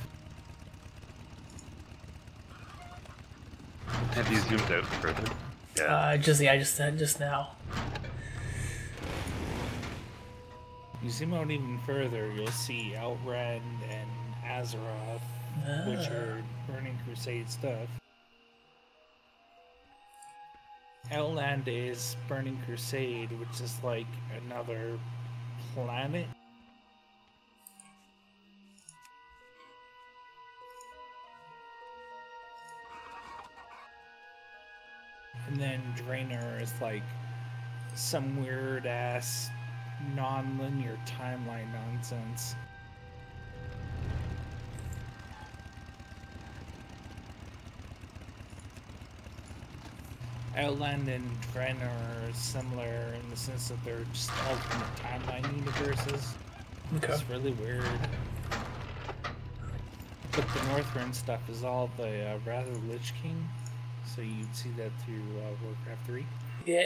Speaker 5: Have you zoomed out further? Yeah.
Speaker 1: Uh, just yeah, I just said just now.
Speaker 7: You zoom out even further, you'll see Outland and Azeroth, which
Speaker 1: Ah.
Speaker 7: are Burning Crusade stuff. Outland is Burning Crusade, which is like another planet. And then Draenor is like some weird ass non-linear timeline nonsense. Outland and Draenor are similar in the sense that they're just alternate timeline universes.
Speaker 1: Okay.
Speaker 7: It's really weird. But the Northrend stuff is all the uh, rather Lich King, so you'd see that through uh, Warcraft 3.
Speaker 1: Yeah.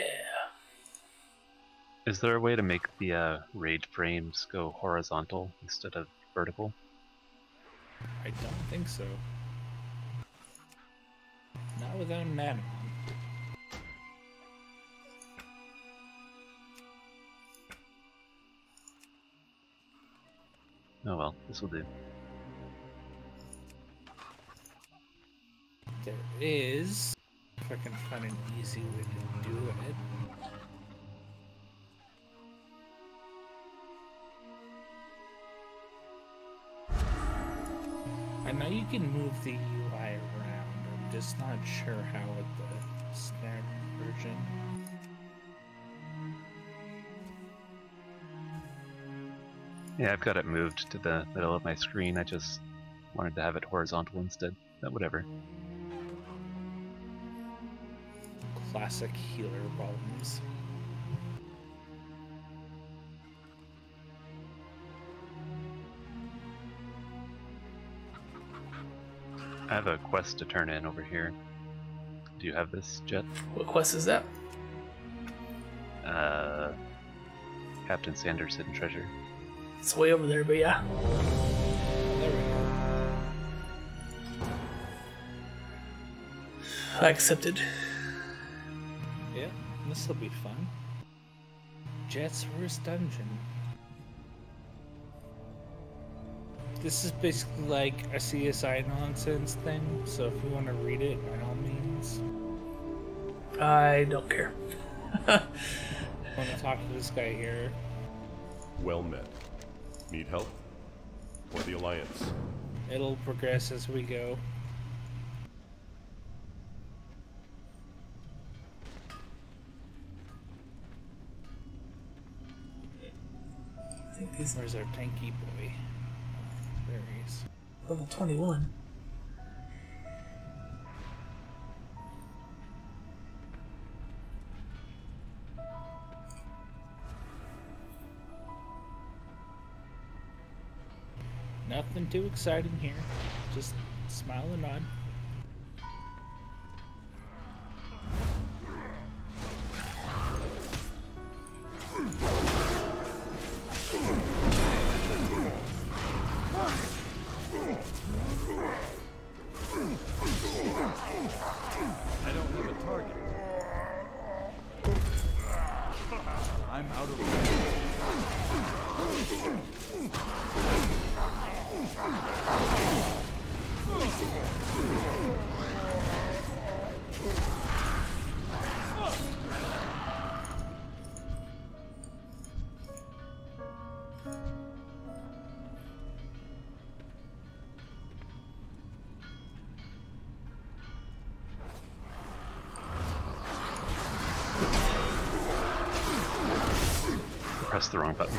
Speaker 5: Is there a way to make the uh, raid frames go horizontal instead of vertical?
Speaker 7: I don't think so. Not without an add-on.
Speaker 5: Oh well, this will do.
Speaker 7: There is, if I can find an easy way to do it. I know you can move the UI around. I'm just not sure how with the standard version.
Speaker 5: Yeah, I've got it moved to the middle of my screen. I just wanted to have it horizontal instead. But whatever.
Speaker 7: Classic healer problems.
Speaker 5: I have a quest to turn in over here. Do you have this, Jet?
Speaker 1: What quest is that?
Speaker 5: Uh, Captain Sanders' hidden treasure.
Speaker 1: It's way over there, but yeah.
Speaker 7: There we go.
Speaker 1: I accepted.
Speaker 7: Yeah, this will be fun. Jet's first dungeon. This is basically like a CSI nonsense thing, so if you want to read it, by all means.
Speaker 1: I don't care.
Speaker 7: I want to talk to this guy here.
Speaker 4: Well met. Need help? Or the Alliance?
Speaker 7: It'll progress as we go. Where's our tanky boy? There he is.
Speaker 1: level 21.
Speaker 7: Nothing too exciting here. Just smile and nod.
Speaker 5: The wrong button.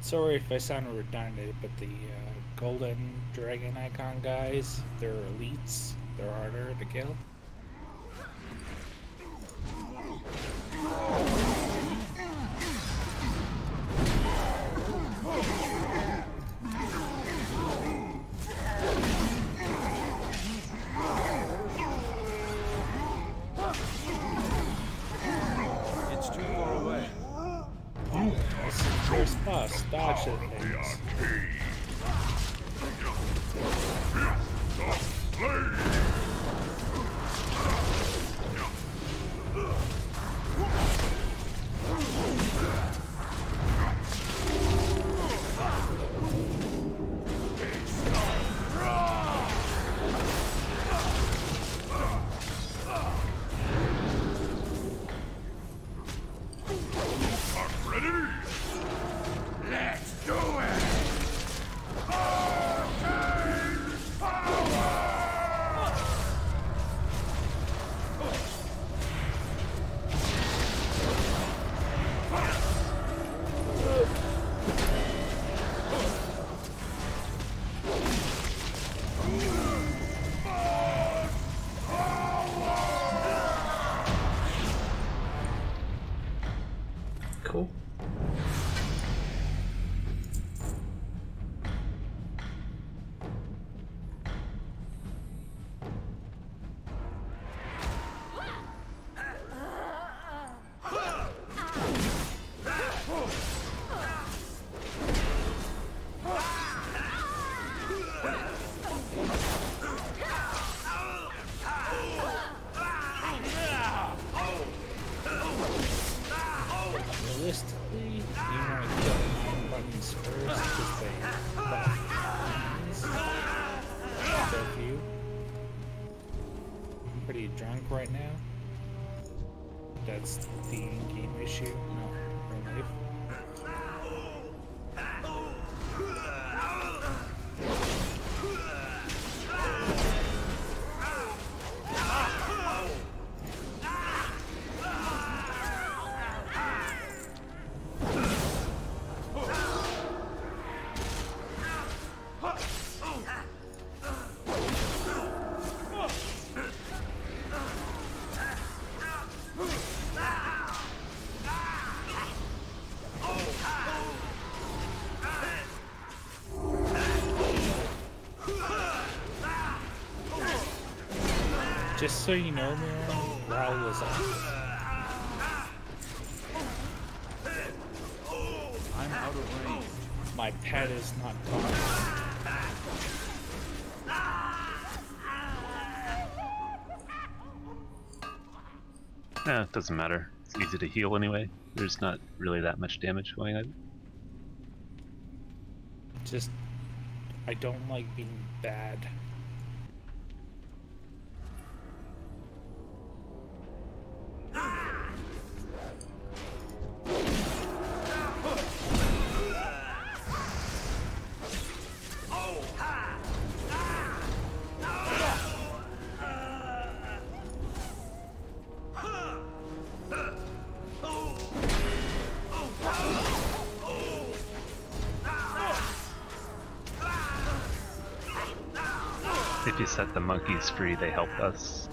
Speaker 7: Sorry if I sound redundant, but the uh, golden dragon icon guys, they're elites. They're harder to kill. Just so you know, man, Raul was off.
Speaker 2: I'm out of range.
Speaker 7: My pet is not gone.
Speaker 5: Yeah, it doesn't matter. It's easy to heal anyway. There's not really that much damage going on.
Speaker 7: Just, I don't like being bad.
Speaker 5: Free, they help us.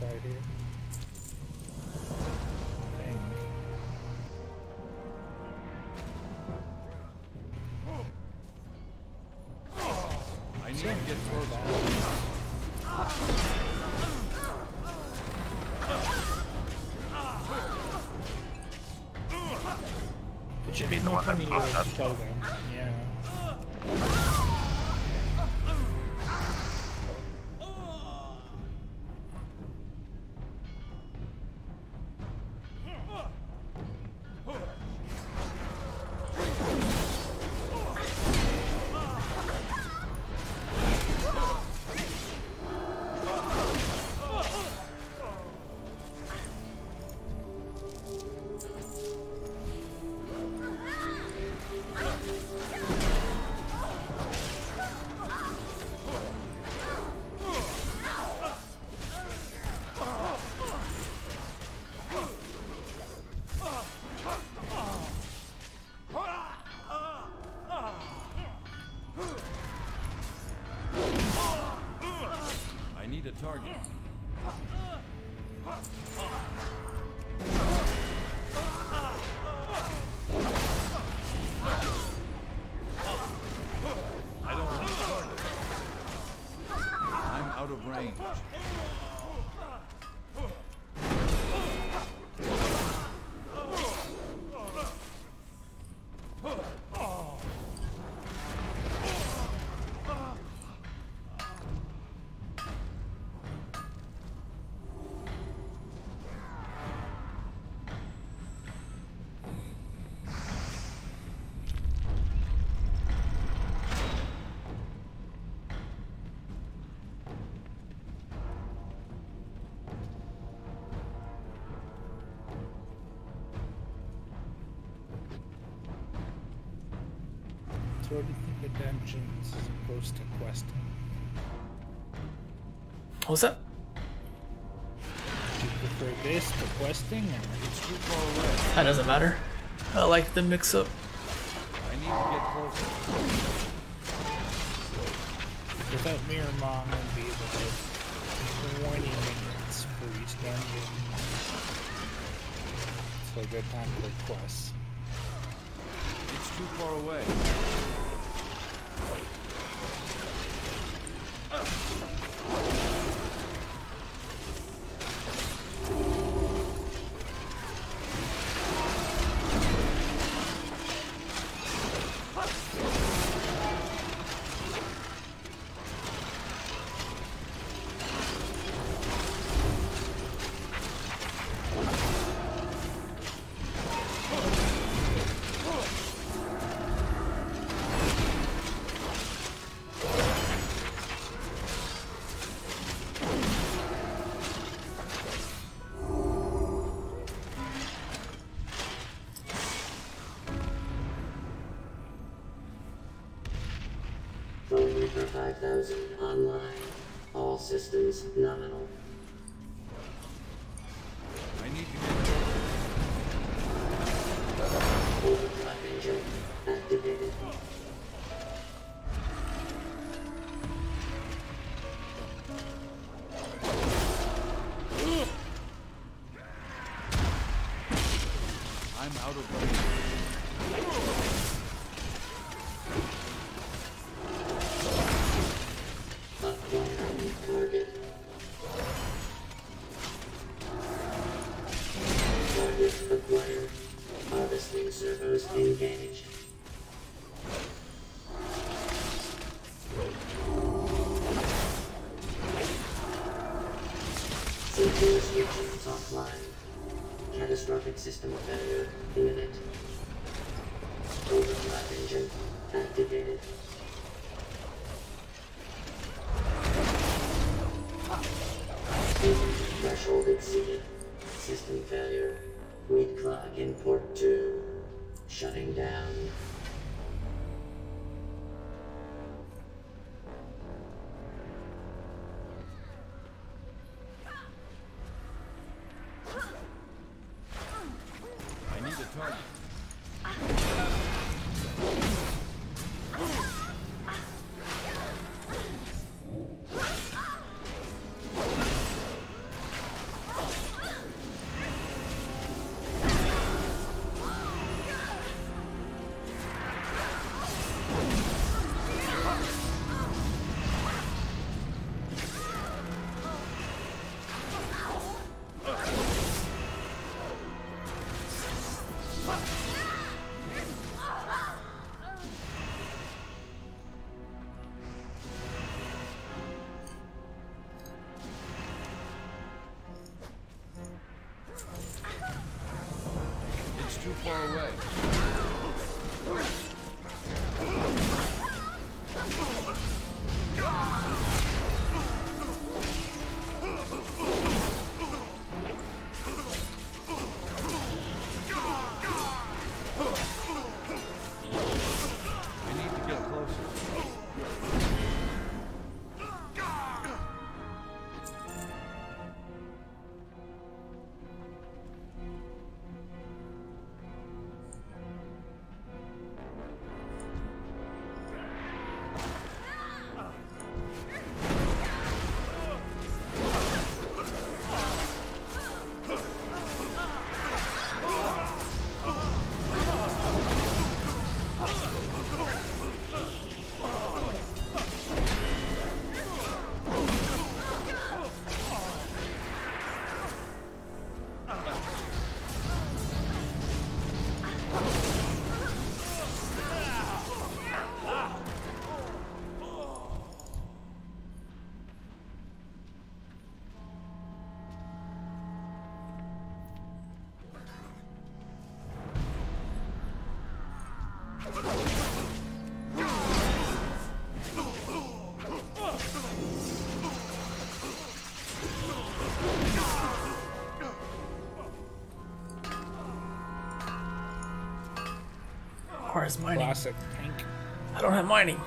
Speaker 7: Outside here. I.
Speaker 2: Need to get target.
Speaker 7: 30th Redemptions as opposed to questing.
Speaker 1: What was that?
Speaker 7: Do you prefer this to questing?
Speaker 2: It's too far away.
Speaker 1: That doesn't matter. I like the mix-up.
Speaker 2: I need to get closer.
Speaker 7: Without Miramon, I'd be about 20 minutes for each dungeon. So good time for quests.
Speaker 2: It's too far away.
Speaker 12: Reaper 5000 online. All systems nominal. Engine activated. Threshold exceeded. System failure. Read clock in port 2. Shutting down.
Speaker 1: Mining.
Speaker 7: Classic tank.
Speaker 1: I don't have mining.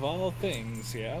Speaker 2: Of
Speaker 7: all things, yeah.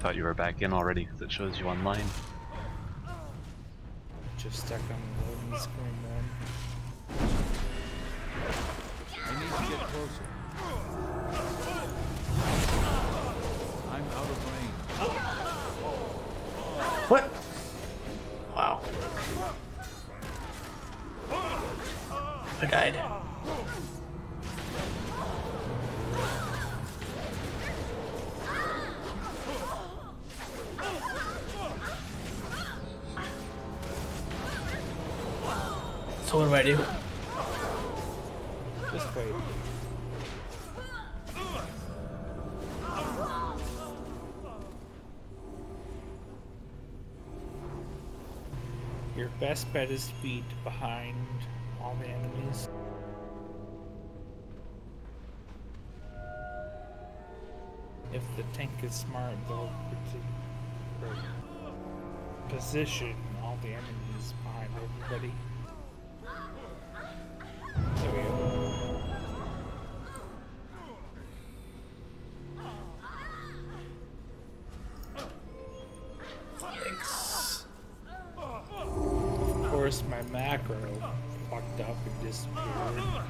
Speaker 5: Thought you were back in already because it shows you online.
Speaker 2: I
Speaker 1: do?
Speaker 7: Just wait. Your best bet is to beat behind all the enemies. If the tank is smart, they'll position all the enemies behind everybody. Up.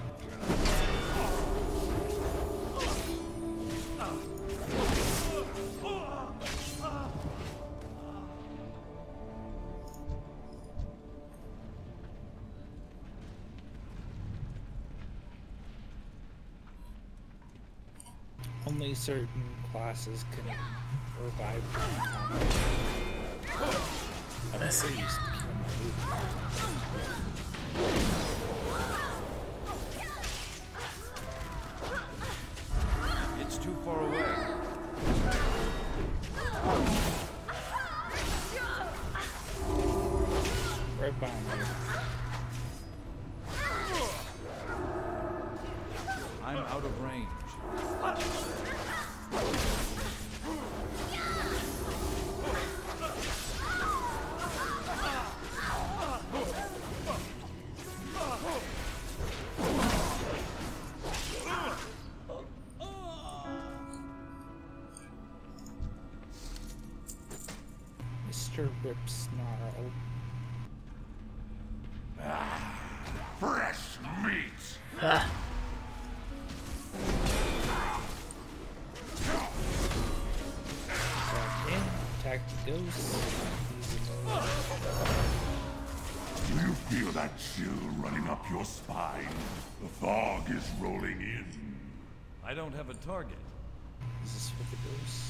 Speaker 7: Only certain classes can revive.
Speaker 1: I see.
Speaker 7: Rip snarl.
Speaker 6: Fresh meat!
Speaker 1: Ah.
Speaker 7: Attack in, attack the ghost.
Speaker 6: Do you feel that chill running up your spine? The fog is rolling in.
Speaker 2: I don't have a target.
Speaker 7: Is This is for the ghost.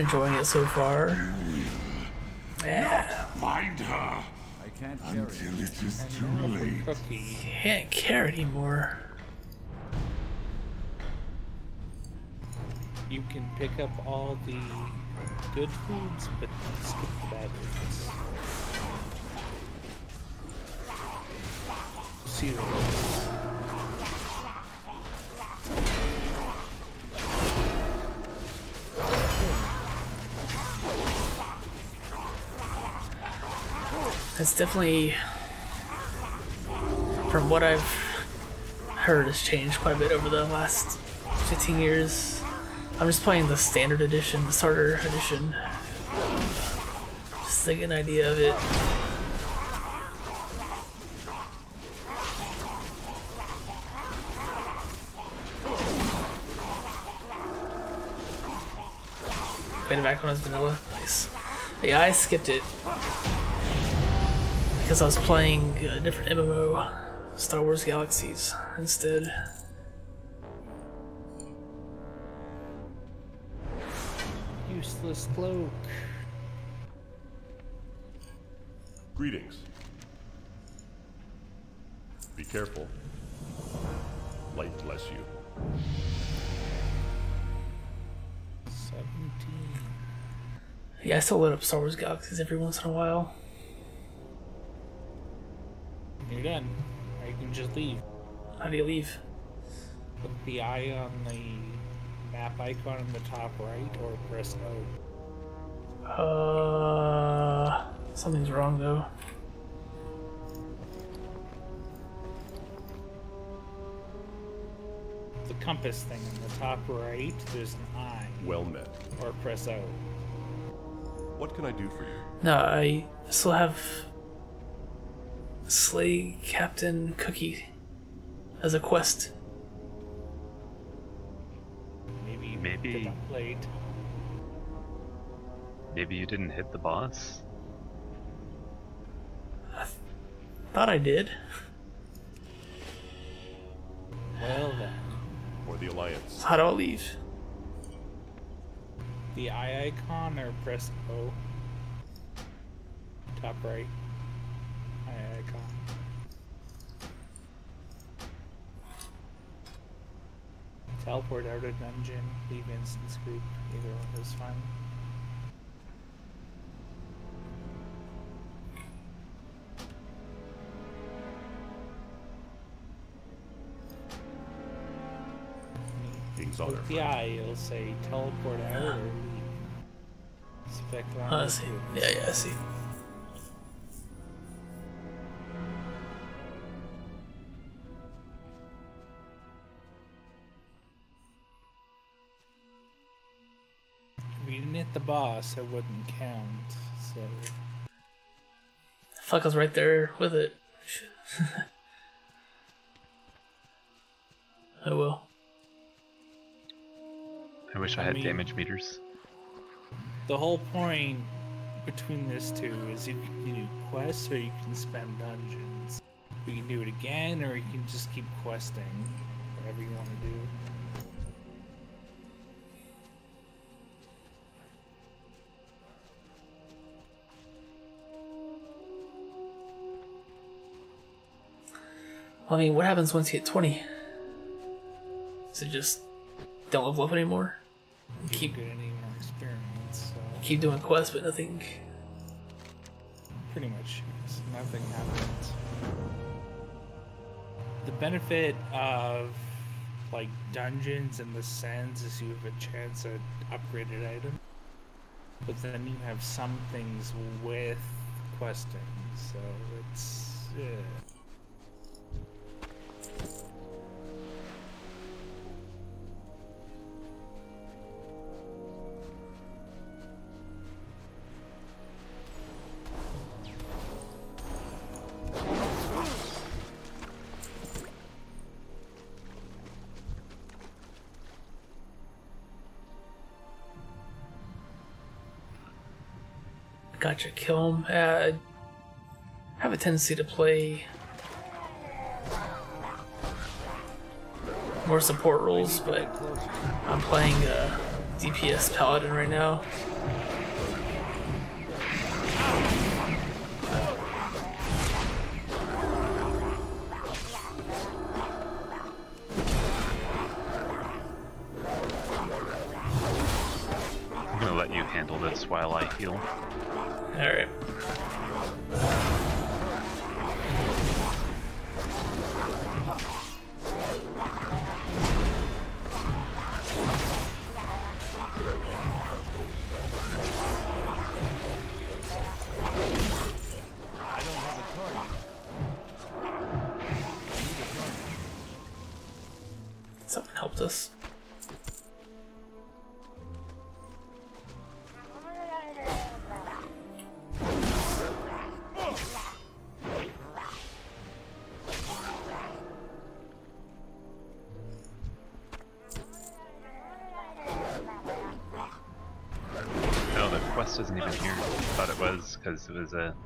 Speaker 1: Enjoying it so far. Yeah.
Speaker 6: Find her
Speaker 2: I can't carry it.
Speaker 6: until it is too late.
Speaker 7: Cookie.
Speaker 1: Can't care anymore.
Speaker 7: You can pick up all the good foods, but skip the bad foods. See the
Speaker 1: It's definitely, from what I've heard, has changed quite a bit over the last 15 years. I'm just playing the standard edition, the starter edition. Just to get an idea of it. Played back it was vanilla. Nice. Yeah, I skipped it because I was playing a different MMO, Star Wars Galaxies, instead.
Speaker 7: useless cloak.
Speaker 4: Greetings. Be careful. Light bless you.
Speaker 7: 17.
Speaker 1: Yeah, I still load up Star Wars Galaxies every once in a while.
Speaker 7: You're done. Or you can just leave.
Speaker 1: How do you leave?
Speaker 7: Put the eye on the map icon in the top right, or press O.
Speaker 1: Uh, something's wrong though.
Speaker 7: The compass thing in the top right, there's an eye.
Speaker 4: Well met.
Speaker 7: Or press O.
Speaker 4: What can I do for you?
Speaker 1: No, I still have Slay Captain Cookie as a quest.
Speaker 7: Maybe you
Speaker 5: Maybe-
Speaker 7: did not.
Speaker 5: Maybe you didn't hit the boss?
Speaker 1: Thought I did.
Speaker 7: Well then,
Speaker 4: For the Alliance.
Speaker 1: How do I leave?
Speaker 7: the eye icon or press O. Top right. Eye. Teleport out of dungeon, leave instance group. Either one is fine.
Speaker 4: King's Honor.
Speaker 7: With the eye, it'll say teleport out or leave. Select one
Speaker 1: Oh, I see. Yeah, yeah, I see.
Speaker 7: Boss, it wouldn't count. So
Speaker 1: Fuck, I was right there with it. I will.
Speaker 5: I wish I,
Speaker 7: I
Speaker 5: had
Speaker 7: mean-
Speaker 5: damage meters.
Speaker 7: The whole point between this two is you can do quests or you can spend dungeons. You can do it again or you can just keep questing. Whatever you want to do.
Speaker 1: I mean, what happens once you hit 20? Is it just don't level up anymore?
Speaker 7: You
Speaker 1: Keep
Speaker 7: get any more experience. So
Speaker 1: keep doing quests, but nothing.
Speaker 7: pretty much yes, nothing happens. The benefit of like dungeons and the sense is you have a chance at upgraded item. But then you have some things with questing, so it's yeah.
Speaker 1: Gotcha, kill him. Uh, I have a tendency to play more support roles, but I'm playing uh, DPS Paladin right now.
Speaker 5: I'm gonna let you handle this while I heal. It was a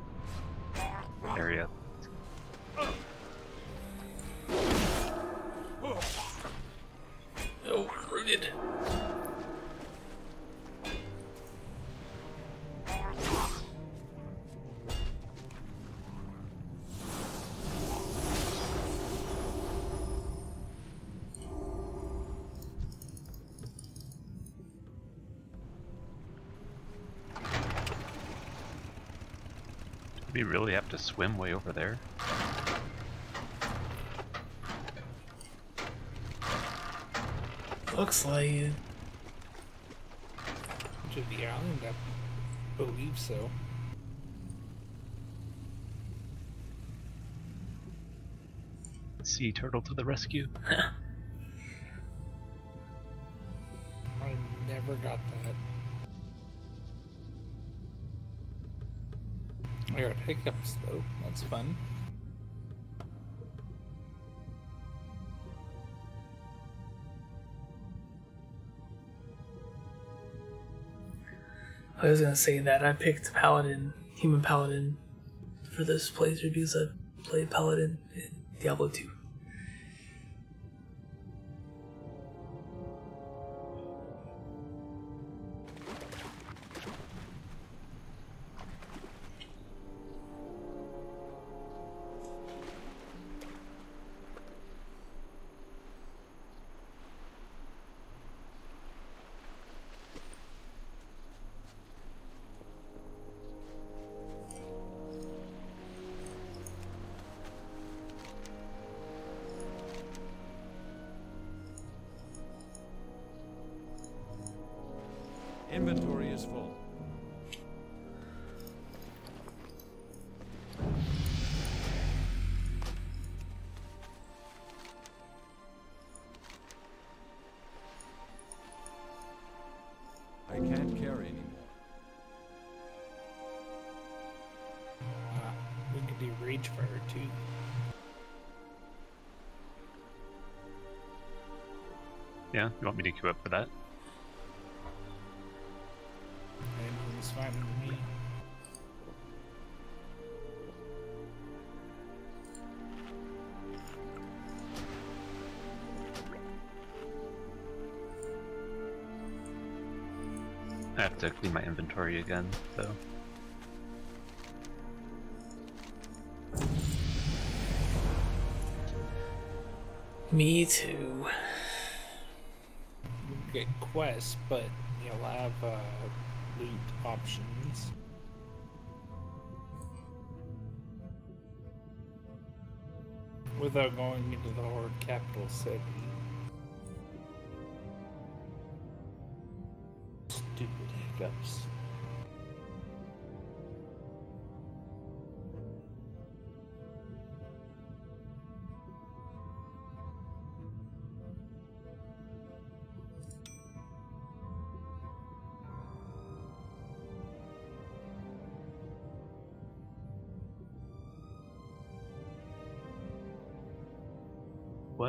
Speaker 5: really have to swim way over there?
Speaker 1: Looks like it.
Speaker 7: To the island, I believe so.
Speaker 5: Sea turtle to the rescue.
Speaker 7: That's fun.
Speaker 1: I was gonna say that I picked Paladin, Human Paladin, for this playthrough because I played Paladin in Diablo 2.
Speaker 5: you up for that. I have to clean my inventory again, so.
Speaker 1: Me too.
Speaker 7: Get quests, but you'll have uh, loot options. Without going into the Horde capital city. Stupid hiccups.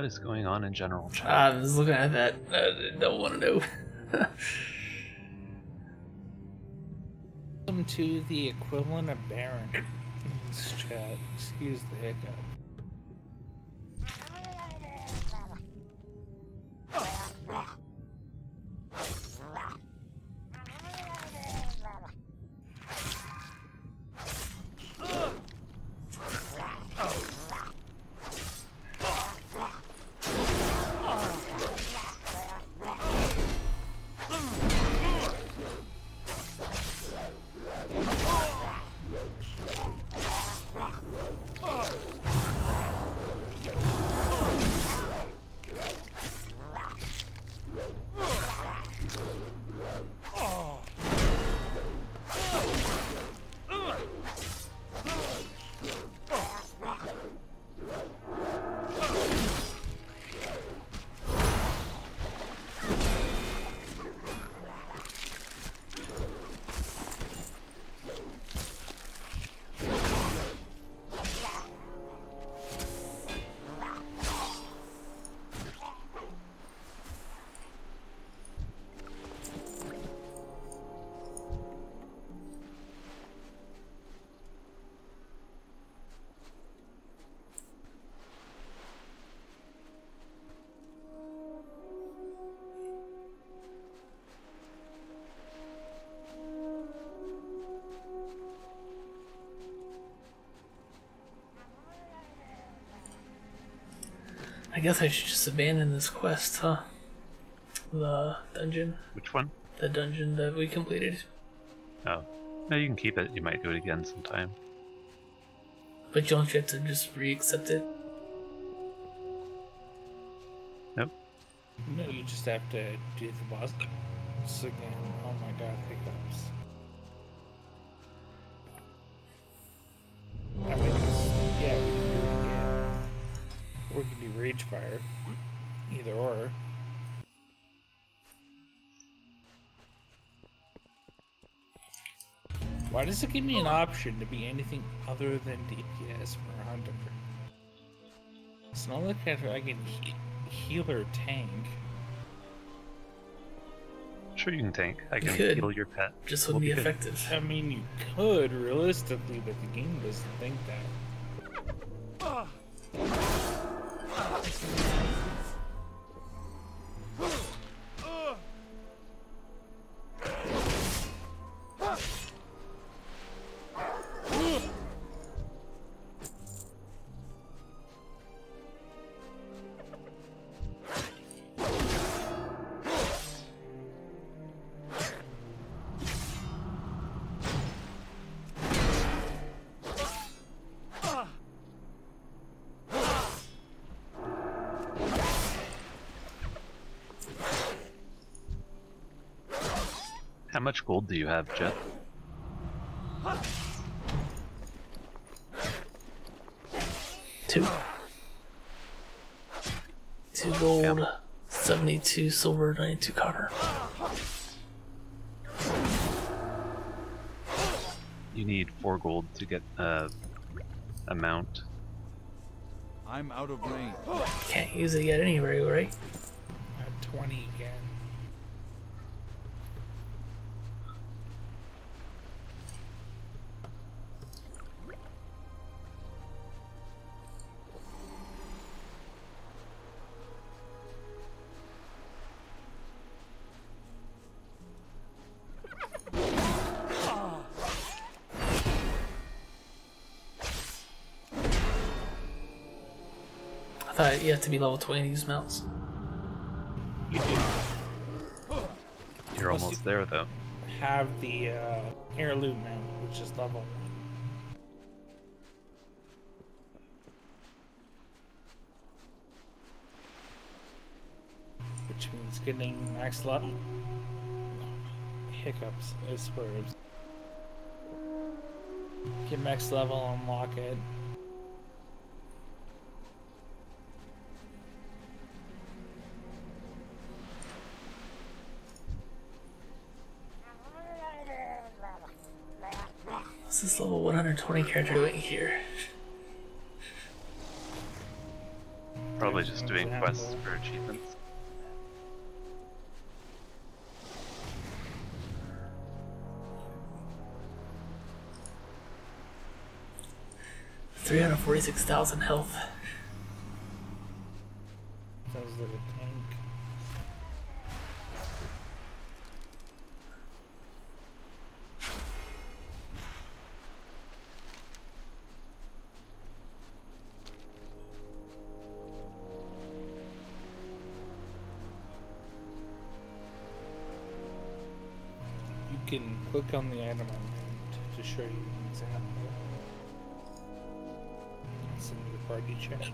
Speaker 5: What is going on in general chat?
Speaker 1: Ah, I was looking at that. I don't want to know.
Speaker 7: Welcome to the equivalent of Barrens. This chat. Excuse the hiccup.
Speaker 1: Guess I should just abandon this quest, huh? The dungeon.
Speaker 5: Which one?
Speaker 1: The dungeon that we completed.
Speaker 5: Oh. No, you can keep it. You might do it again sometime.
Speaker 1: But you don't you have to just re-accept it?
Speaker 5: Nope.
Speaker 7: No, you just have to do the boss again. Oh my god, hiccups. Fire. Either or. Why does it give me an option to be anything other than DPS for a hunter? It's not like I can he- heal or tank.
Speaker 5: Sure, you can tank. I can
Speaker 1: could.
Speaker 5: heal your pet.
Speaker 1: Just
Speaker 5: We'll
Speaker 1: wouldn't be effective.
Speaker 7: I mean, you could realistically, but the game doesn't think that.
Speaker 5: How much gold do you have, Jet?
Speaker 1: Two. Two gold, 72 silver, 92 copper.
Speaker 5: You need four gold to get uh, a mount.
Speaker 2: I'm out of range.
Speaker 1: Can't use it yet anyway, right?
Speaker 7: At 20 again.
Speaker 1: To be level 20 to use mounts.
Speaker 7: You do
Speaker 5: You're
Speaker 7: Plus
Speaker 5: almost
Speaker 7: you-
Speaker 5: there though.
Speaker 7: have the uh, heirloom mount, which is level. Which means getting max level. Hiccups, I swear. Get max level, unlock it.
Speaker 1: What's this level 120 character doing here?
Speaker 5: Probably just doing quests for achievements.
Speaker 1: Three hundred forty-six thousand health.
Speaker 7: Click on the item on to show you an example. It's in your party chat.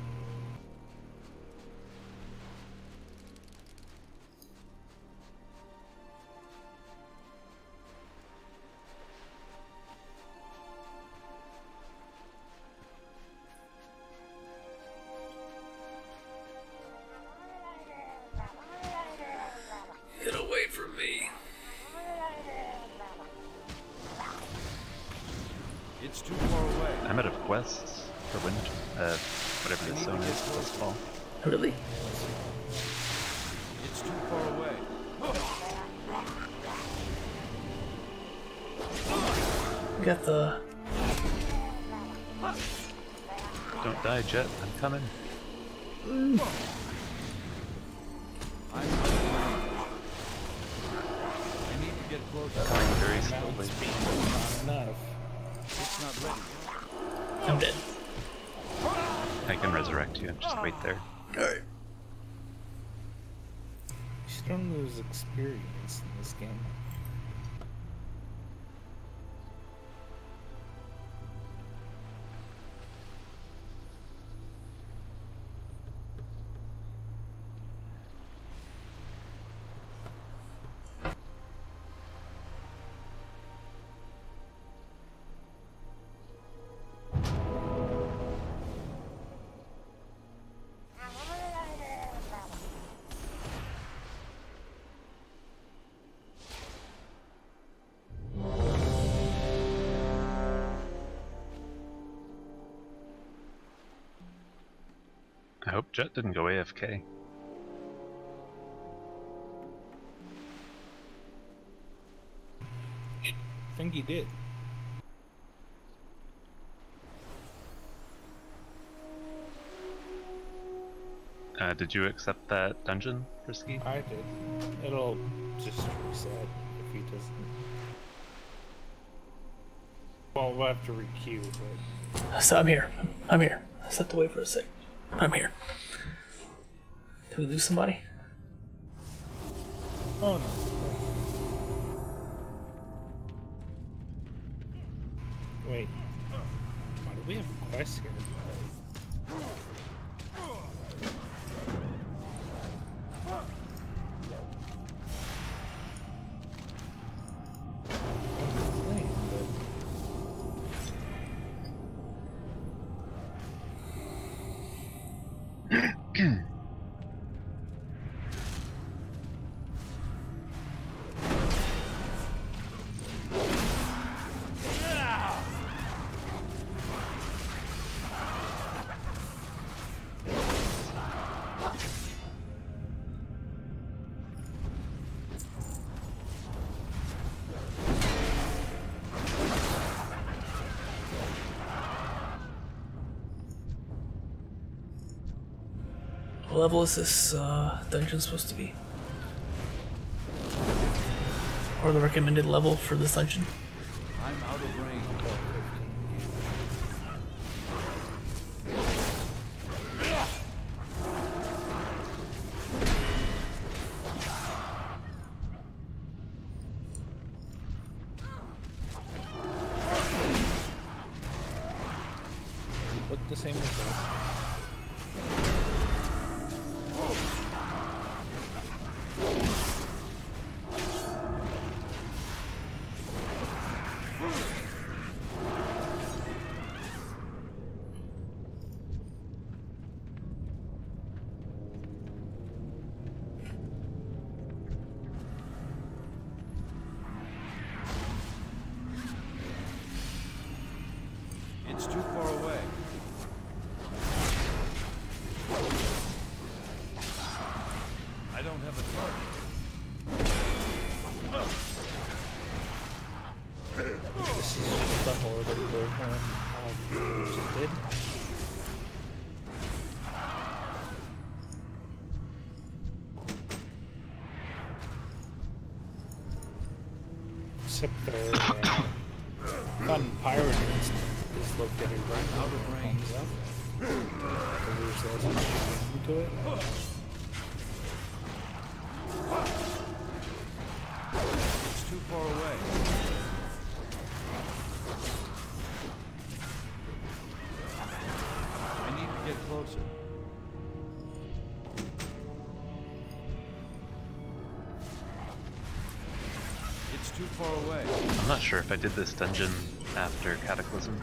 Speaker 1: We got the.
Speaker 5: Don't die, Jet. I'm coming.
Speaker 2: I need to get closer.
Speaker 5: Coming very slowly.
Speaker 7: Not enough.
Speaker 2: It's not ready.
Speaker 1: I'm dead.
Speaker 5: I can resurrect you. Just wait there.
Speaker 1: Alright.
Speaker 7: You just don't lose experience in this game.
Speaker 5: I hope Jet didn't go AFK.
Speaker 7: I think he did.
Speaker 5: Uh, did you accept that dungeon, Frisky?
Speaker 7: I did. It'll just reset if he doesn't. Well, we'll have to requeue, but
Speaker 1: So I'm here. I'm here. I stepped away for a sec. I'm here. Did we lose somebody?
Speaker 7: oh no.
Speaker 1: Level is this uh, dungeon supposed to be? Or the recommended level for this dungeon?
Speaker 2: sure if I did this dungeon after Cataclysm.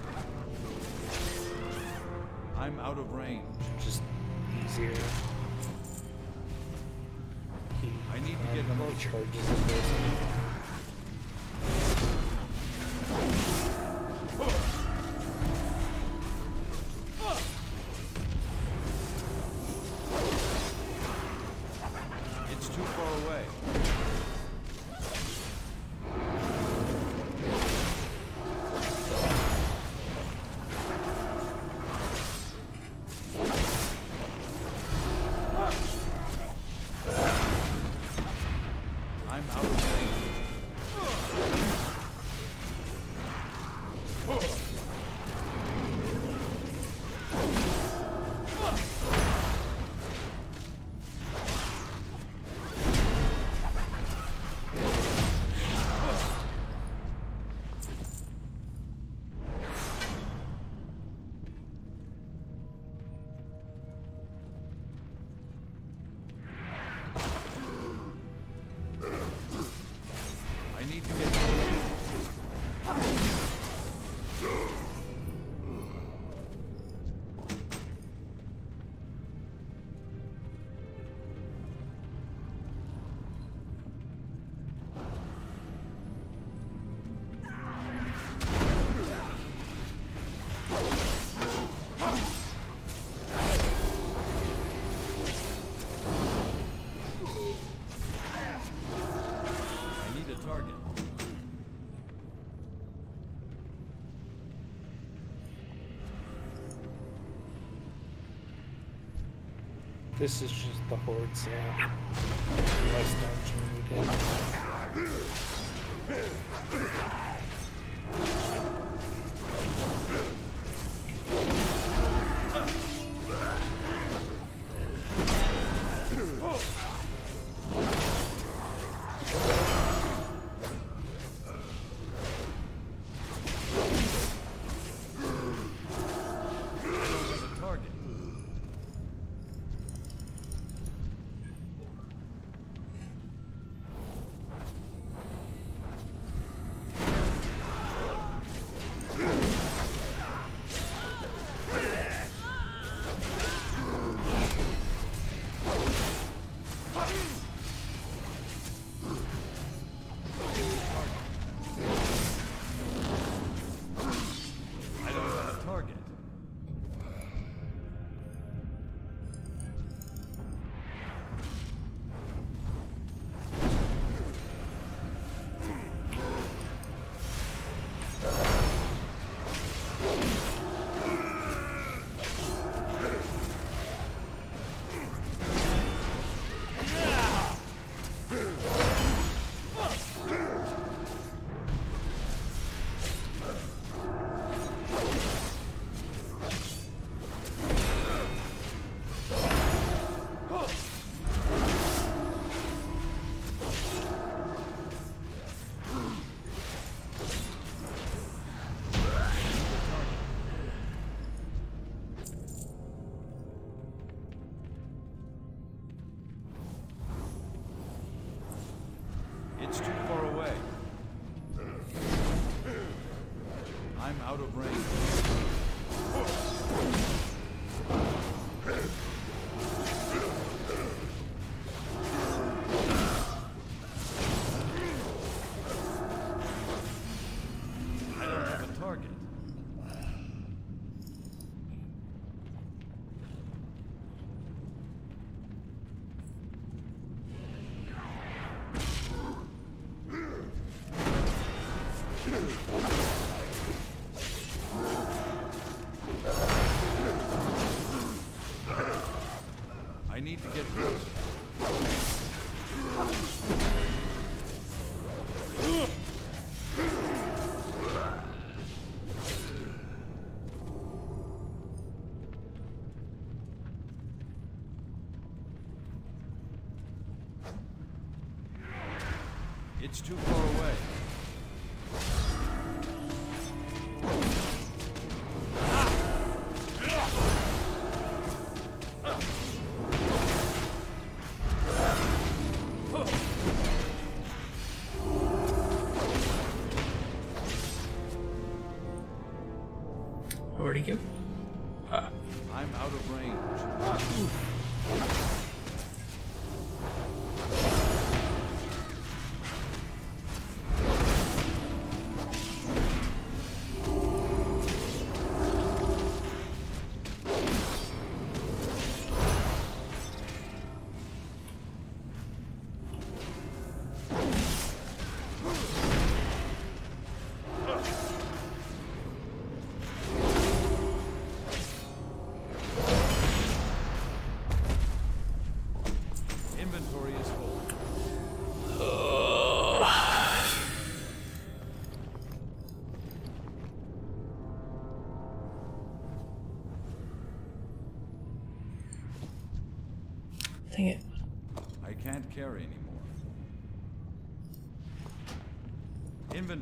Speaker 7: This is just the horde uh, last
Speaker 2: time. It's too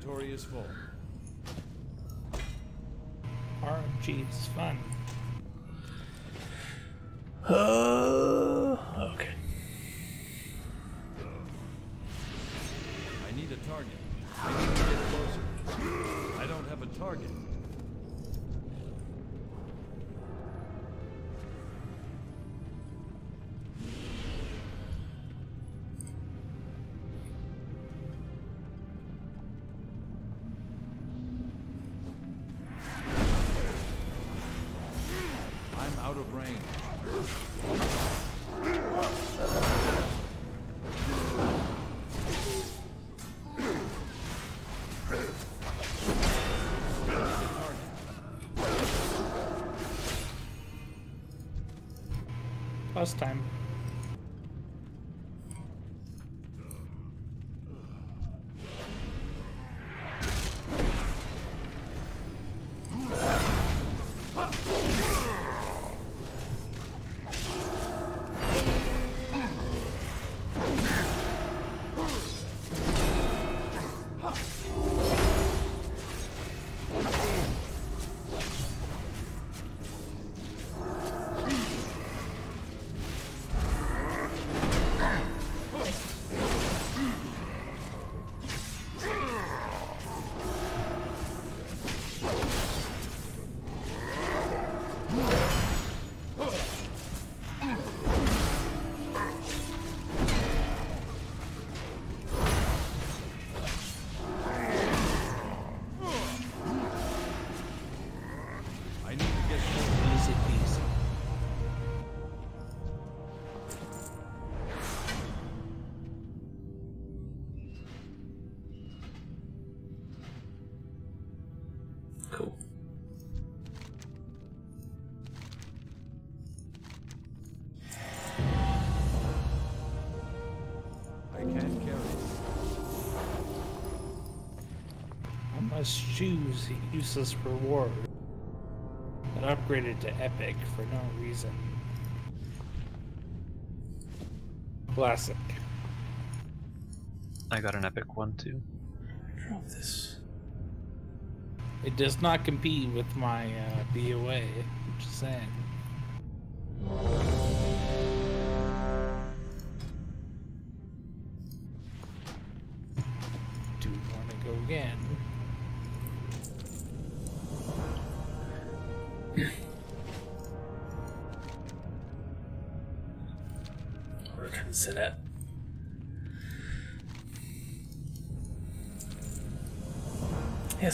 Speaker 2: Inventory is full.
Speaker 7: Plus time. A useless reward. And upgraded to epic for no reason. Classic.
Speaker 5: I got an epic one too.
Speaker 1: I Drop this.
Speaker 7: It does not compete with my uh, BOA. Just saying.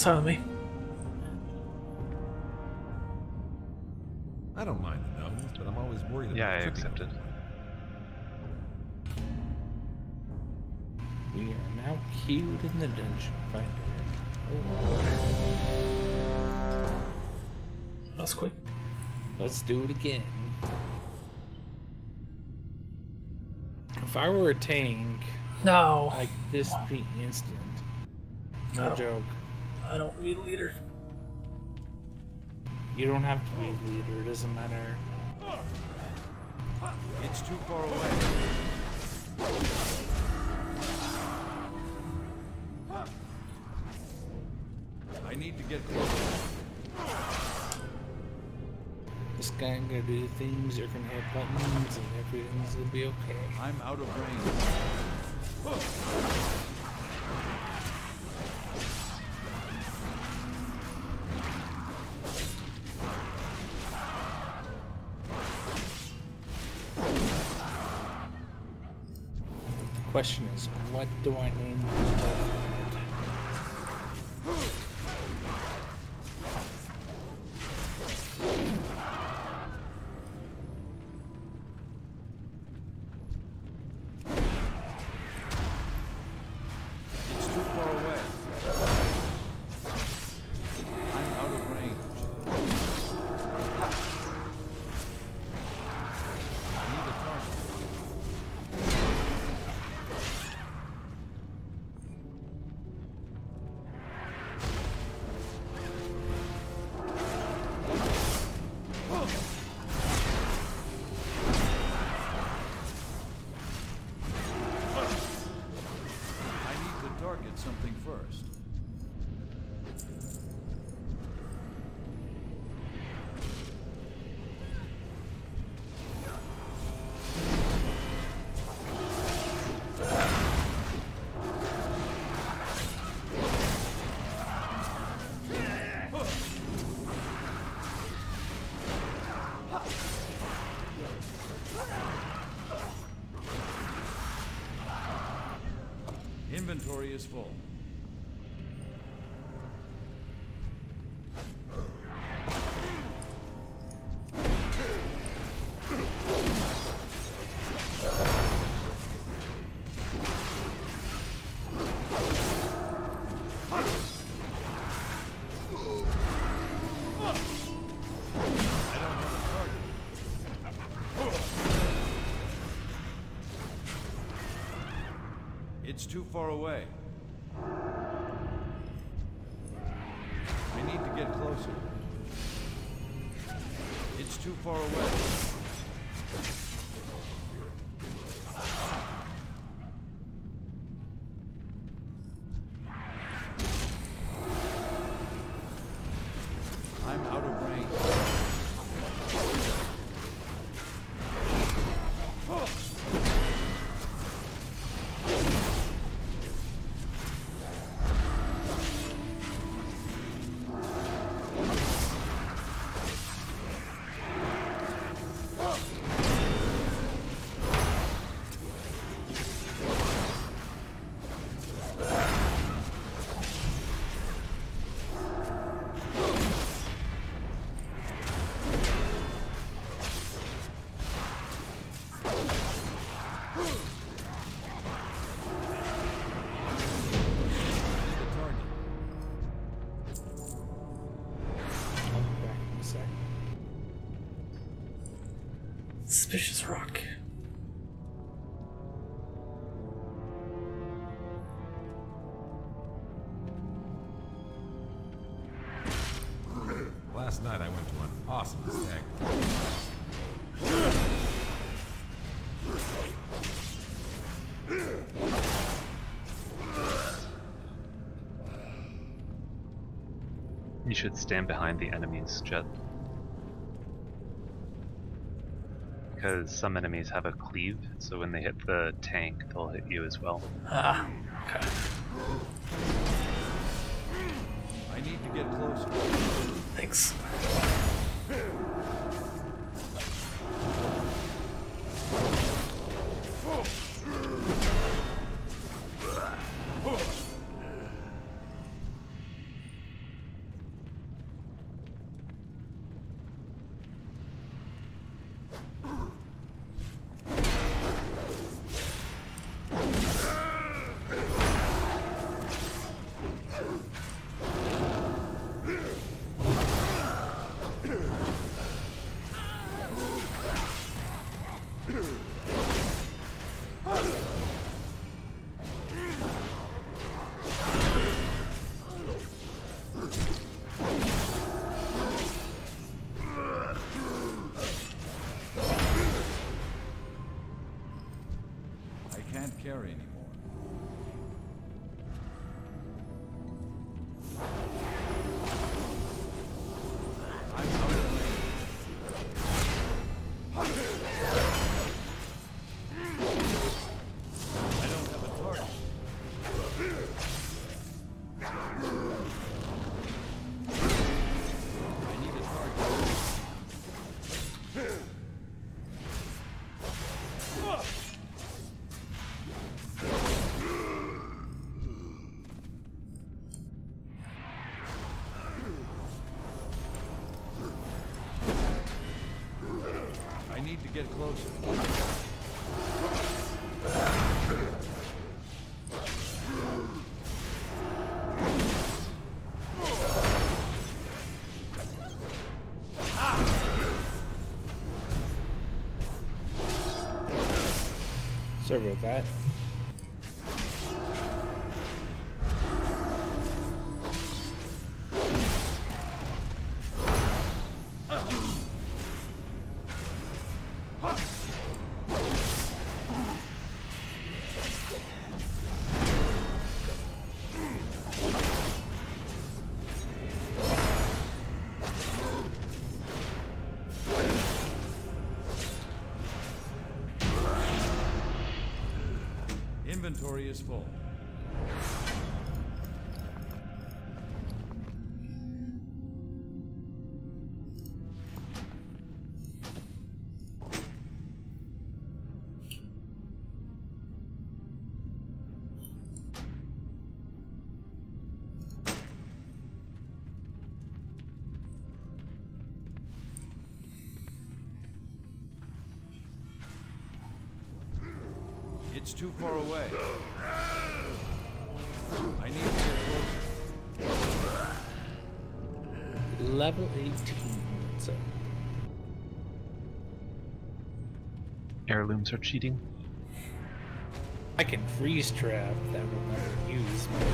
Speaker 1: Yeah, it's me.
Speaker 10: I don't mind the gnomes, but I'm always worried about
Speaker 5: Yeah, I
Speaker 10: tripping
Speaker 5: accept it.
Speaker 7: We are now queued in the dungeon finder.
Speaker 1: That's quick.
Speaker 7: Let's do it again. If I were a tank,
Speaker 1: No.
Speaker 7: like this be instant. No
Speaker 1: Oh.
Speaker 7: joke.
Speaker 1: I don't be the leader.
Speaker 7: You don't have to be a leader, it doesn't matter.
Speaker 2: It's too far away. I need to get closer.
Speaker 7: This guy gonna do things, you're gonna hit buttons, and everything's gonna be okay.
Speaker 2: I'm out of range.
Speaker 7: Question is, what do I name this
Speaker 2: Inventory is full. It's too far away. Far away.
Speaker 5: You should stand behind the enemies, Jet. Because some enemies have a cleave, so when they hit the tank, they'll hit you as well.
Speaker 1: Ah, okay.
Speaker 2: I need to get closer.
Speaker 1: Thanks.
Speaker 7: Oh. About that.
Speaker 2: Inventory is full. It's too far away.
Speaker 7: Level 18. So
Speaker 5: Heirlooms are cheating.
Speaker 7: I can freeze trap that we'll never use. What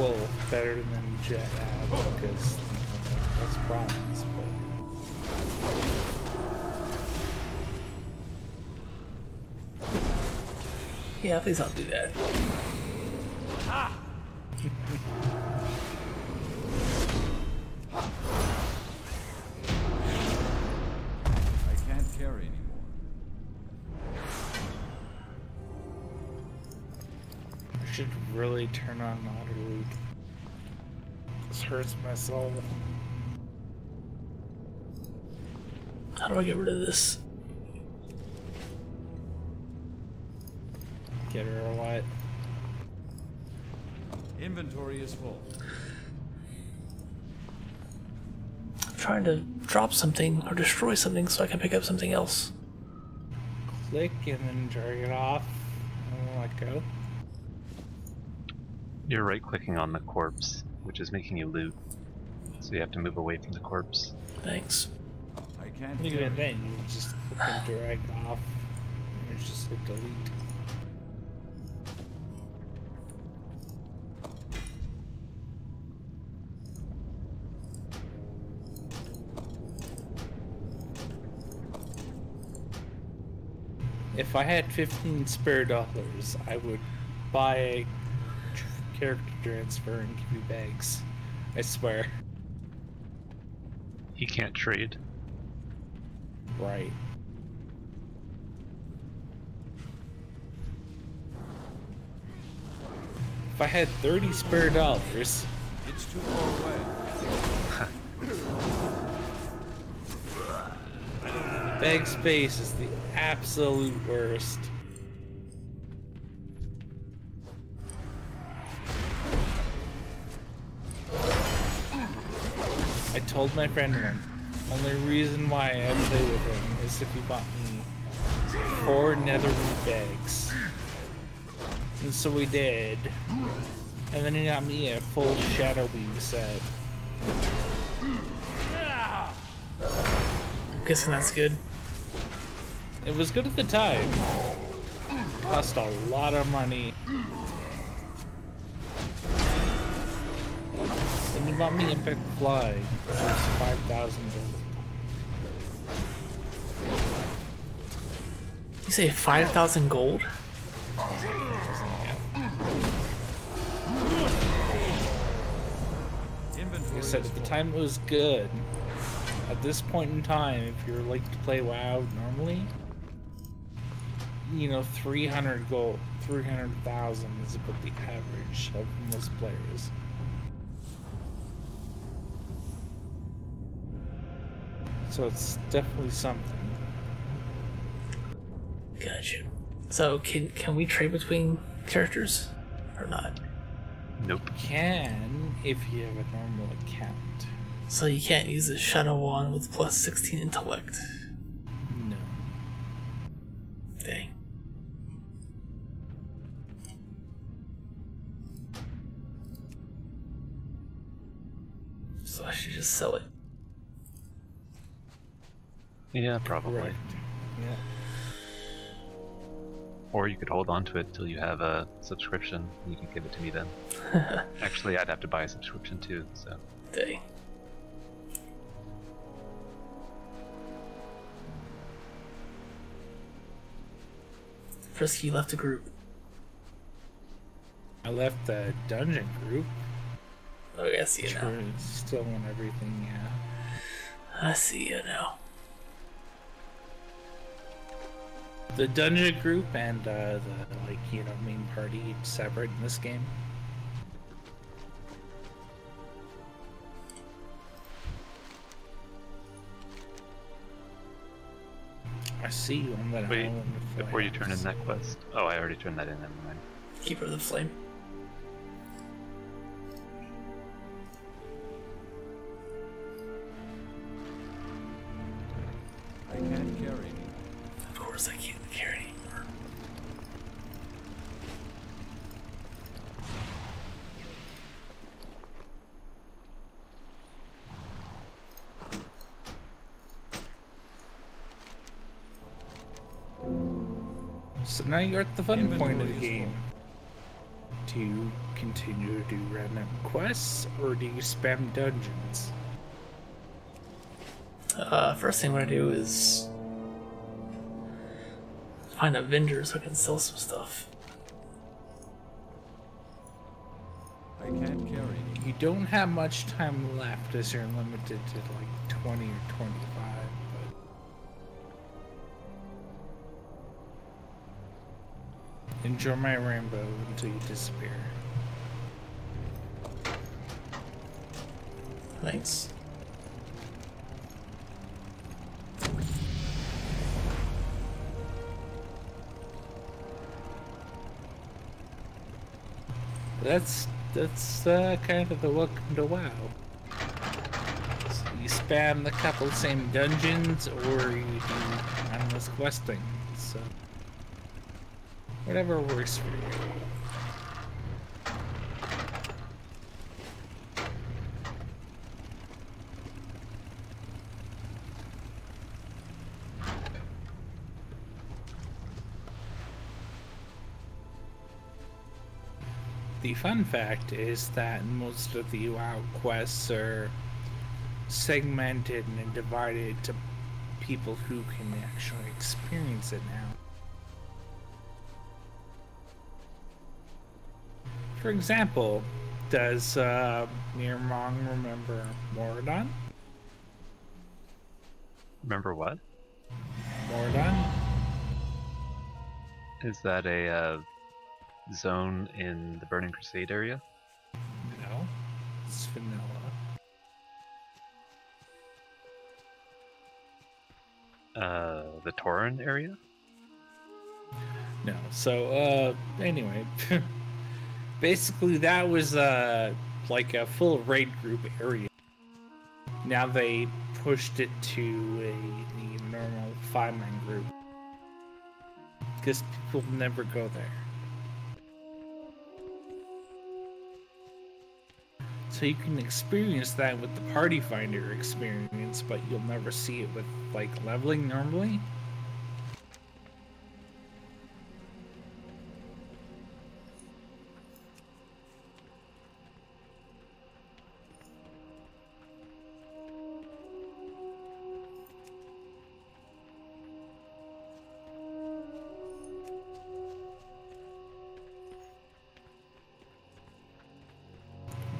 Speaker 7: wolf better than Jet Ab because that's bronze, but
Speaker 1: Yeah, please don't do that.
Speaker 7: Hurts my soul.
Speaker 1: How do I get rid of this?
Speaker 7: Get her or what?
Speaker 2: Inventory is full.
Speaker 1: I'm trying to drop something or destroy something so I can pick up something else.
Speaker 7: Click and then drag it off and let go.
Speaker 5: You're right clicking on the corpse, which is making you loot. So you have to move away from the corpse.
Speaker 1: Thanks.
Speaker 2: I can't
Speaker 7: Even
Speaker 2: carry.
Speaker 7: then, you just click and drag off. And it's just like delete. If I had 15 spare dollars, I would buy a tr- character transfer and give you bags. I swear.
Speaker 5: He can't trade.
Speaker 7: Right. If I had 30 spare dollars,
Speaker 2: It's too far away.
Speaker 7: bag space is the absolute worst. I told my friend. Only reason why I play with him is if he bought me four Netherweave bags. And so we did. And then he got me a full Shadow Beam set.
Speaker 1: I'm guessing that's good.
Speaker 7: It was good at the time. cost a lot of money. You bought me a big fly. It's 5,000 gold.
Speaker 1: You say 5,000 gold?
Speaker 7: Like I said, at the time it was good. At this point in time, if you're like to play WoW normally, you know, 300 gold, 300,000 is about the average of most players. So it's definitely something.
Speaker 1: Gotcha. So can can we trade between characters or not?
Speaker 5: Nope.
Speaker 7: Can if you have a normal account.
Speaker 1: So you can't use a Shadow Wand with plus 16 intellect.
Speaker 7: No.
Speaker 1: Dang. So I should just sell it.
Speaker 5: Yeah, probably.
Speaker 7: Correct. Yeah.
Speaker 5: Or you could hold on to it till you have a subscription. You can give it to me then. Actually, I'd have to buy a subscription too. So
Speaker 1: Dang. Frisky left the group.
Speaker 7: I left the dungeon group.
Speaker 1: Oh, I see you now.
Speaker 7: Sure, it's still on everything, yeah.
Speaker 1: I see you now.
Speaker 7: The dungeon group and uh, the like, you know, main party separate in this game. I see you on that
Speaker 5: wait,
Speaker 7: island. of
Speaker 5: before you turn in that quest. Oh, I already turned that in. Never mind.
Speaker 1: Keeper of the Flame.
Speaker 2: I can't carry anymore.
Speaker 1: Of course I can't
Speaker 7: So now you're at the fun point of the
Speaker 2: Inventory is
Speaker 7: game. Do you continue to do random quests or do you spam dungeons?
Speaker 1: Uh, first thing I'm gonna do is find a vendor so I can sell some stuff.
Speaker 2: I can't carry.
Speaker 7: You don't have much time left as you're limited to like 20 or 25. Enjoy my rainbow until you disappear.
Speaker 1: Thanks.
Speaker 7: That's that's uh, kind of the welcome to WoW. So you spam the couple same dungeons, or you do endless questing. So whatever works for you. The fun fact is that most of the WoW quests are segmented and divided to people who can actually experience it now. For example, does uh, Mirmong remember Maraudon?
Speaker 5: Remember what?
Speaker 7: Maraudon?
Speaker 5: Is that a uh, zone in the Burning Crusade area?
Speaker 7: No, it's vanilla.
Speaker 5: Uh, the Tauren area?
Speaker 7: No. So, uh, anyway, basically that was uh like a full raid group area. Now they pushed it to a the normal five man group because people never go there. So you can experience that with the Party Finder experience, but you'll never see it with like leveling normally.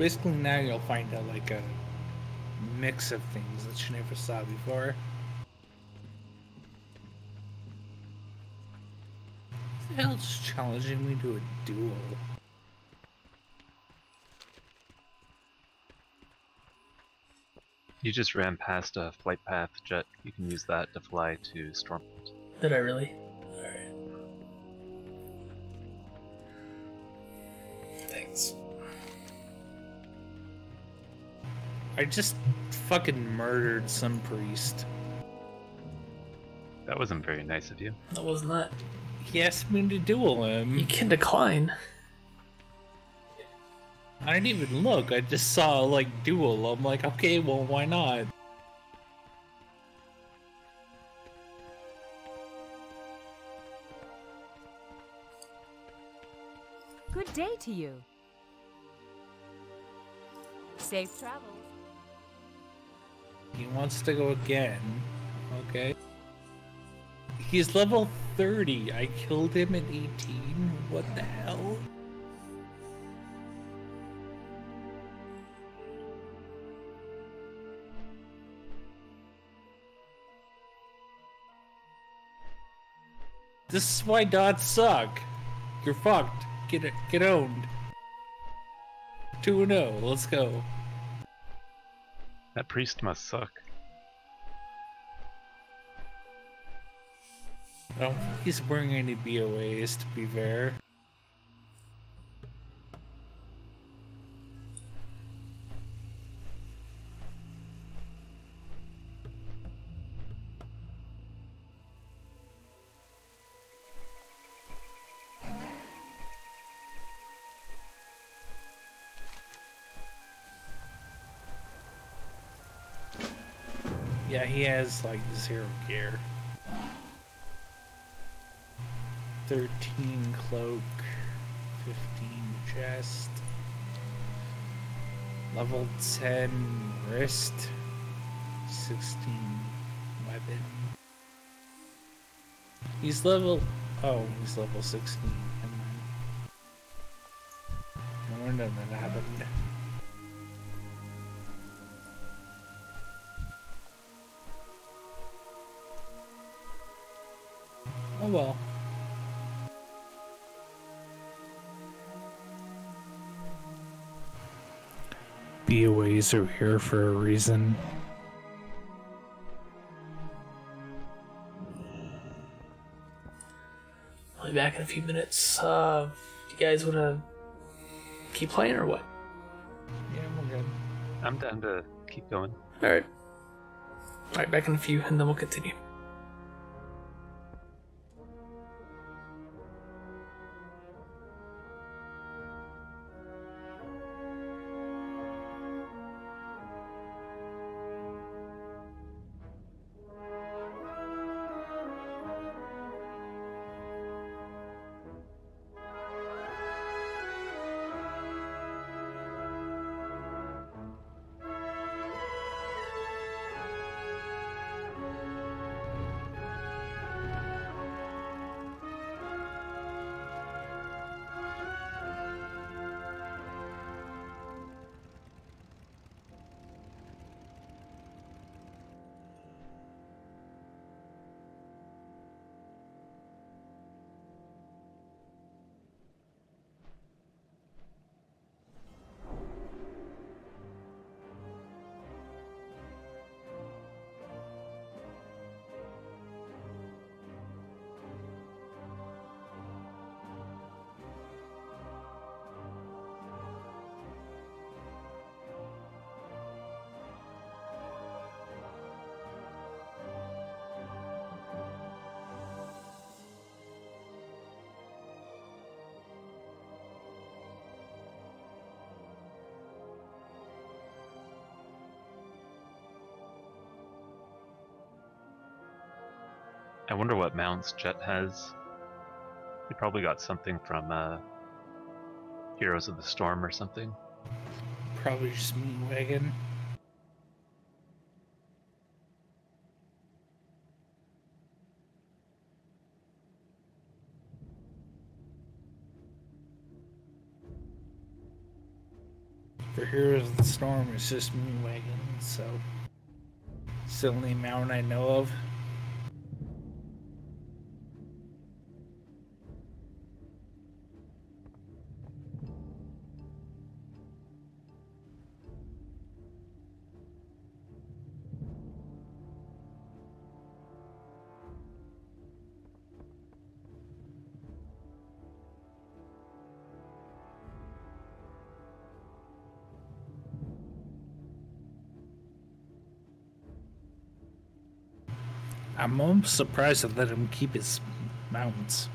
Speaker 7: Basically now you'll find out like a mix of things that you never saw before. What the hell's challenging me to a duel?
Speaker 5: You just ran past a flight path jet. You can use that to fly to Stormwind.
Speaker 1: Did I really?
Speaker 7: I just fucking murdered some priest.
Speaker 5: That wasn't very nice of you.
Speaker 1: That wasn't that.
Speaker 7: He asked me to duel him.
Speaker 1: You can decline.
Speaker 7: I didn't even look. I just saw like duel. I'm like, okay, well, why not?
Speaker 9: Good day to you. Safe travels.
Speaker 7: He wants to go again. Okay. He's level 30. I killed him at 18. What the hell? This is why dots suck. You're fucked. Get it. Get owned. 2 0. Let's go.
Speaker 5: That priest must suck.
Speaker 7: Think he's wearing any BOAs, to be fair. He has like zero gear. 13 cloak, 15 chest, level 10 wrist, 16 weapon. He's level. Oh, he's level 16. Never mind. No wonder that happened. Well. BOAs are here for a reason.
Speaker 1: I'll be back in a few minutes. Uh, you guys want to keep playing or what?
Speaker 7: Yeah, we're good.
Speaker 5: I'm down to keep going.
Speaker 1: Alright. Alright, back in a few, and then we'll continue.
Speaker 5: Jet has. He probably got something from uh, Heroes of the Storm or something.
Speaker 7: Probably just meat wagon. For Heroes of the Storm, it's just Moonwagon, so. It's the only mountain I know of. I'm almost surprised to let him keep his mounts.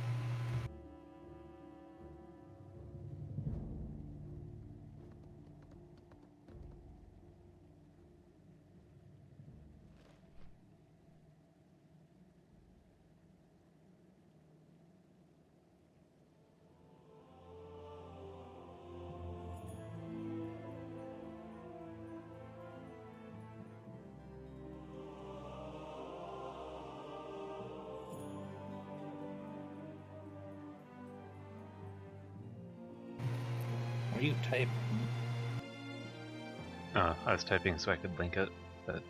Speaker 7: Typing
Speaker 5: so I could link it, but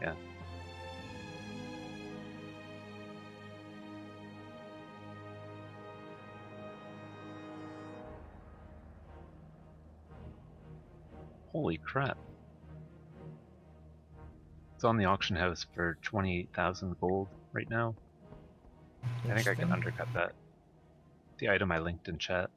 Speaker 5: yeah. Holy crap. It's on the auction house for 28,000 gold right now. I think I can undercut that. The item I linked in chat.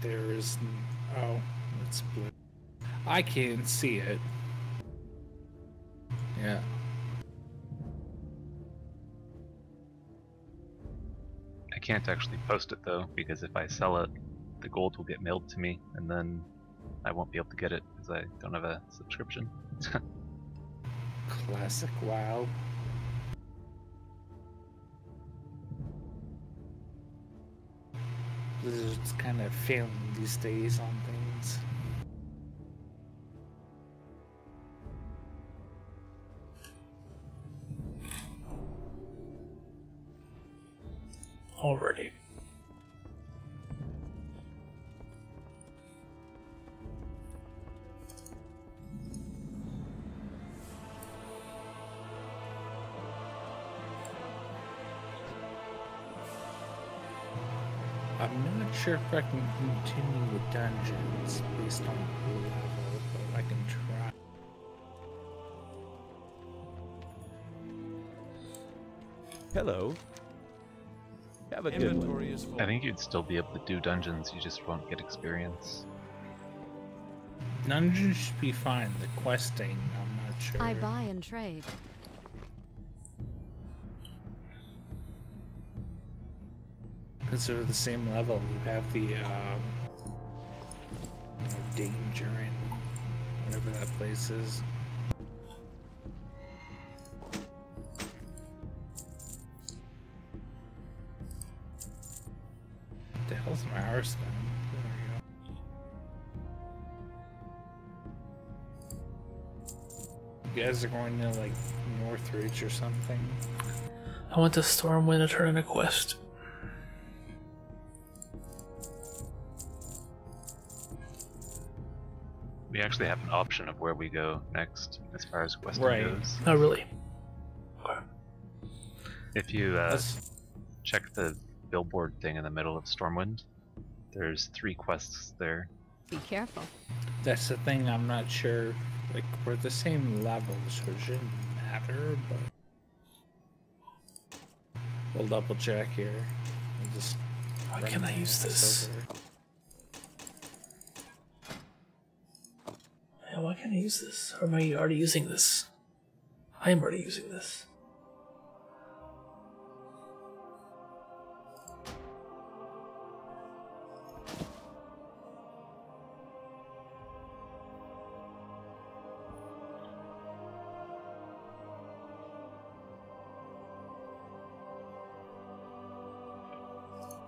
Speaker 7: There is. n- Oh, it's blue. I can't see it. Yeah.
Speaker 5: I can't actually post it though, because if I sell it, the gold will get mailed to me, and then I won't be able to get it because I don't have a subscription.
Speaker 7: Classic WoW. Blizzard's kind of failing these days on things. Sure if I can continue with dungeons based on level, but I can try.
Speaker 3: Hello. Have a good one.
Speaker 2: Inventory is full.
Speaker 5: I think you'd still be able to do dungeons, you just won't get experience.
Speaker 7: Dungeons should be fine. The questing, I'm not sure.
Speaker 8: I buy and trade.
Speaker 7: They're the same level. You have the um, you know, danger and whatever that place is. What the hell's my Hearthstone? There. You guys are going to like Northridge or something.
Speaker 1: I want to Stormwind to turn in a quest.
Speaker 5: Actually have an option of where we go next as far as questing
Speaker 7: Right.
Speaker 5: goes.
Speaker 1: Oh, really?
Speaker 5: If you uh, check the billboard thing in the middle of Stormwind, there's three quests there.
Speaker 8: Be careful.
Speaker 7: That's the thing. I'm not sure. Like we're the same level, so it shouldn't matter. But we'll double check here. We'll just
Speaker 1: Why can't I use
Speaker 7: ass
Speaker 1: this? Yeah, why can't I use this? Or am I already using this? I am already using this.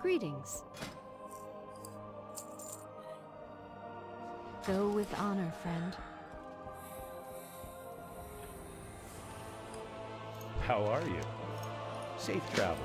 Speaker 8: Greetings. Go with honor, friend.
Speaker 3: How are you? Safe travels.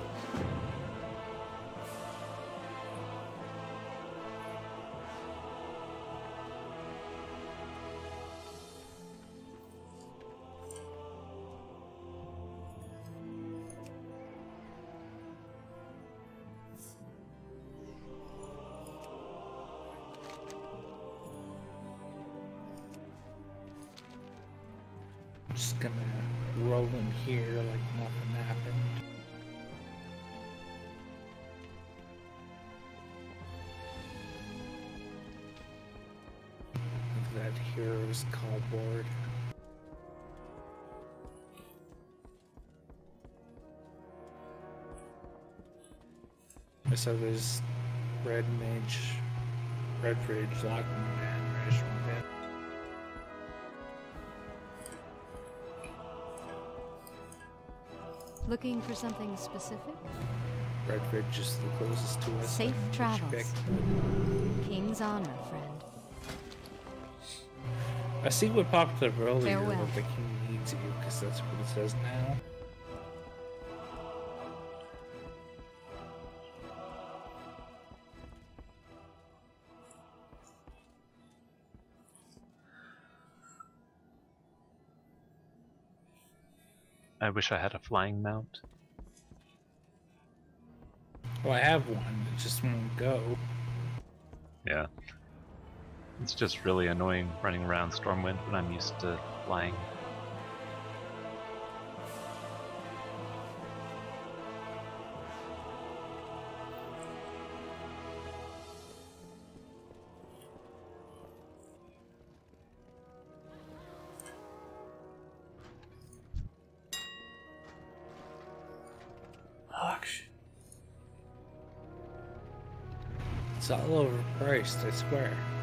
Speaker 7: So there's Red Mage, Red Ridge, Loch Modan, and Rashomon
Speaker 8: Looking for something specific?
Speaker 7: Red Ridge is the closest to us.
Speaker 8: Safe travels. King's honor, friend.
Speaker 7: I see what popped up earlier
Speaker 8: Farewell.
Speaker 7: that the king needs you, because that's what it says now.
Speaker 5: I wish I had a flying mount.
Speaker 7: Well, I have one, it just won't go.
Speaker 5: Yeah. It's just really annoying running around Stormwind when I'm used to flying.
Speaker 7: Overpriced, I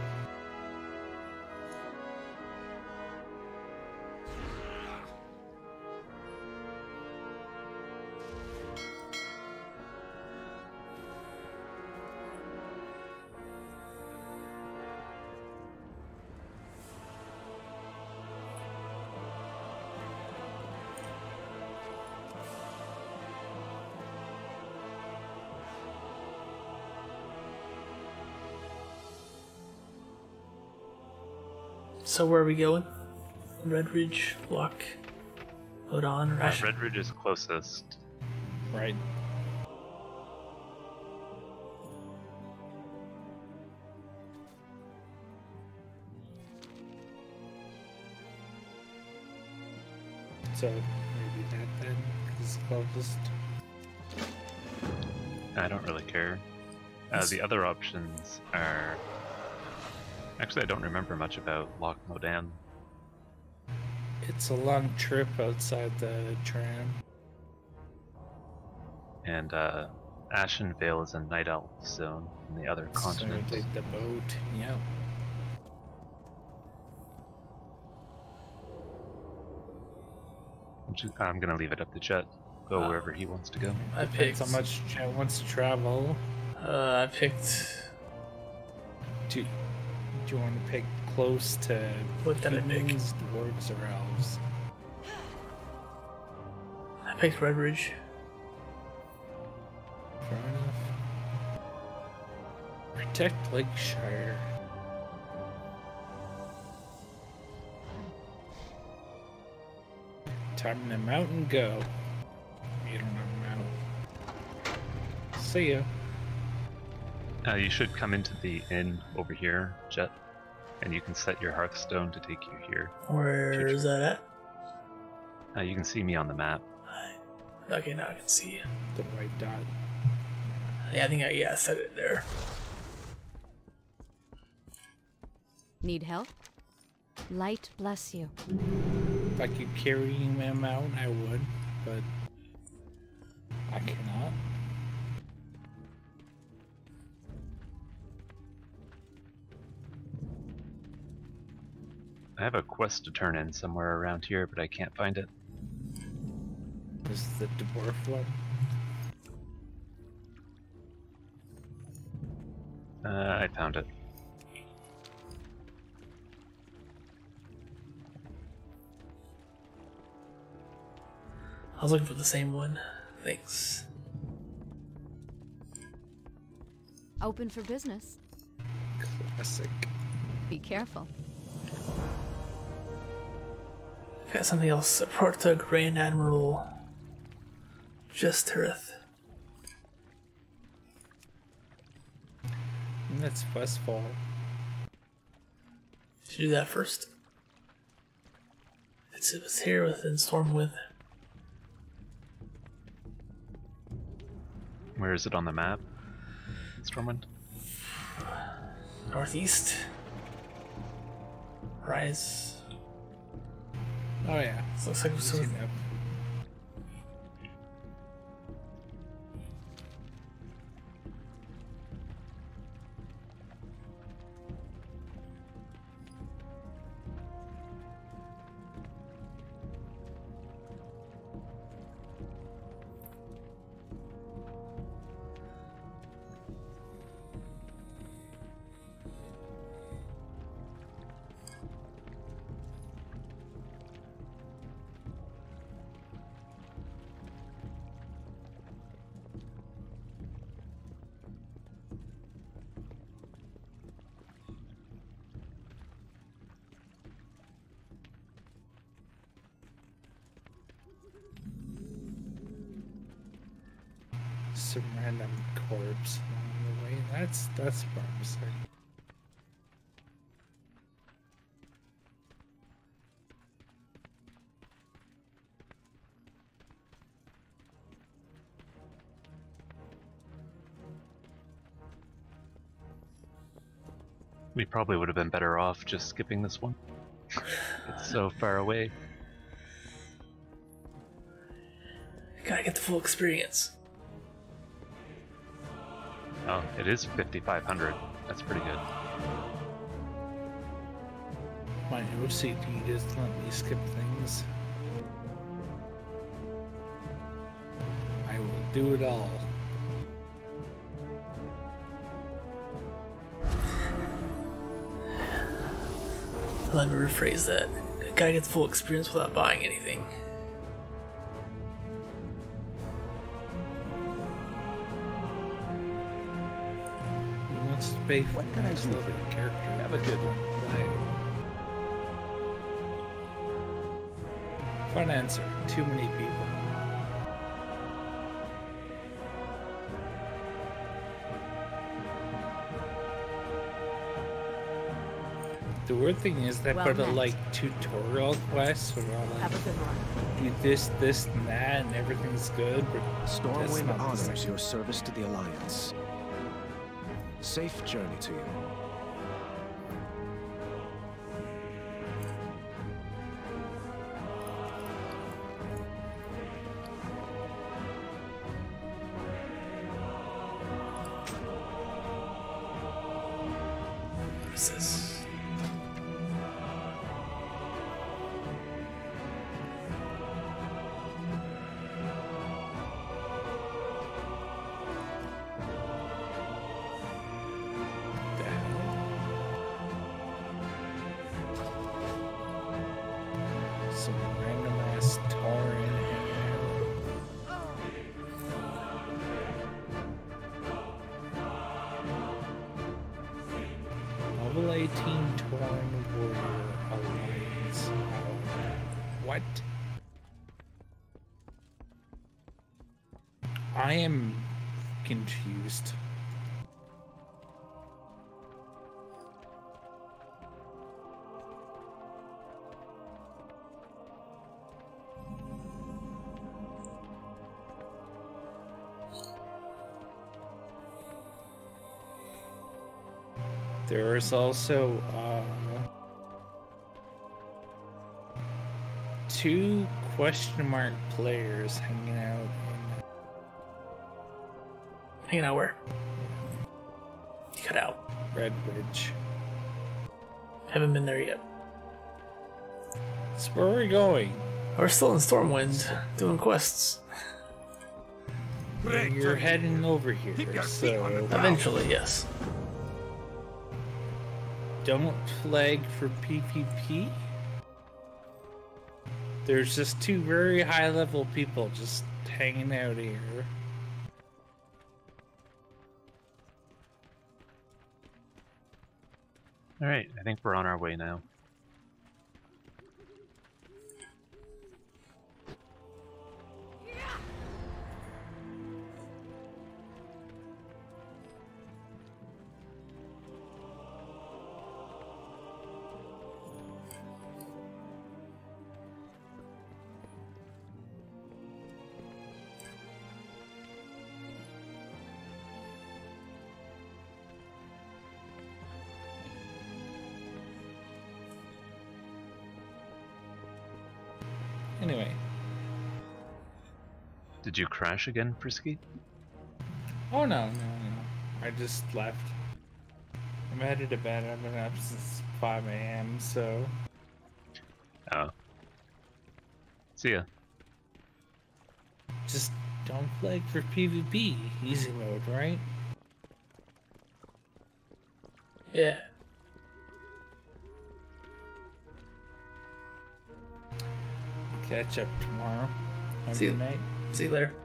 Speaker 1: So where are we going? Redridge, Lock, Odon,
Speaker 5: Uh,
Speaker 1: Rash.
Speaker 5: Redridge is closest.
Speaker 7: Right. So maybe that then is closest.
Speaker 5: I don't really care. Uh, the other options are. Actually, I don't remember much about Loch Modan.
Speaker 7: It's a long trip outside the tram.
Speaker 5: And uh, Ashenvale is a Night Elf zone in the other
Speaker 7: So
Speaker 5: continent.
Speaker 7: take the boat. Yeah.
Speaker 5: I'm ju- I'm gonna leave it up to Jet. Go
Speaker 1: Uh,
Speaker 5: wherever he wants to go.
Speaker 1: I picked.
Speaker 7: how much Jet wants to travel.
Speaker 1: Uh, I picked.
Speaker 7: Do, do you want to pick close to
Speaker 1: What did I pick?
Speaker 7: humans, dwarves, or elves?
Speaker 1: I picked Redridge.
Speaker 7: Fair enough. Protect Lakeshire. Time to mount and go. You don't have a mount. See ya.
Speaker 5: Uh, you should come into the inn over here, Jet, and you can set your Hearthstone to take you here.
Speaker 1: Where is that at?
Speaker 5: Uh, you can see me on the map.
Speaker 1: Okay, now I can see you.
Speaker 7: The white dot.
Speaker 1: Yeah, I think I yeah I set it there.
Speaker 8: Need help? Light bless you.
Speaker 7: If I could carry him out, I would, but I cannot.
Speaker 5: I have a quest to turn in somewhere around here, but I can't find it.
Speaker 7: Is the dwarf one.
Speaker 5: Uh, I found it.
Speaker 1: I was looking for the same one. Thanks.
Speaker 8: Open for business.
Speaker 7: Classic.
Speaker 8: Be careful.
Speaker 1: Got something else. Report to Grand Admiral Jes-Tereth.
Speaker 7: And that's Westfall.
Speaker 1: Should do that first. It's, it's here within Stormwind.
Speaker 5: Where is it on the map? Stormwind?
Speaker 1: Northeast. Rise.
Speaker 7: Oh yeah.
Speaker 1: Looks like so.
Speaker 7: Some
Speaker 5: We probably would have been better off just skipping this one. it's so far away.
Speaker 1: gotta get the full experience.
Speaker 5: Oh, it is 5,500. That's pretty good.
Speaker 7: My OCD doesn't let me skip things. I will do it all.
Speaker 1: Let me rephrase that. Gotta get the full experience without buying anything.
Speaker 7: He wants to pay for what can I do character.
Speaker 3: Have a good one.
Speaker 7: Fun answer. Too many people. The weird thing is that
Speaker 8: Well
Speaker 7: for the
Speaker 8: met.
Speaker 7: like tutorial quests where all
Speaker 8: Have
Speaker 7: like
Speaker 8: a good one.
Speaker 7: do this, this, and that, and everything's good. But
Speaker 13: Stormwind honors your service to the Alliance. Safe journey to you.
Speaker 7: There is also uh, two question mark players hanging out in
Speaker 1: Hanging out where? Cut out.
Speaker 7: Red Ridge.
Speaker 1: Haven't been there yet.
Speaker 7: So where are we're going.
Speaker 1: We're still in Stormwind, doing quests.
Speaker 7: You're heading over here, so
Speaker 1: Eventually, yes.
Speaker 7: Don't flag for PvP. There's just two very high level people just hanging out here.
Speaker 5: Alright, I think we're on our way now. Did you crash again, Frisky?
Speaker 7: oh no, no, no. I just left. I'm headed to bed. I've been up since 5 a.m. So
Speaker 5: Oh. See ya.
Speaker 7: just don't flag for PvP. Easy mode, right?
Speaker 1: Yeah.
Speaker 7: Catch up tomorrow. Have
Speaker 1: See you.
Speaker 7: good night.
Speaker 1: See you later.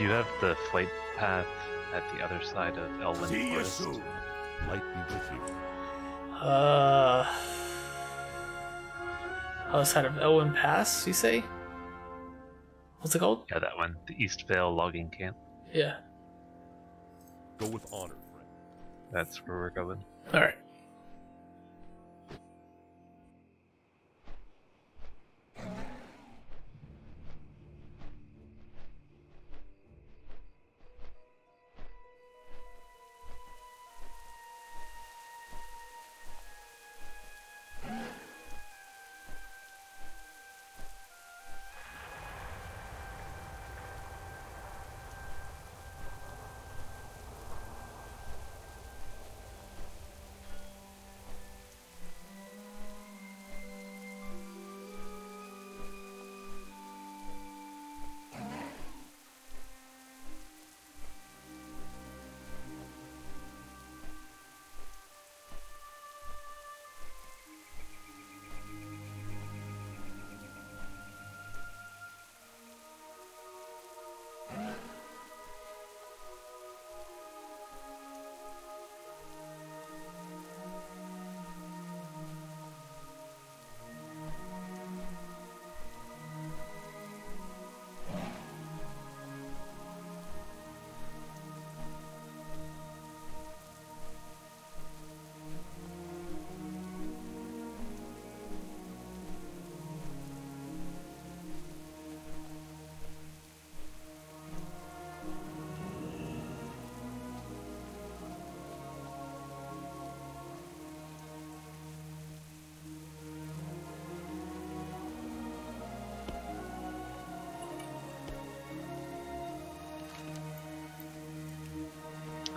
Speaker 5: Do you have the flight path at the other side of Elwynn
Speaker 6: See you soon.
Speaker 4: Light be with you.
Speaker 1: Uh. Outside of Elwynn Pass, you say? What's it called?
Speaker 5: Yeah, that one. The Eastvale logging camp.
Speaker 1: Yeah.
Speaker 4: Go with honor, friend.
Speaker 5: That's where we're going.
Speaker 1: Alright.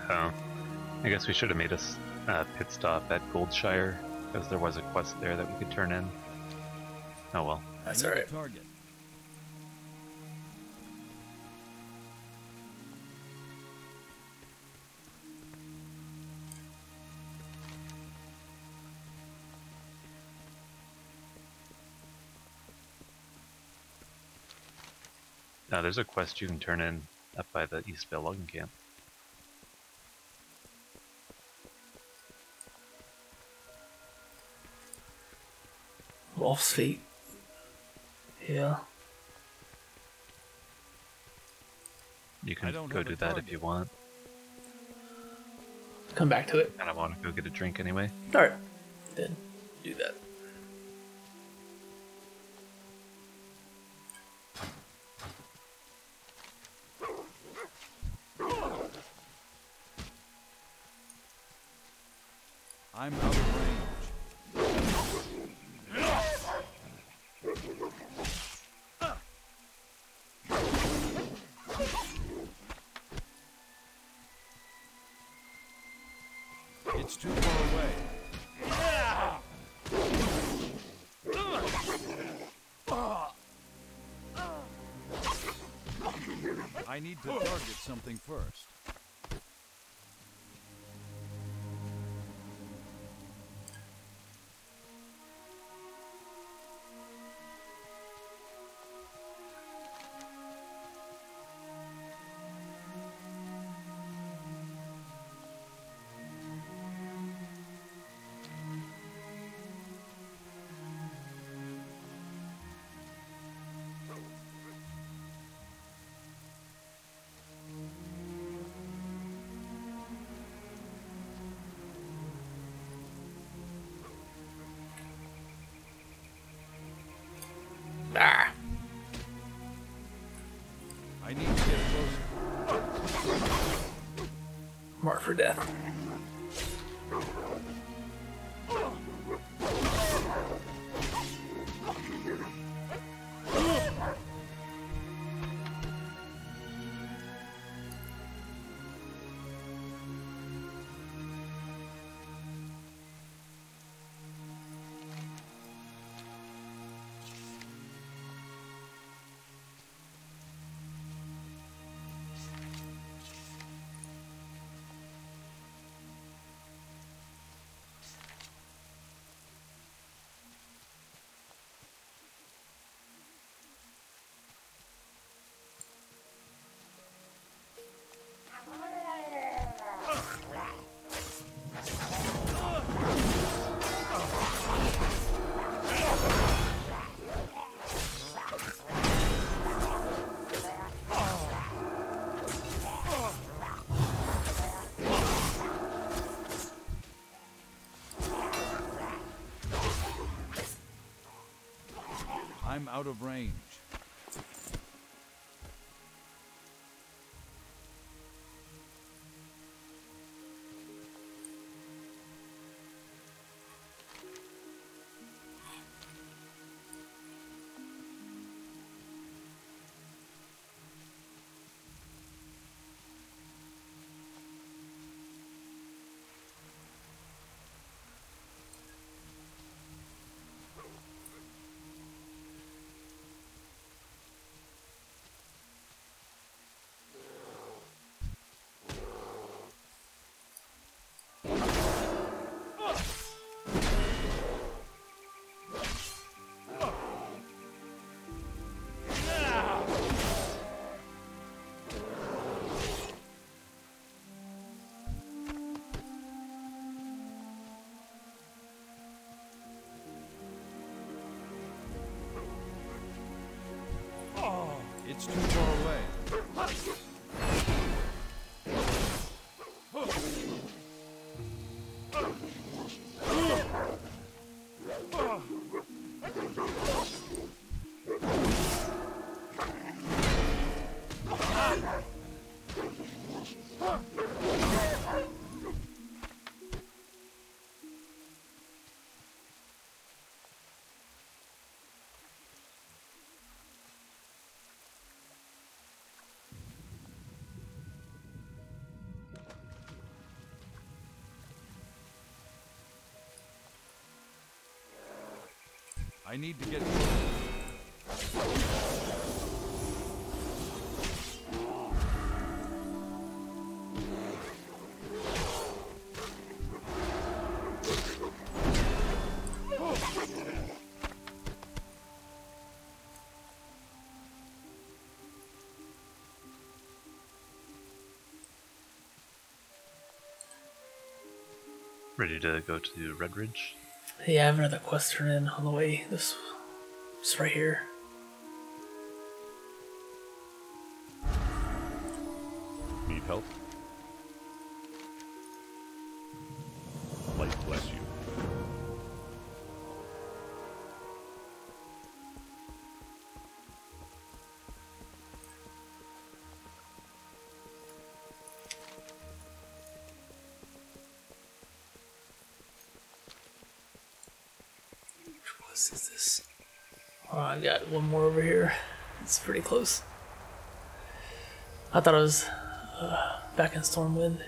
Speaker 5: Oh. I guess we should have made a uh, pit stop at Goldshire, because there was a quest there that we could turn in. Oh well.
Speaker 1: That's
Speaker 2: I need a
Speaker 1: alright.
Speaker 2: Target.
Speaker 5: Now there's a quest you can turn in up by the East logging camp.
Speaker 1: Wolf's Feet. Yeah.
Speaker 5: You can go do that if you want.
Speaker 1: Come back to it.
Speaker 5: And I want to go get a drink anyway.
Speaker 1: Alright. Then do that.
Speaker 2: Something first.
Speaker 1: For death.
Speaker 2: I'm out of range. It's too far I need to get.
Speaker 5: Ready to go to Redridge?
Speaker 1: Yeah, I have another quest turn in on the way. This, just right here.
Speaker 4: Need help?
Speaker 1: One more over here. It's pretty close. I thought I was uh, back in Stormwind.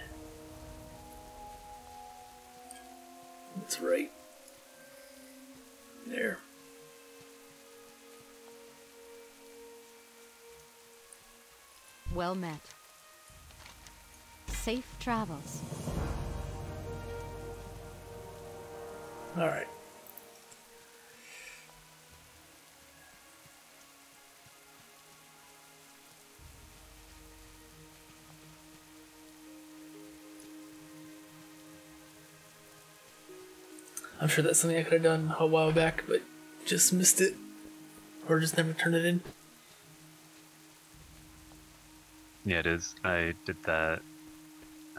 Speaker 1: That's right. There.
Speaker 8: Well met. Safe travels.
Speaker 1: Alright. I'm sure that's something I could have done a while back, but just missed it. Or just never turned it in.
Speaker 5: Yeah, it is. I did that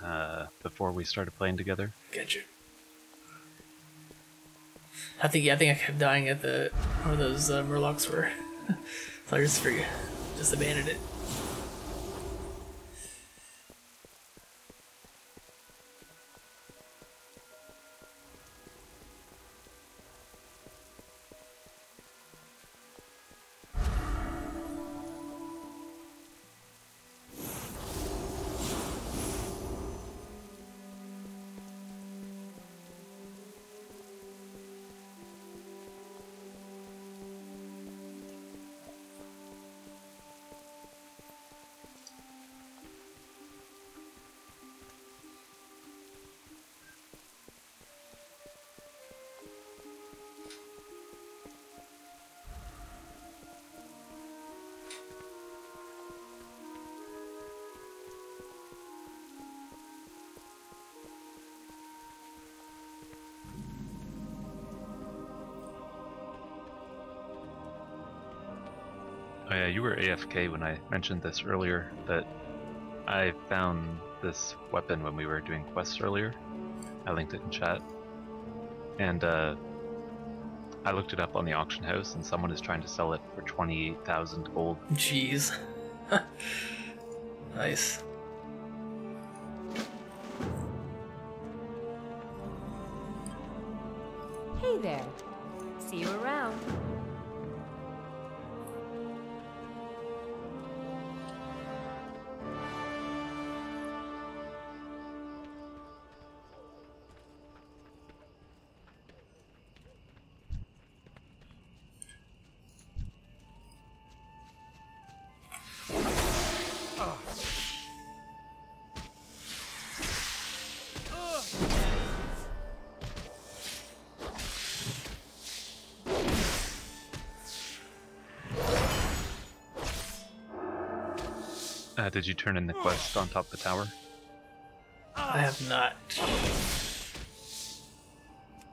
Speaker 5: uh, before we started playing together.
Speaker 1: Gotcha. I think yeah, I think I kept dying at the where those uh, murlocs were. so I just just abandoned it.
Speaker 5: Were AFK when I mentioned this earlier, that I found this weapon when we were doing quests earlier. I linked it in chat. And uh, I looked it up on the auction house, and someone is trying to sell it for 28,000 gold.
Speaker 1: Jeez. nice.
Speaker 5: Did you turn in the quest on top of the tower?
Speaker 1: I have not.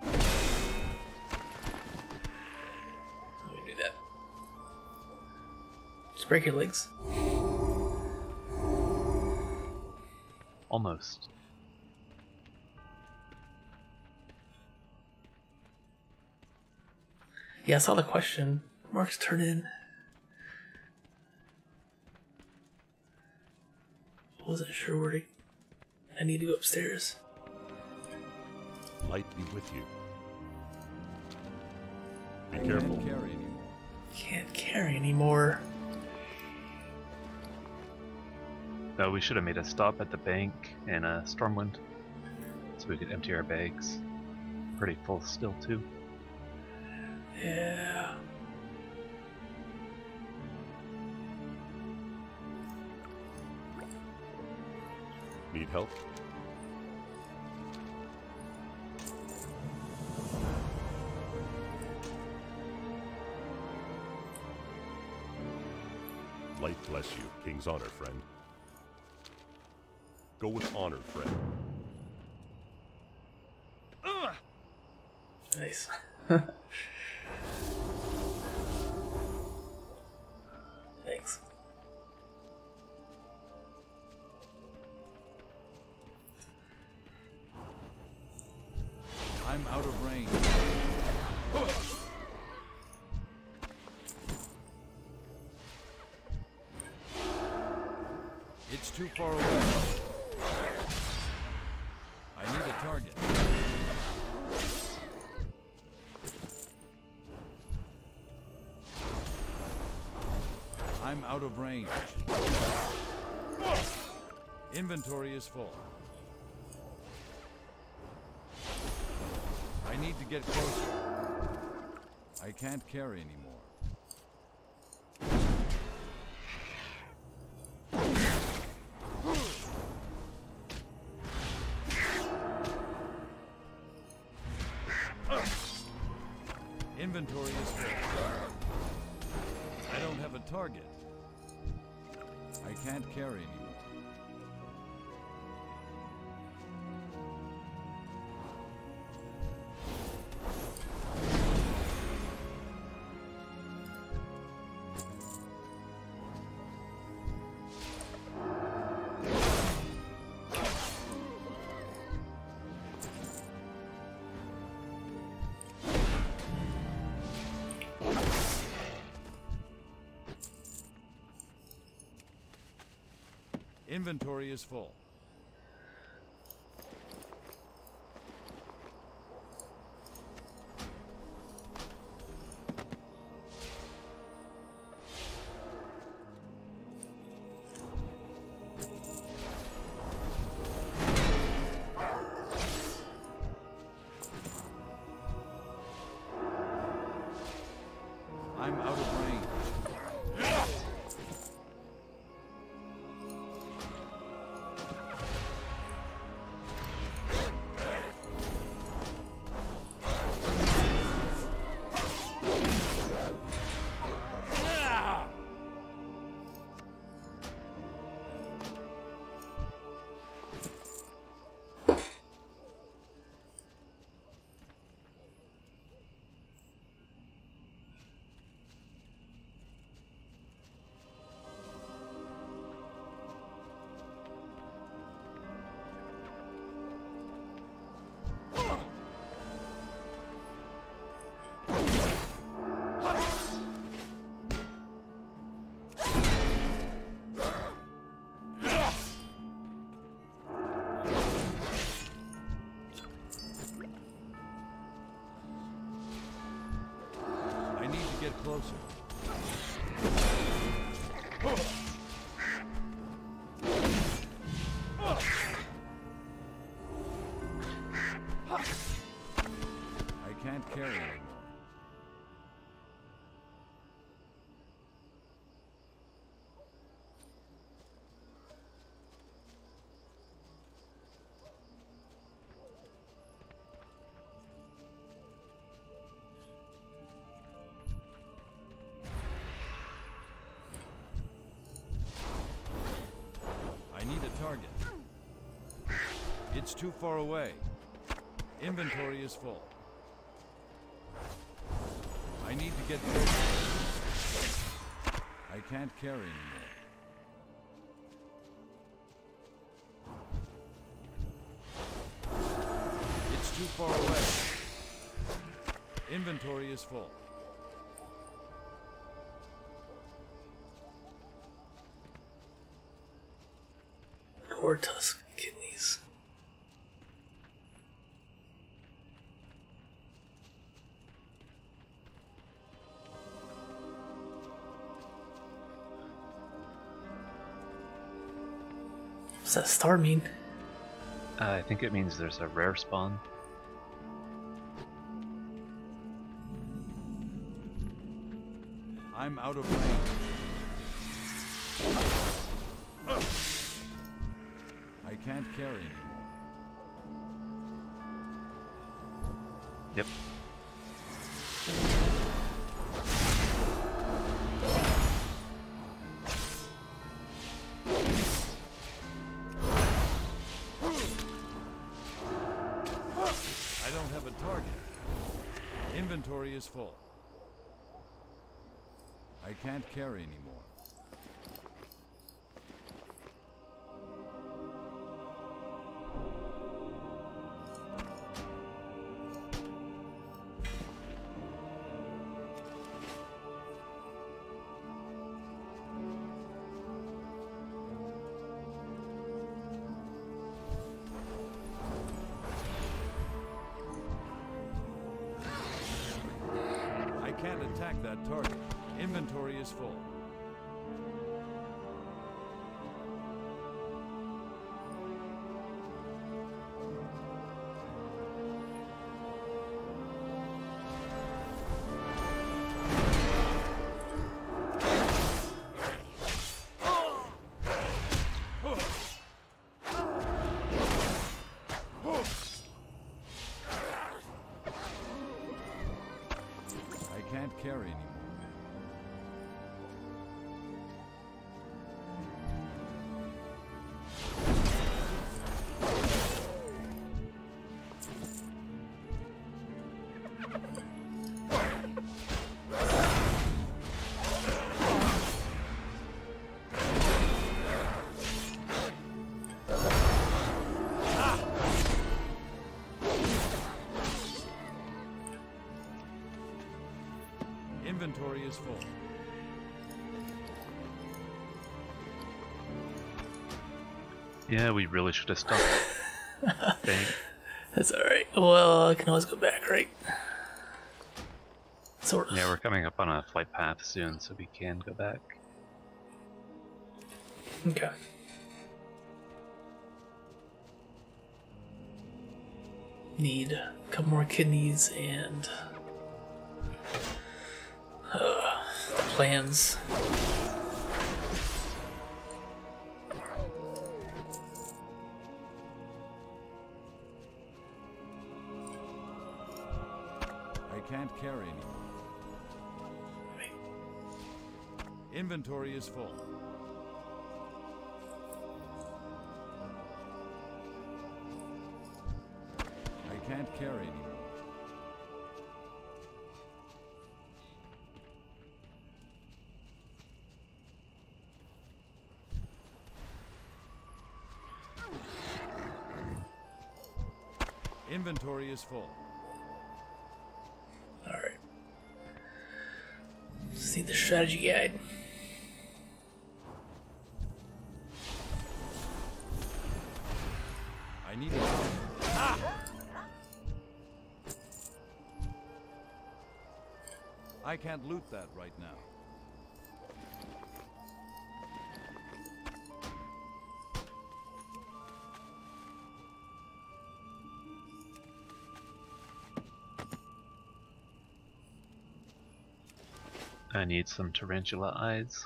Speaker 1: Let me do that. Just break your legs.
Speaker 5: Almost.
Speaker 1: Yeah, I saw the question. Mark's turn in. I wasn't sure where to. I need to go upstairs.
Speaker 4: Light be with you. Be
Speaker 2: I
Speaker 4: careful.
Speaker 2: can't carry anymore.
Speaker 1: Can't carry anymore.
Speaker 5: No, we should have made a stop at the bank in uh, Stormwind, so we could empty our bags. Pretty full still too.
Speaker 1: Yeah.
Speaker 4: Need help? Light bless you, King's honor, friend. Go with honor, friend.
Speaker 1: Nice.
Speaker 2: out of range. Inventory is full. I need to get closer. I can't carry anymore. Inventory is full. Closer. Target. It's too far away. Inventory is full. I need to get closer. I can't carry anymore. It's too far away. Inventory is full.
Speaker 1: Or tusk kidneys. What's that star mean?
Speaker 5: Uh, I think it means there's a rare spawn.
Speaker 2: I'm out of range. Carry anymore. I Inventory is full.
Speaker 5: Yeah, we really should have stopped. Dang.
Speaker 1: That's alright. Well, I can always go back, right? Sort of.
Speaker 5: Yeah, we're coming up on a flight path soon, so we can go back.
Speaker 1: Okay. Need a couple more kidneys and plans.
Speaker 2: I can't carry. Inventory is full. I can't carry anymore. Is full.
Speaker 1: Alright. See the strategy guide.
Speaker 2: I need a Ah! I can't loot that right now.
Speaker 5: I need some tarantula eyes.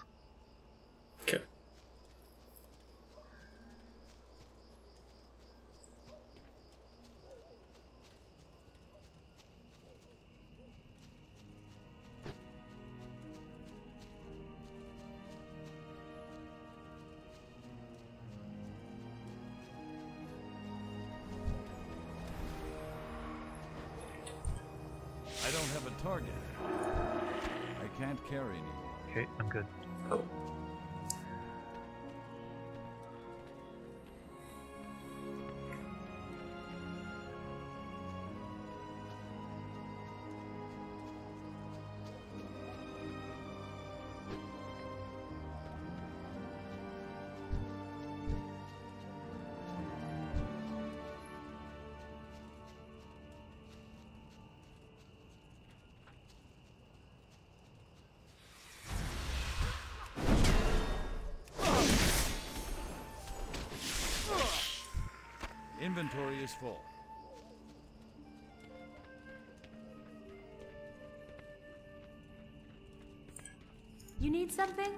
Speaker 2: Is full.
Speaker 9: You need something?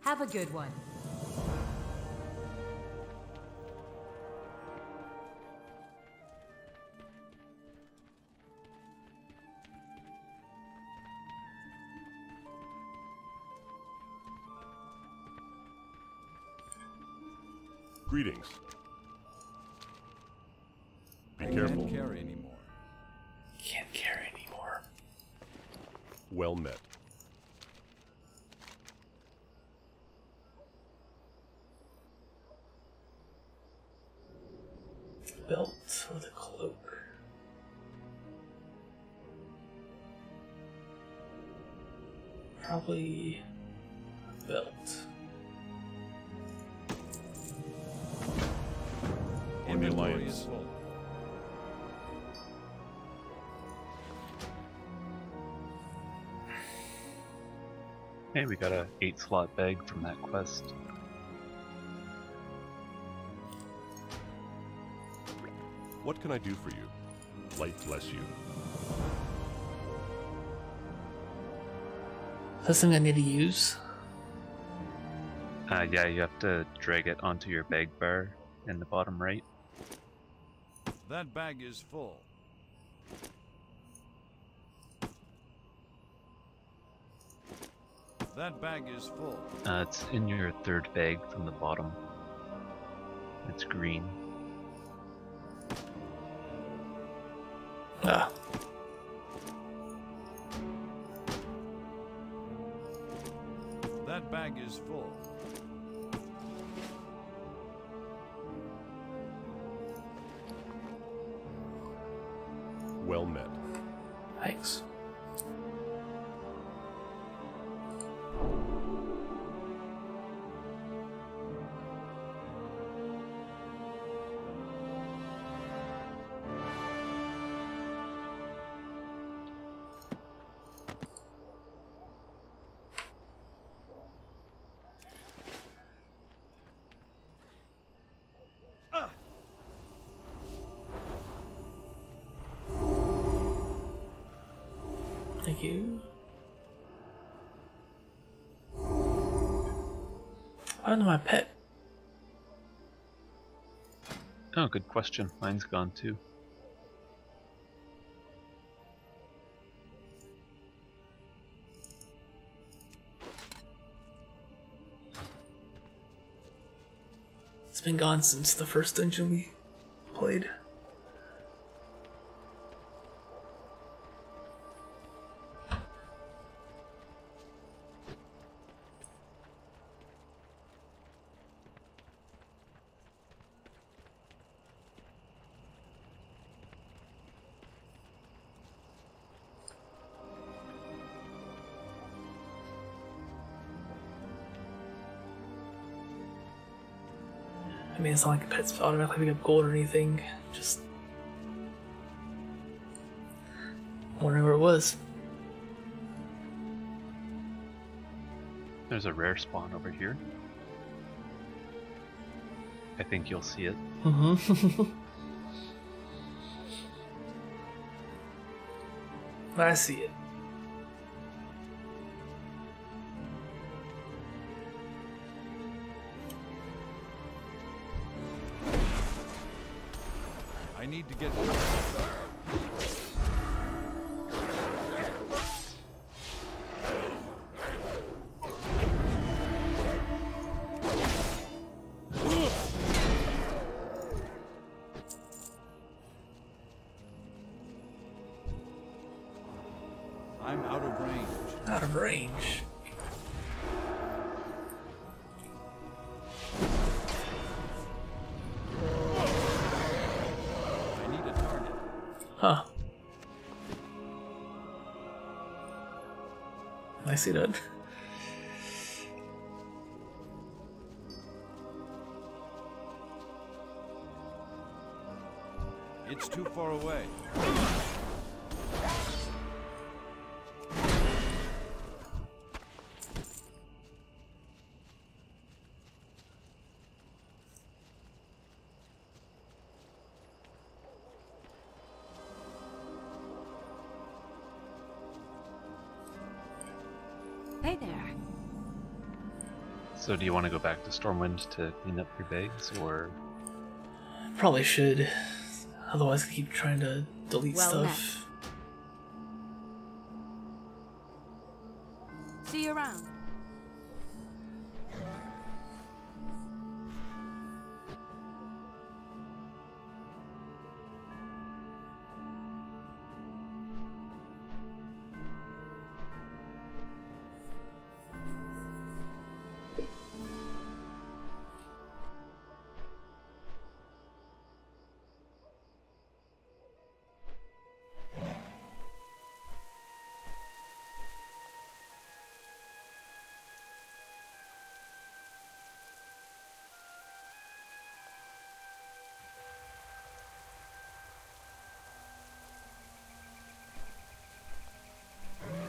Speaker 9: Have a good one.
Speaker 4: Be
Speaker 2: I
Speaker 4: careful.
Speaker 2: can't carry anymore.
Speaker 1: Can't carry anymore.
Speaker 4: Well met.
Speaker 1: Belt with a cloak. Probably
Speaker 5: we got a 8 slot bag from that quest.
Speaker 4: What can I do for you? Light bless you.
Speaker 1: That's something I need to use.
Speaker 5: Uh, yeah, you have to drag it onto your bag bar in the bottom right.
Speaker 2: That bag is full. That bag is full.
Speaker 5: Uh, it's in your third bag from the bottom. It's green.
Speaker 1: You. I don't know my pet.
Speaker 5: Oh, good question. Mine's gone too.
Speaker 1: It's been gone since the first dungeon we it's not like pets automatically pick up gold or anything. Just wondering where it was.
Speaker 5: There's a rare spawn over here. I think you'll see it.
Speaker 1: Mm-hmm. I see it.
Speaker 2: To get.
Speaker 1: See that.
Speaker 2: It's too far away.
Speaker 5: So do you want to go back to Stormwind to clean up your bags, or
Speaker 1: Probably should. Otherwise, I keep trying to delete
Speaker 9: Well
Speaker 1: stuff.
Speaker 9: See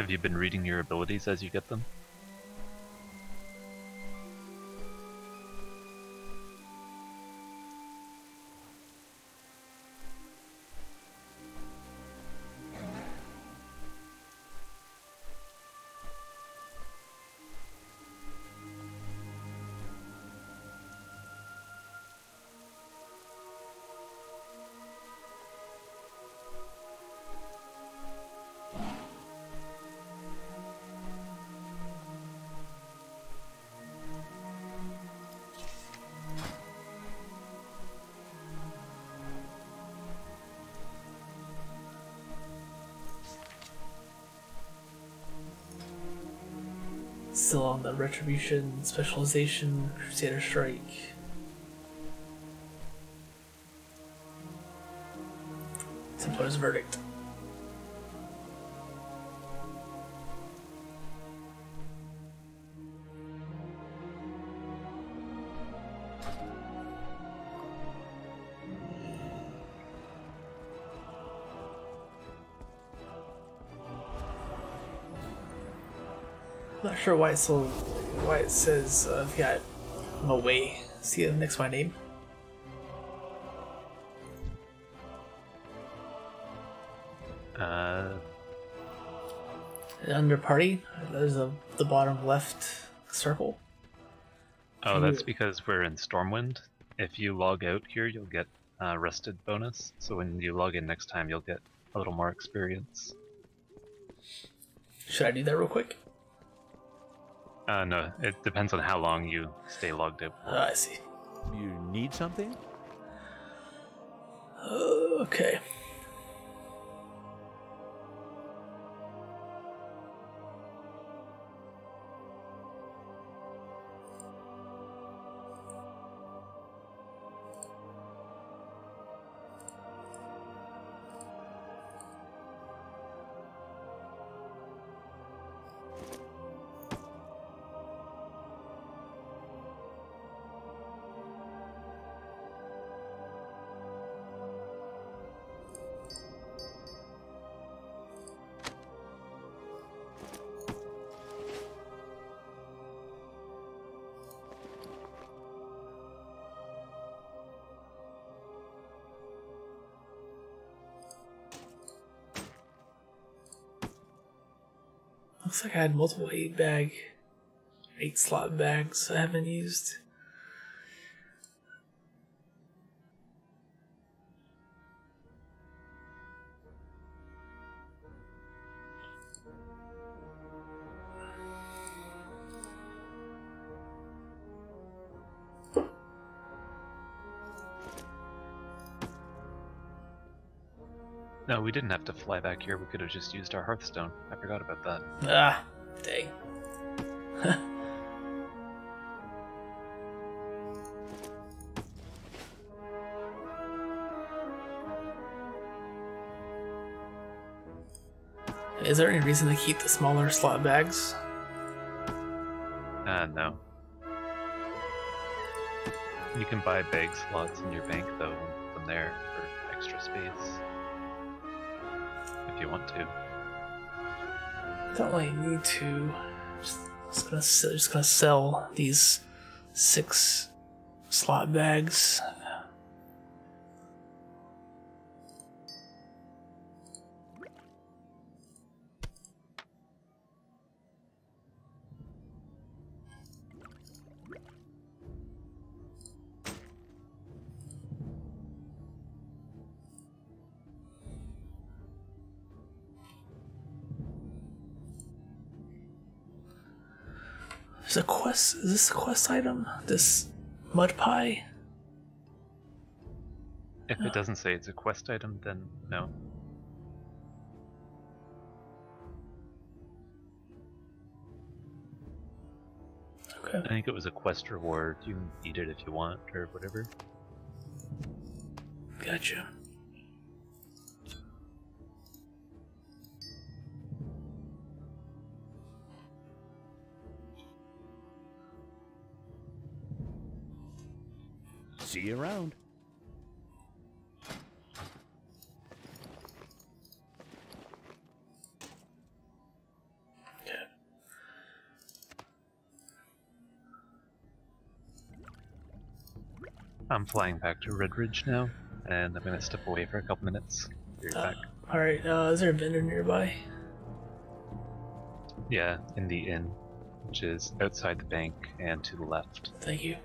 Speaker 5: have you been reading your abilities as you get them?
Speaker 1: On the Retribution, Specialization, Crusader Strike. Templar's Verdict. Sure why it's so why it says uh, I've got I'm away. See it next to my name.
Speaker 5: Uh,
Speaker 1: Under party, there's a the bottom left circle.
Speaker 5: oh,
Speaker 1: Can
Speaker 5: that's
Speaker 1: you-
Speaker 5: because we're in Stormwind. If you log out here, you'll get uh, rested bonus. So when you log in next time, you'll get a little more experience.
Speaker 1: Should I do that real quick?
Speaker 5: Uh, no, it depends on how long you stay logged in.
Speaker 1: Uh, I see.
Speaker 3: You need something?
Speaker 1: Uh, okay. Looks like I had multiple eight bag, eight slot bags I haven't used.
Speaker 5: We didn't have to fly back here. We could have just used our Hearthstone. I forgot about that.
Speaker 1: Ah, dang. Is there any reason to keep the smaller slot bags?
Speaker 5: Uh, no. You can buy bag slots in your bank, though, from there for extra space. You want to.
Speaker 1: Don't really need to. Just, just gonna just gonna sell these six slot bags. This quest item? This mud pie?
Speaker 5: If it doesn't say it's a quest item, then no.
Speaker 1: Okay.
Speaker 5: I think it was a quest reward. You can eat it if you want, or whatever.
Speaker 1: Gotcha.
Speaker 3: See you around.
Speaker 5: I'm flying back to Redridge now, and I'm gonna step away for a couple minutes. Be right
Speaker 1: Uh,
Speaker 5: back.
Speaker 1: Alright, uh, is there a vendor nearby?
Speaker 5: Yeah, in the inn, which is outside the bank and to the left.
Speaker 1: Thank you.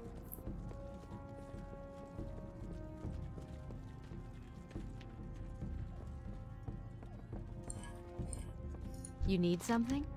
Speaker 8: You need something?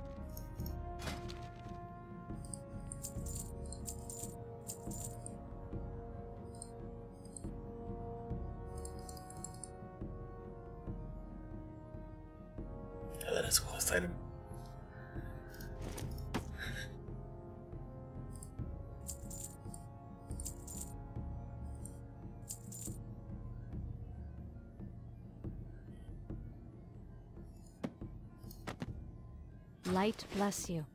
Speaker 8: Light bless you.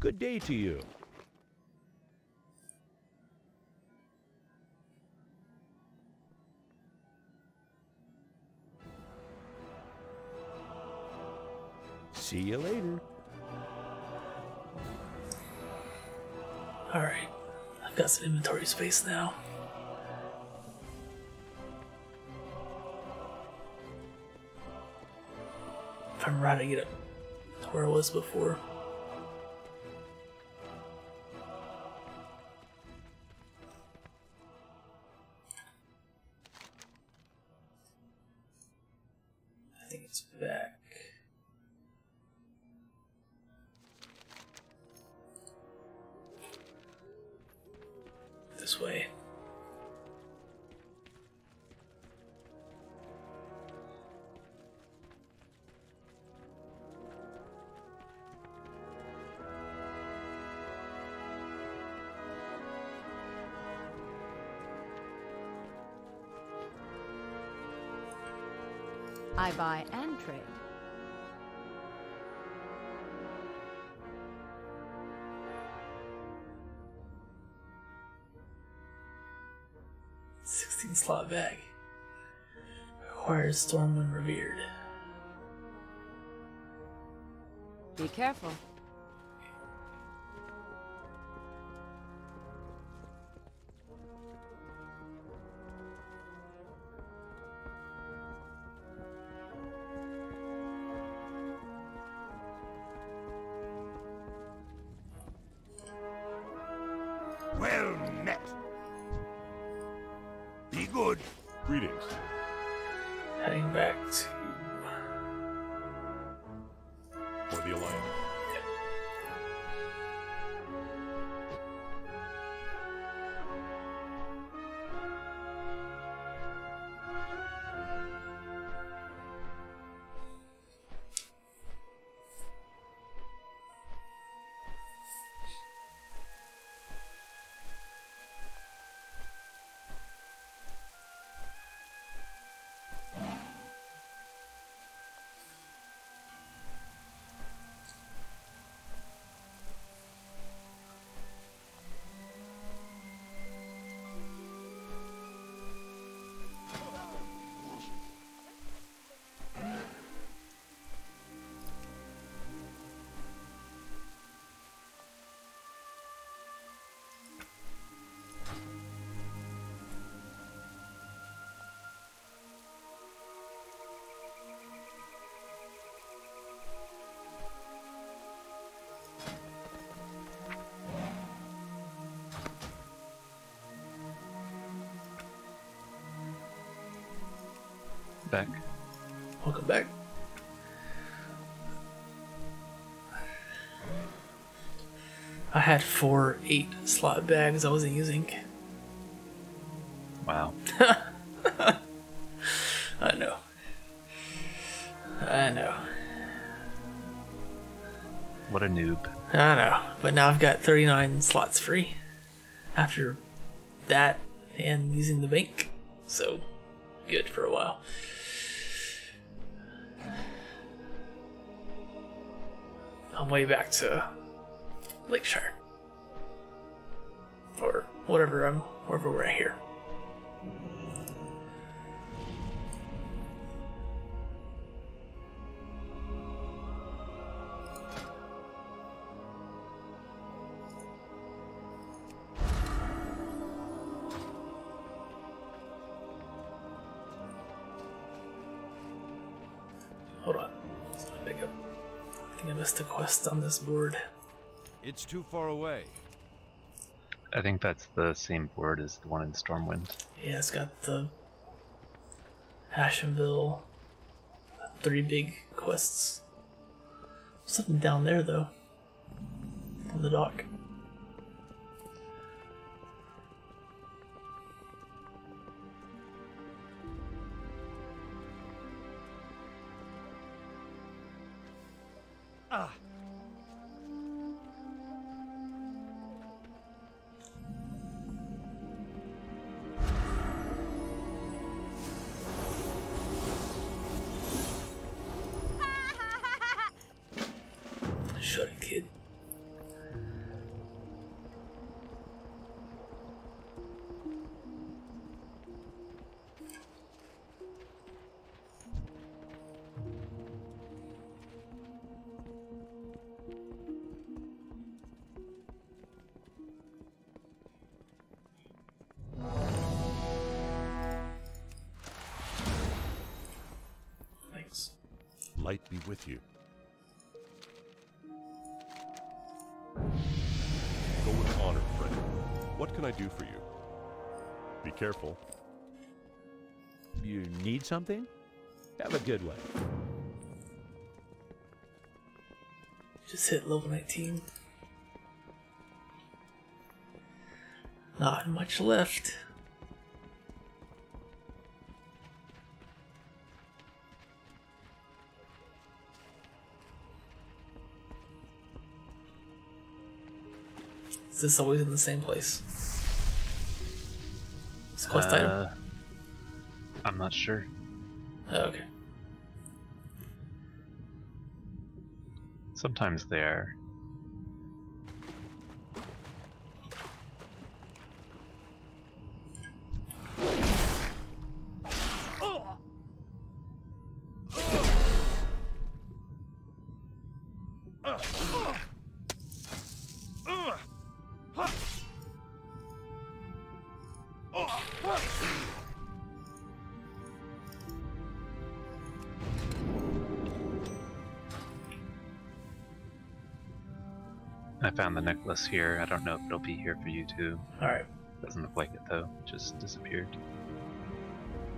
Speaker 3: Good day to you. See you later.
Speaker 1: I've got some inventory space now. If I'm right, I get it where I was before. Slot bag. Requires Stormwind revered.
Speaker 9: Be careful.
Speaker 1: Back. Welcome back. I had four eight slot bags I wasn't using.
Speaker 5: Wow.
Speaker 1: I know. I know.
Speaker 5: What a noob.
Speaker 1: I know. But now I've got 39 slots free after that and using the bank. So way back to Lakeshire. Or whatever I'm wherever we're at here. I think I missed a quest on this board.
Speaker 2: It's too far away.
Speaker 5: I think that's the same board as the one in Stormwind.
Speaker 1: Yeah, it's got the Ashenvale, three big quests. Something down there though, on the
Speaker 3: something? Have a good one.
Speaker 1: Just hit level 19. Not much left. Is this always in the same place? A quest
Speaker 5: Uh,
Speaker 1: item.
Speaker 5: I'm not sure.
Speaker 1: Oh, okay.
Speaker 5: Sometimes they necklace here. I don't know if it'll be here for you too.
Speaker 1: Alright.
Speaker 5: Doesn't look like it though. It just disappeared.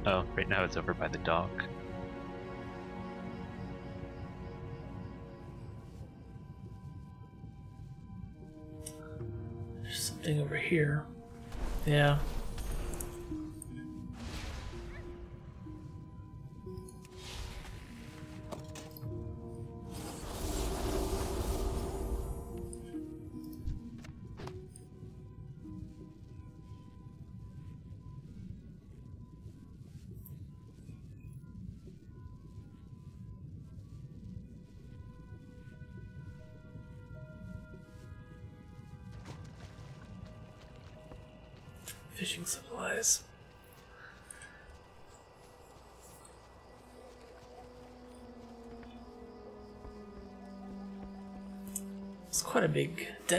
Speaker 5: Oh, right now it's over by the dock.
Speaker 1: There's something over here. Yeah.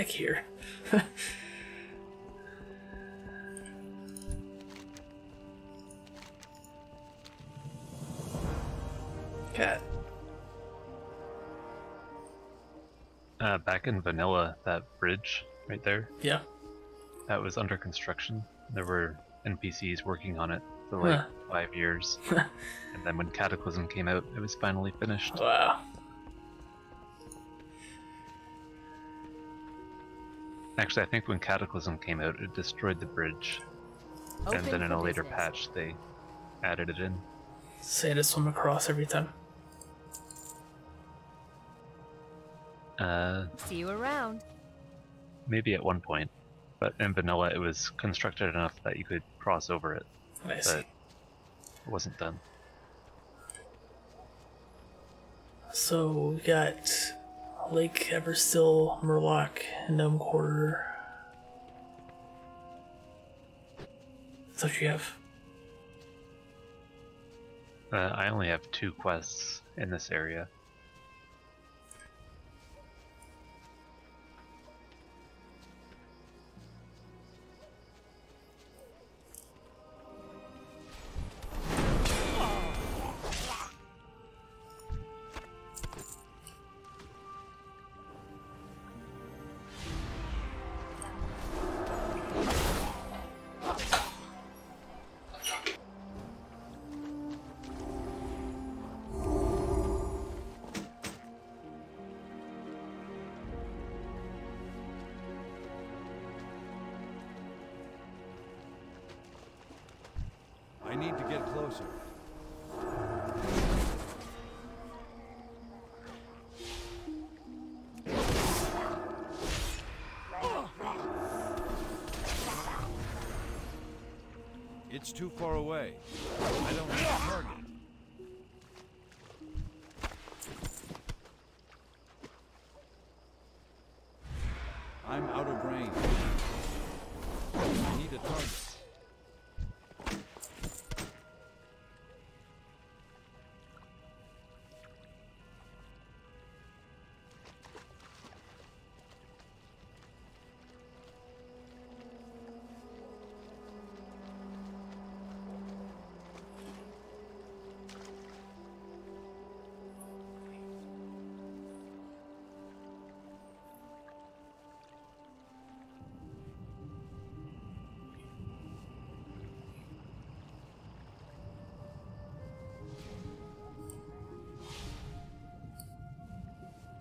Speaker 1: Deck here. Cat.
Speaker 5: Uh, back in vanilla, that bridge right there.
Speaker 1: Yeah.
Speaker 5: That was under construction. There were NPCs working on it for like
Speaker 1: Huh.
Speaker 5: five years. and then when Cataclysm came out, it was finally finished.
Speaker 1: Wow.
Speaker 5: Actually, I think when Cataclysm came out, it destroyed the bridge.
Speaker 8: Open
Speaker 5: and then in a later
Speaker 8: business.
Speaker 5: patch, they added it in.
Speaker 1: Say to swim across every time.
Speaker 5: Uh,
Speaker 8: See you around.
Speaker 5: maybe at one point. But in vanilla, it was constructed enough that you could cross over it.
Speaker 1: I
Speaker 5: but it wasn't done.
Speaker 1: So we got Lake Everstill, Murloc, Gnome Quarter. That's what you have.
Speaker 5: Uh, I only have two quests in this area.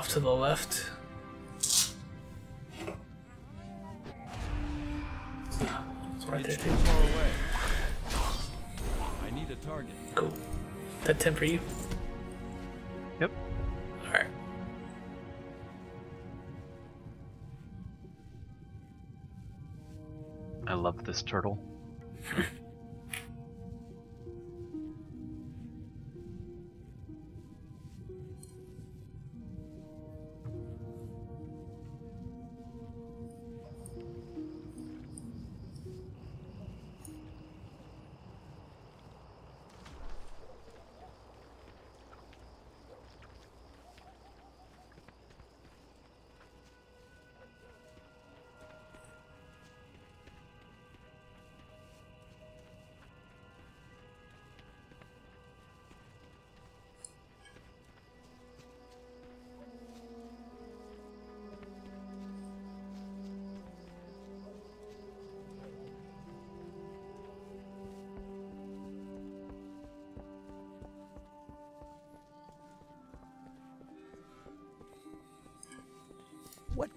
Speaker 1: Off to the left. It's right there
Speaker 2: It's
Speaker 1: too.
Speaker 2: too far away. I need a target.
Speaker 1: Cool. That 10 for you?
Speaker 5: Yep.
Speaker 1: Alright.
Speaker 5: I love this turtle.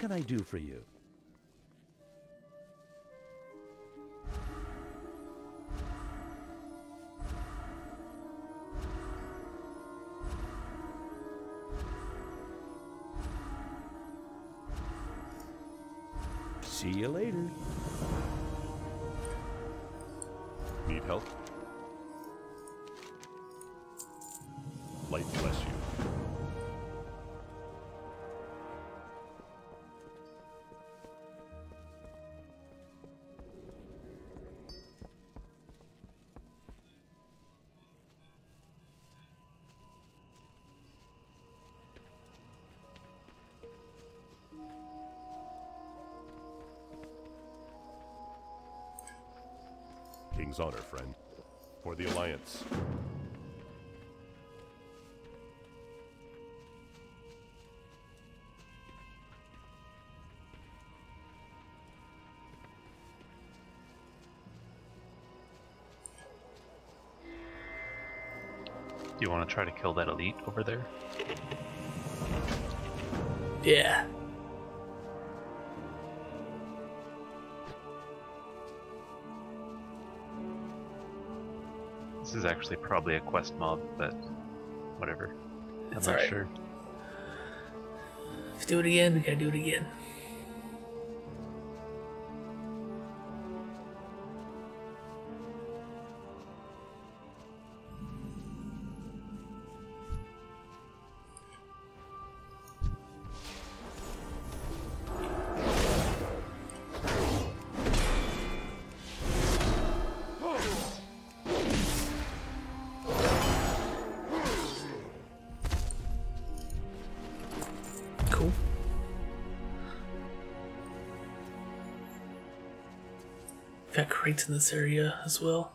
Speaker 3: Can I do for you?
Speaker 4: King's honor, friend. For the Alliance.
Speaker 5: Do you want to try to kill that elite over there?
Speaker 1: Yeah.
Speaker 5: This is actually probably a quest mob, but whatever.
Speaker 1: It's
Speaker 5: I'm not
Speaker 1: alright.
Speaker 5: sure.
Speaker 1: Let's do it again. We gotta do it again. Got in this area as well.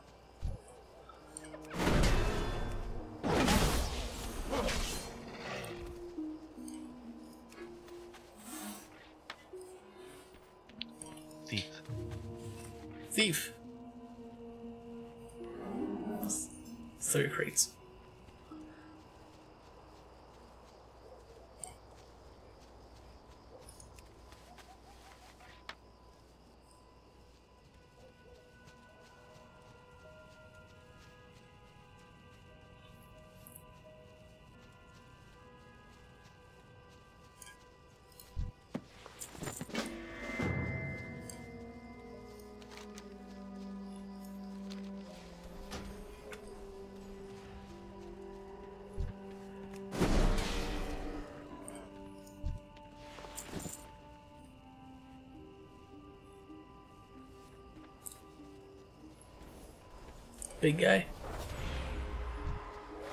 Speaker 1: Big guy.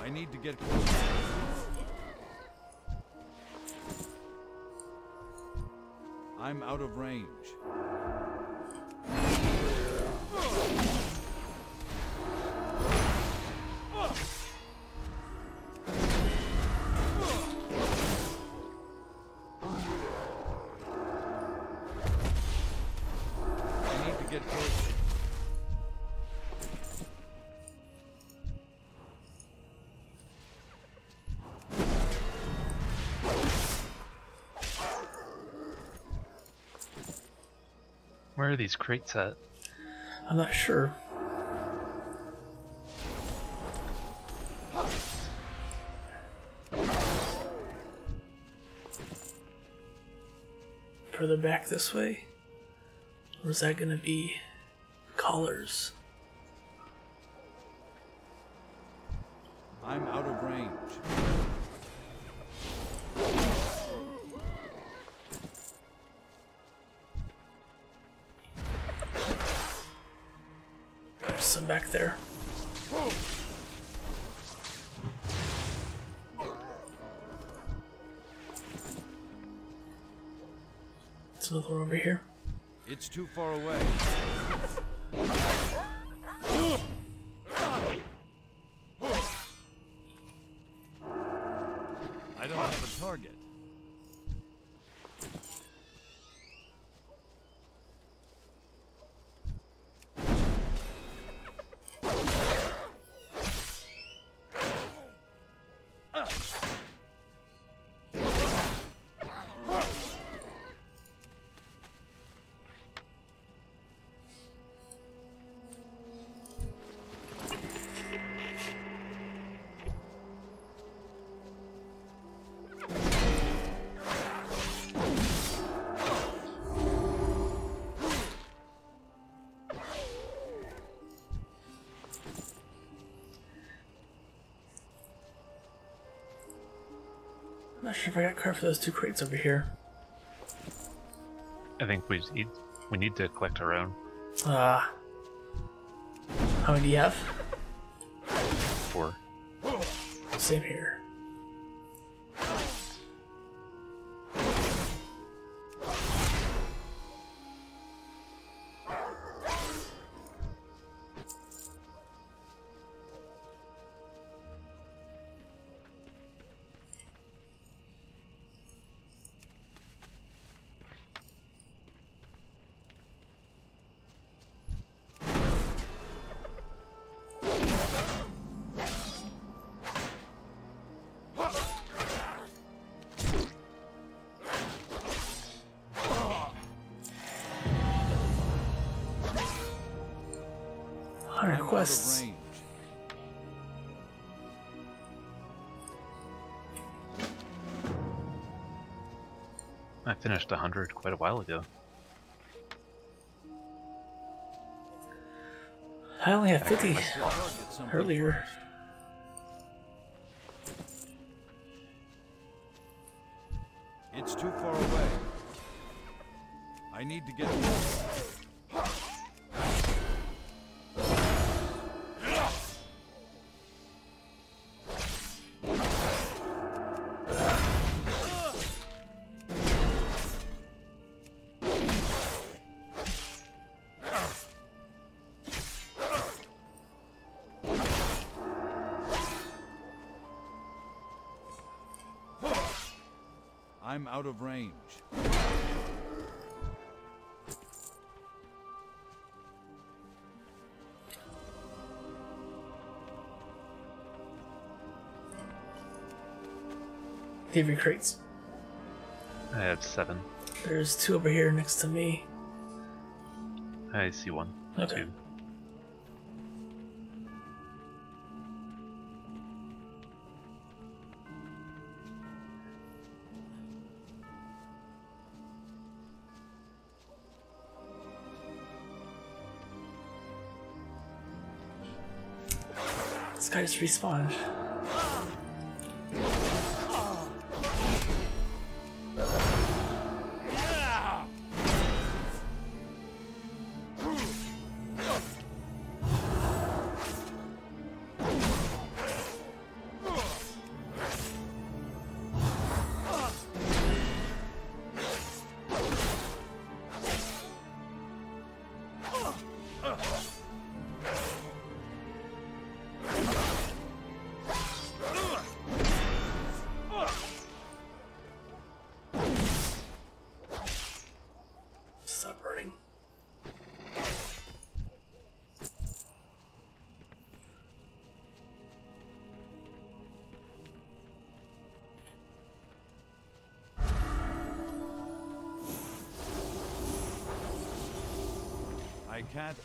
Speaker 2: I need to get. I'm out of range.
Speaker 5: Where are these crates at?
Speaker 1: I'm not sure. Further back this way? Or is that gonna be collars. There. There's another one over here.
Speaker 2: It's too far away.
Speaker 1: Not sure if I got card for those two crates over here.
Speaker 5: I think we need we need to collect our own.
Speaker 1: Ah. how many do you have?
Speaker 5: Four.
Speaker 1: Same here.
Speaker 5: A hundred quite a while ago.
Speaker 1: I only have
Speaker 5: I
Speaker 1: 50
Speaker 5: collected
Speaker 2: Target
Speaker 1: earlier.
Speaker 2: Out of range.
Speaker 1: Do you crates?
Speaker 5: I have seven.
Speaker 1: There's two over here next to me.
Speaker 5: I see one.
Speaker 1: Okay.
Speaker 5: Two.
Speaker 1: This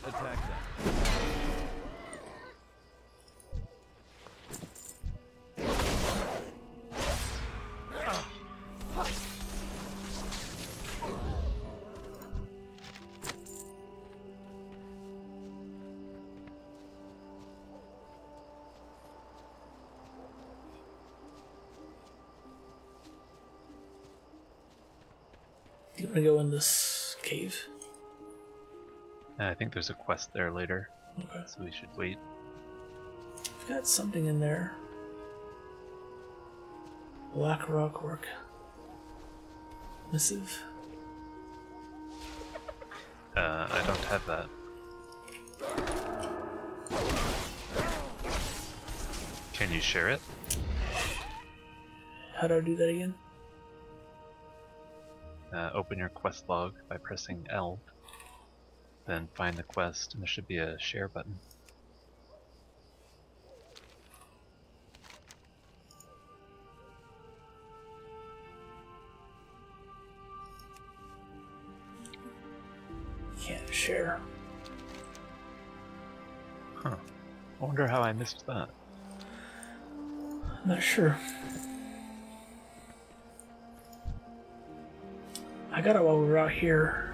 Speaker 2: attack them.
Speaker 1: You're gonna go in this cave.
Speaker 5: I think there's a quest there later,
Speaker 1: Okay.
Speaker 5: so we should wait.
Speaker 1: I've got something in there. Black rock work. Missive.
Speaker 5: Uh, I don't have that. Can you share it?
Speaker 1: How do I do that again?
Speaker 5: Uh, open your quest log by pressing L. Then find the quest, and there should be a share button.
Speaker 1: Can't share.
Speaker 5: Huh. I wonder how I missed that.
Speaker 1: I'm not sure. I got it while we were out here.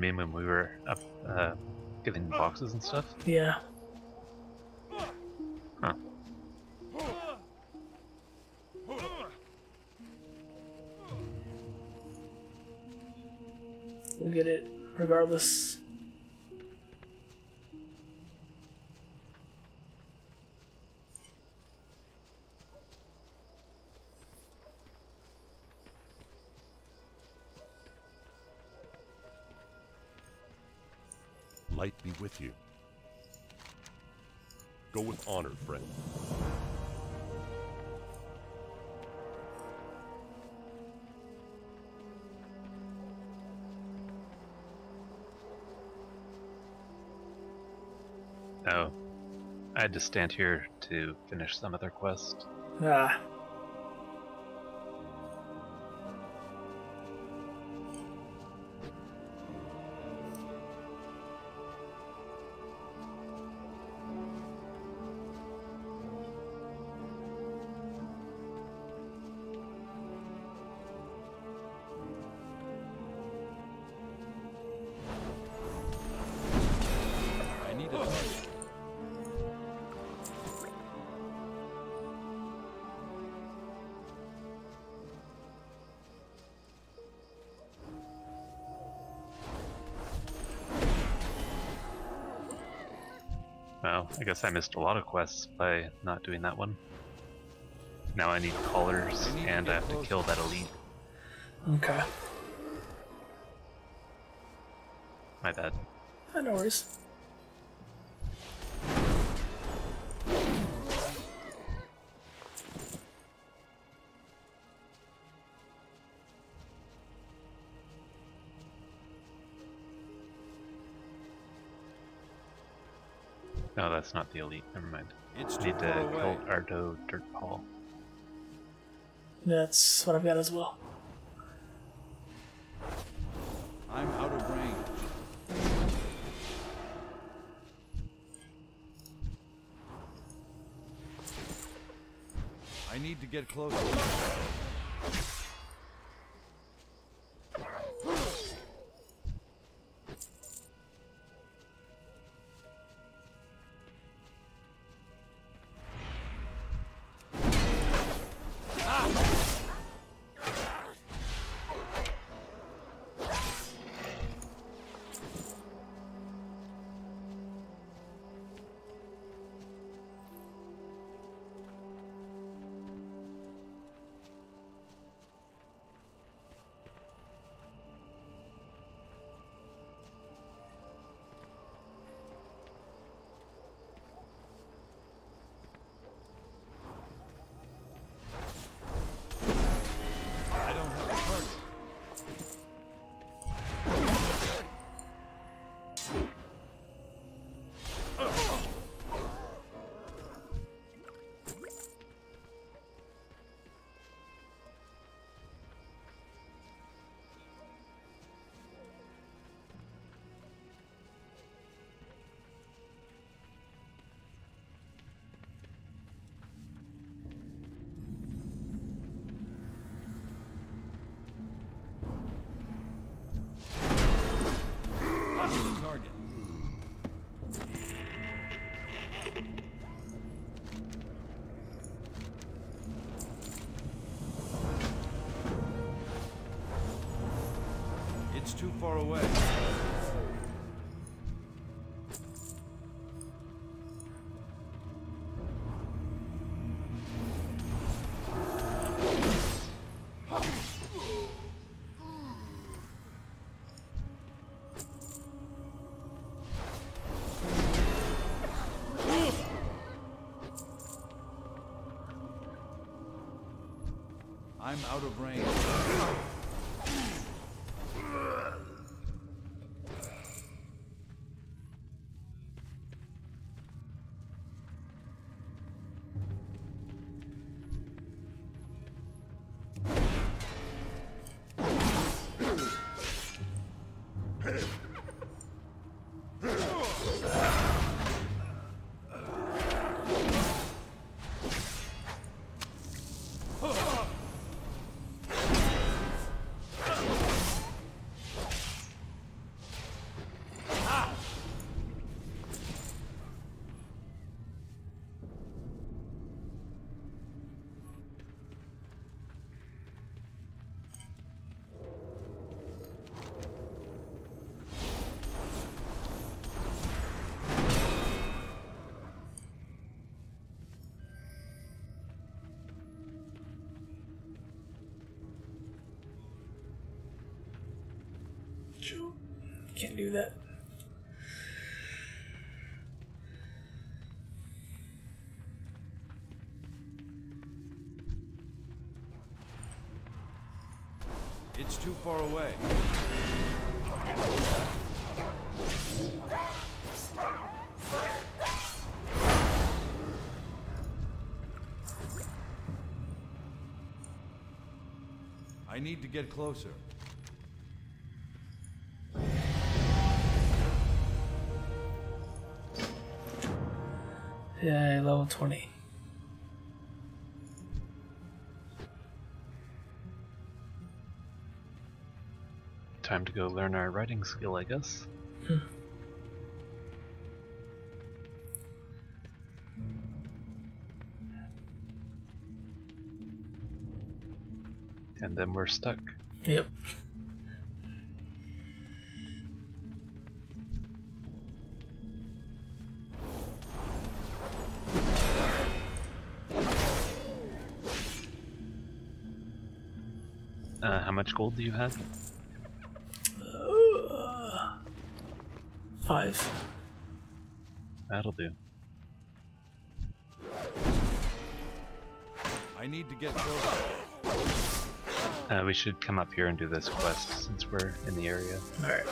Speaker 5: You mean when we were up uh, giving boxes and stuff?
Speaker 1: Yeah.
Speaker 5: Huh.
Speaker 1: We'll get it regardless.
Speaker 4: With you. Go with honor, friend.
Speaker 5: Oh. I had to stand here to finish some other quest.
Speaker 1: Ah.
Speaker 2: I
Speaker 5: guess I missed a lot of quests by not doing that one. Now I need collars,
Speaker 2: I need
Speaker 5: and I
Speaker 2: get
Speaker 5: have to kill that elite.
Speaker 1: Okay.
Speaker 5: My bad.
Speaker 1: No worries.
Speaker 5: That's not the elite. Never mind.
Speaker 2: It's too
Speaker 5: need to
Speaker 2: far
Speaker 5: kill
Speaker 2: away.
Speaker 5: Ardo Dirt Paul.
Speaker 1: That's what I've got as well.
Speaker 2: It's too far away. I'm out of range.
Speaker 1: Can't do that.
Speaker 2: It's too far away. I need to get closer.
Speaker 1: Yeah, level 20.
Speaker 5: Time to go learn our riding skill, I guess. Hmm. and then we're stuck.
Speaker 1: Yep.
Speaker 5: Gold do you have?
Speaker 1: Uh, five.
Speaker 5: That'll do.
Speaker 2: I need to get closer.
Speaker 5: Uh, we should come up here and do this quest since we're in the area.
Speaker 1: Alright.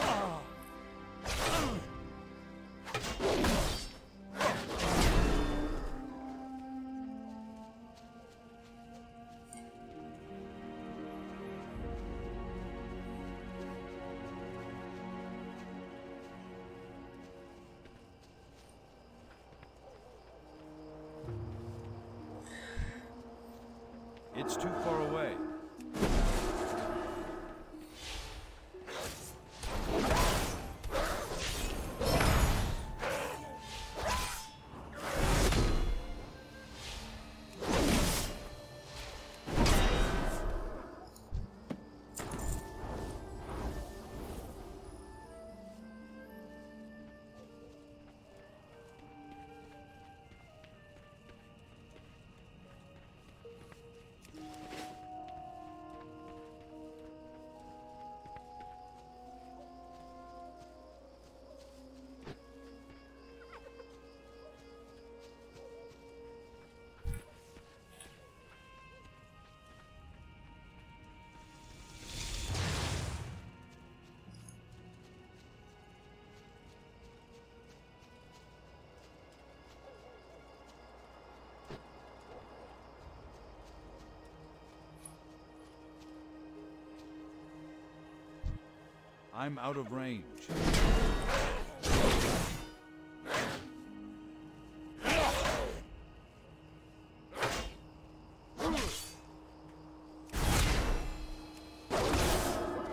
Speaker 2: I'm out of range.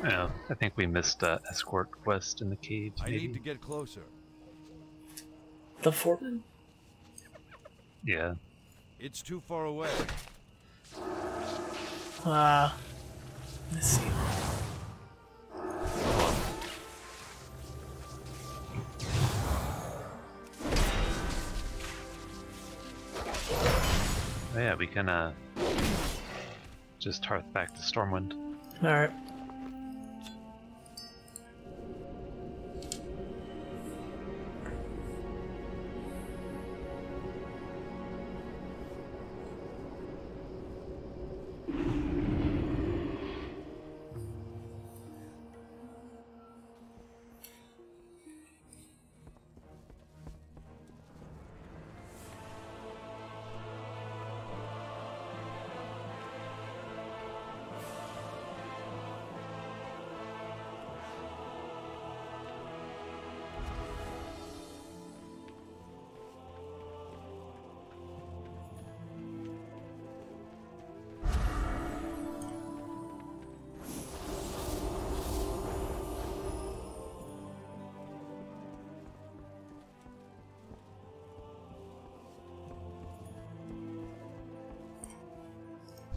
Speaker 5: Oh, I think we missed uh, escort quest in the caves.
Speaker 2: I need to get closer.
Speaker 1: The foreman?
Speaker 5: Yeah.
Speaker 2: It's too far away.
Speaker 1: Uh, let's see.
Speaker 5: We can uh, just hearth back to Stormwind.
Speaker 1: Alright.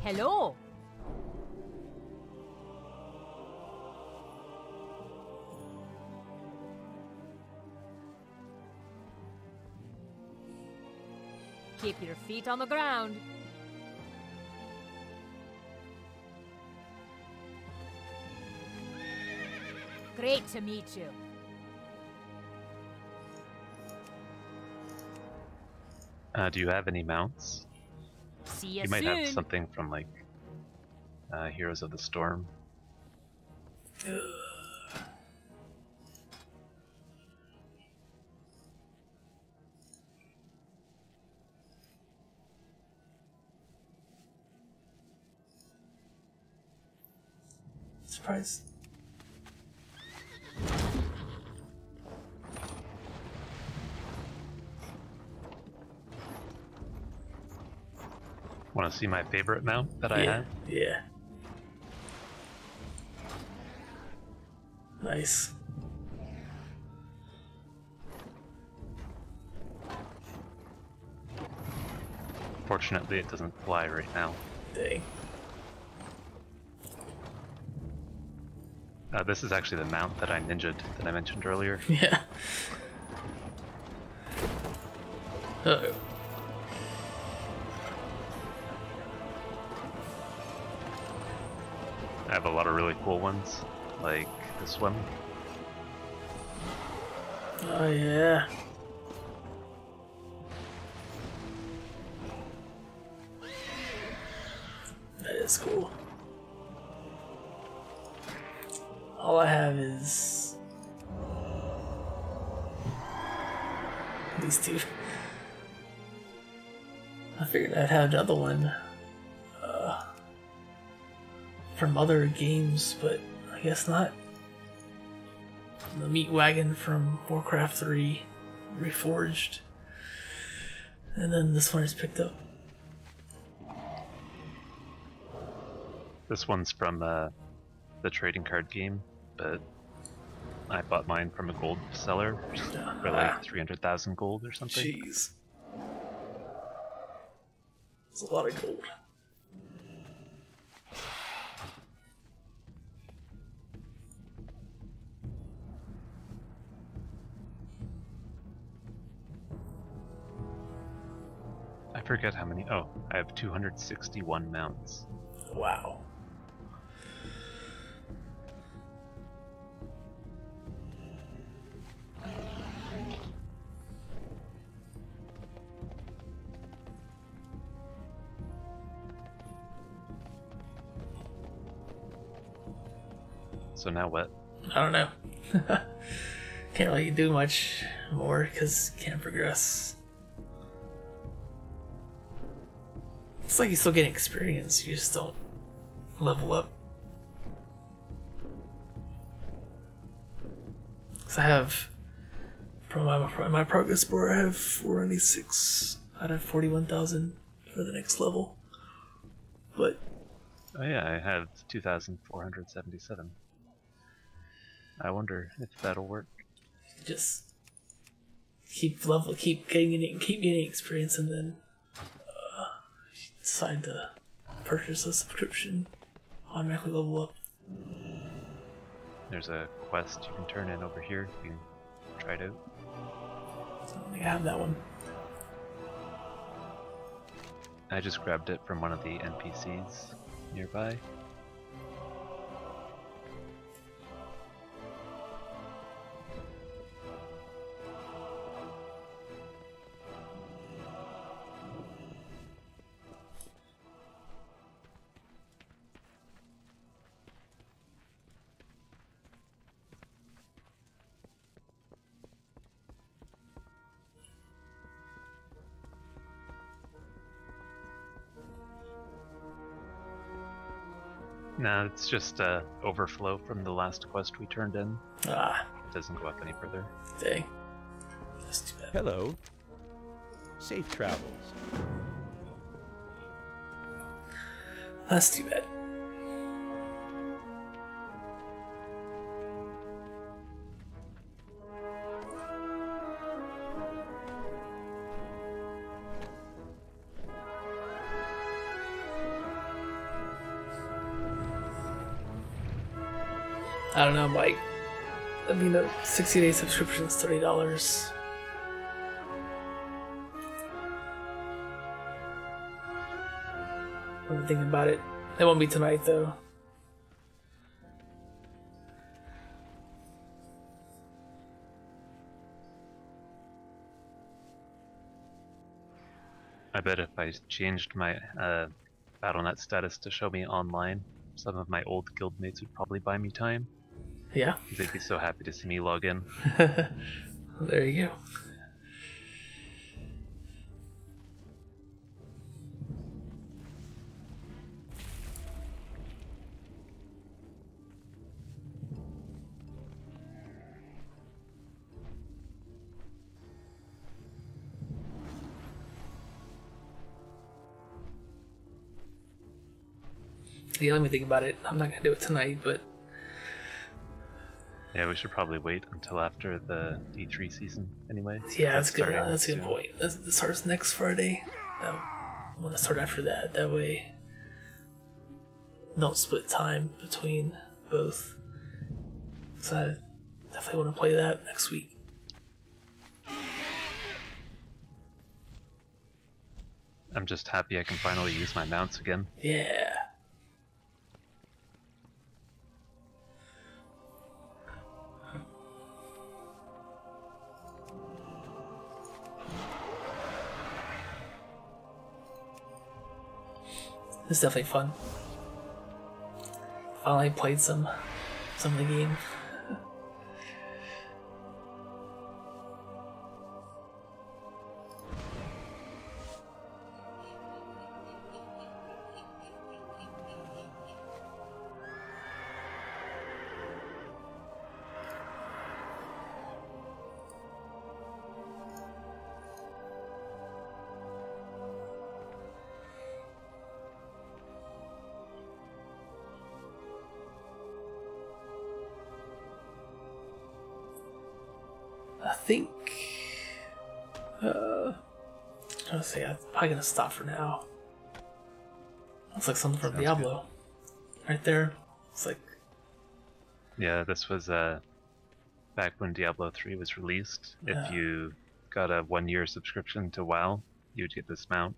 Speaker 8: Hello. Keep your feet on the ground. Great to meet you.
Speaker 5: Uh, do you have any mounts?
Speaker 8: See you,
Speaker 5: you might
Speaker 8: soon.
Speaker 5: have something from like uh, Heroes of the Storm. Want to see my favorite mount that I
Speaker 1: yeah.
Speaker 5: have?
Speaker 1: Yeah. Nice.
Speaker 5: Fortunately, it doesn't fly right now.
Speaker 1: Dang.
Speaker 5: Uh, this is actually the mount that I ninja'd that I mentioned earlier.
Speaker 1: Yeah. Uh oh.
Speaker 5: Have a lot of really cool ones, like this one.
Speaker 1: Oh yeah. That is cool. All I have is these two. I figured I'd have another one from other games, but I guess not. The meat wagon from Warcraft 3 reforged. And then this one is picked up.
Speaker 5: This one's from uh, the trading card game, but I bought mine from a gold seller for like 300,000 gold or something.
Speaker 1: Jeez. It's a lot of gold.
Speaker 5: Forget how many. Oh, I have 261 mounts.
Speaker 1: Wow.
Speaker 5: So now what?
Speaker 1: I don't know. can't really do much more because can't progress. It's like you still getting experience, you just don't level up. Cause I have from my my progress bar, I have 496 out of 41,000 for the next level. But
Speaker 5: Oh yeah, I have 2,477. I wonder if that'll work.
Speaker 1: just keep level, keep getting keep getting experience, and then decide to purchase a subscription, automatically level up.
Speaker 5: There's a quest you can turn in over here. You can try it out.
Speaker 1: I don't think I have that one.
Speaker 5: I just grabbed it from one of the NPCs nearby. It's just uh, overflow from the last quest we turned in.
Speaker 1: Ah,
Speaker 5: It doesn't go up any further.
Speaker 1: dang. That's too bad.
Speaker 3: Hello. Safe travels.
Speaker 1: That's too bad. I don't know, Mike. I mean, a 60 day subscription is $30. I'm thinking about it. It won't be tonight, though.
Speaker 5: I bet if I changed my uh, BattleNet status to show me online, some of my old guildmates would probably buy me time.
Speaker 1: Yeah.
Speaker 5: They'd be so happy to see me log in.
Speaker 1: there you go. Yeah, let me think about it. I'm not gonna do it tonight, but
Speaker 5: Yeah, we should probably wait until after the D3 season anyway.
Speaker 1: Yeah, that's good.
Speaker 5: starting
Speaker 1: That's a good point. That's, that starts next Friday. I want to start after that. That way, don't split time between both. So I definitely want to play that next week.
Speaker 5: I'm just happy I can finally use my mounts again.
Speaker 1: Yeah. It's definitely fun. Finally played some some of the game. Gonna stop for now. Looks like something from
Speaker 5: Sounds
Speaker 1: Diablo, right there. It's like
Speaker 5: Yeah, this was uh, back when Diablo 3 was released.
Speaker 1: Yeah.
Speaker 5: If you got a one year subscription to WoW, you'd get this mount.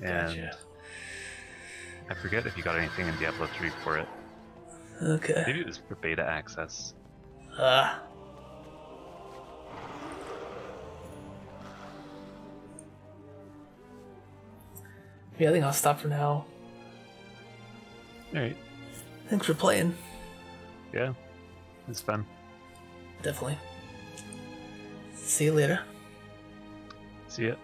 Speaker 5: And
Speaker 1: Gotcha.
Speaker 5: I forget if you got anything in Diablo 3 for it.
Speaker 1: okay.
Speaker 5: Maybe it was for beta access.
Speaker 1: Ah. Yeah, I think I'll stop for now.
Speaker 5: Alright.
Speaker 1: Thanks for playing.
Speaker 5: Yeah. It's fun.
Speaker 1: Definitely. See you later.
Speaker 5: See ya.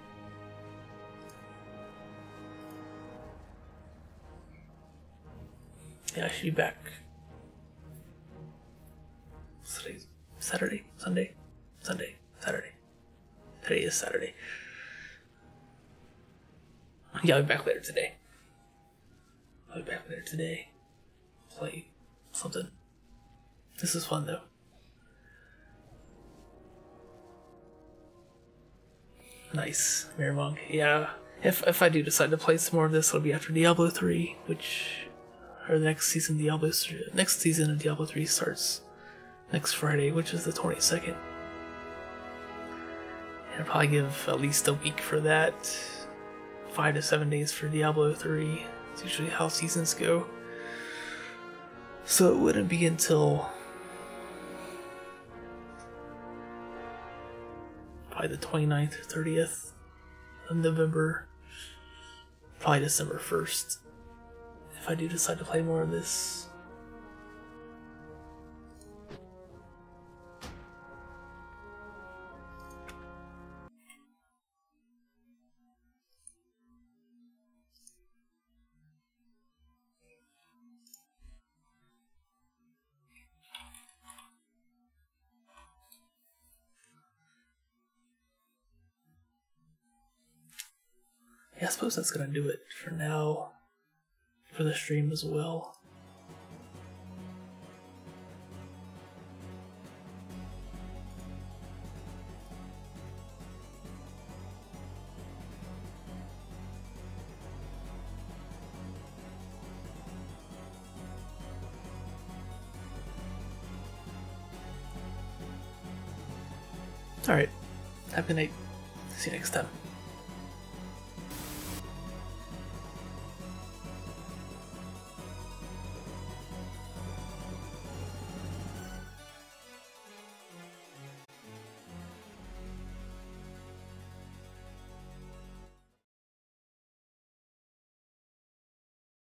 Speaker 1: Yeah, I should be back. Saturday, Saturday, Sunday, Sunday, Saturday. Today is Saturday. Yeah, I'll be back later today. I'll be back later today. Play something. This is fun though. Nice, Mirror Monk. Yeah, if if I do decide to play some more of this, it'll be after Diablo three, which or the next season Diablo next season of Diablo three starts next Friday, which is the twenty second. And I'll probably give at least a week for that five to seven days for Diablo 3. It's usually how seasons go. So it wouldn't be until probably the 29th or 30th of November, probably December 1st, if I do decide to play more of this. I suppose that's gonna do it for now. For the stream as well. Alright. Have a good night. See you next time.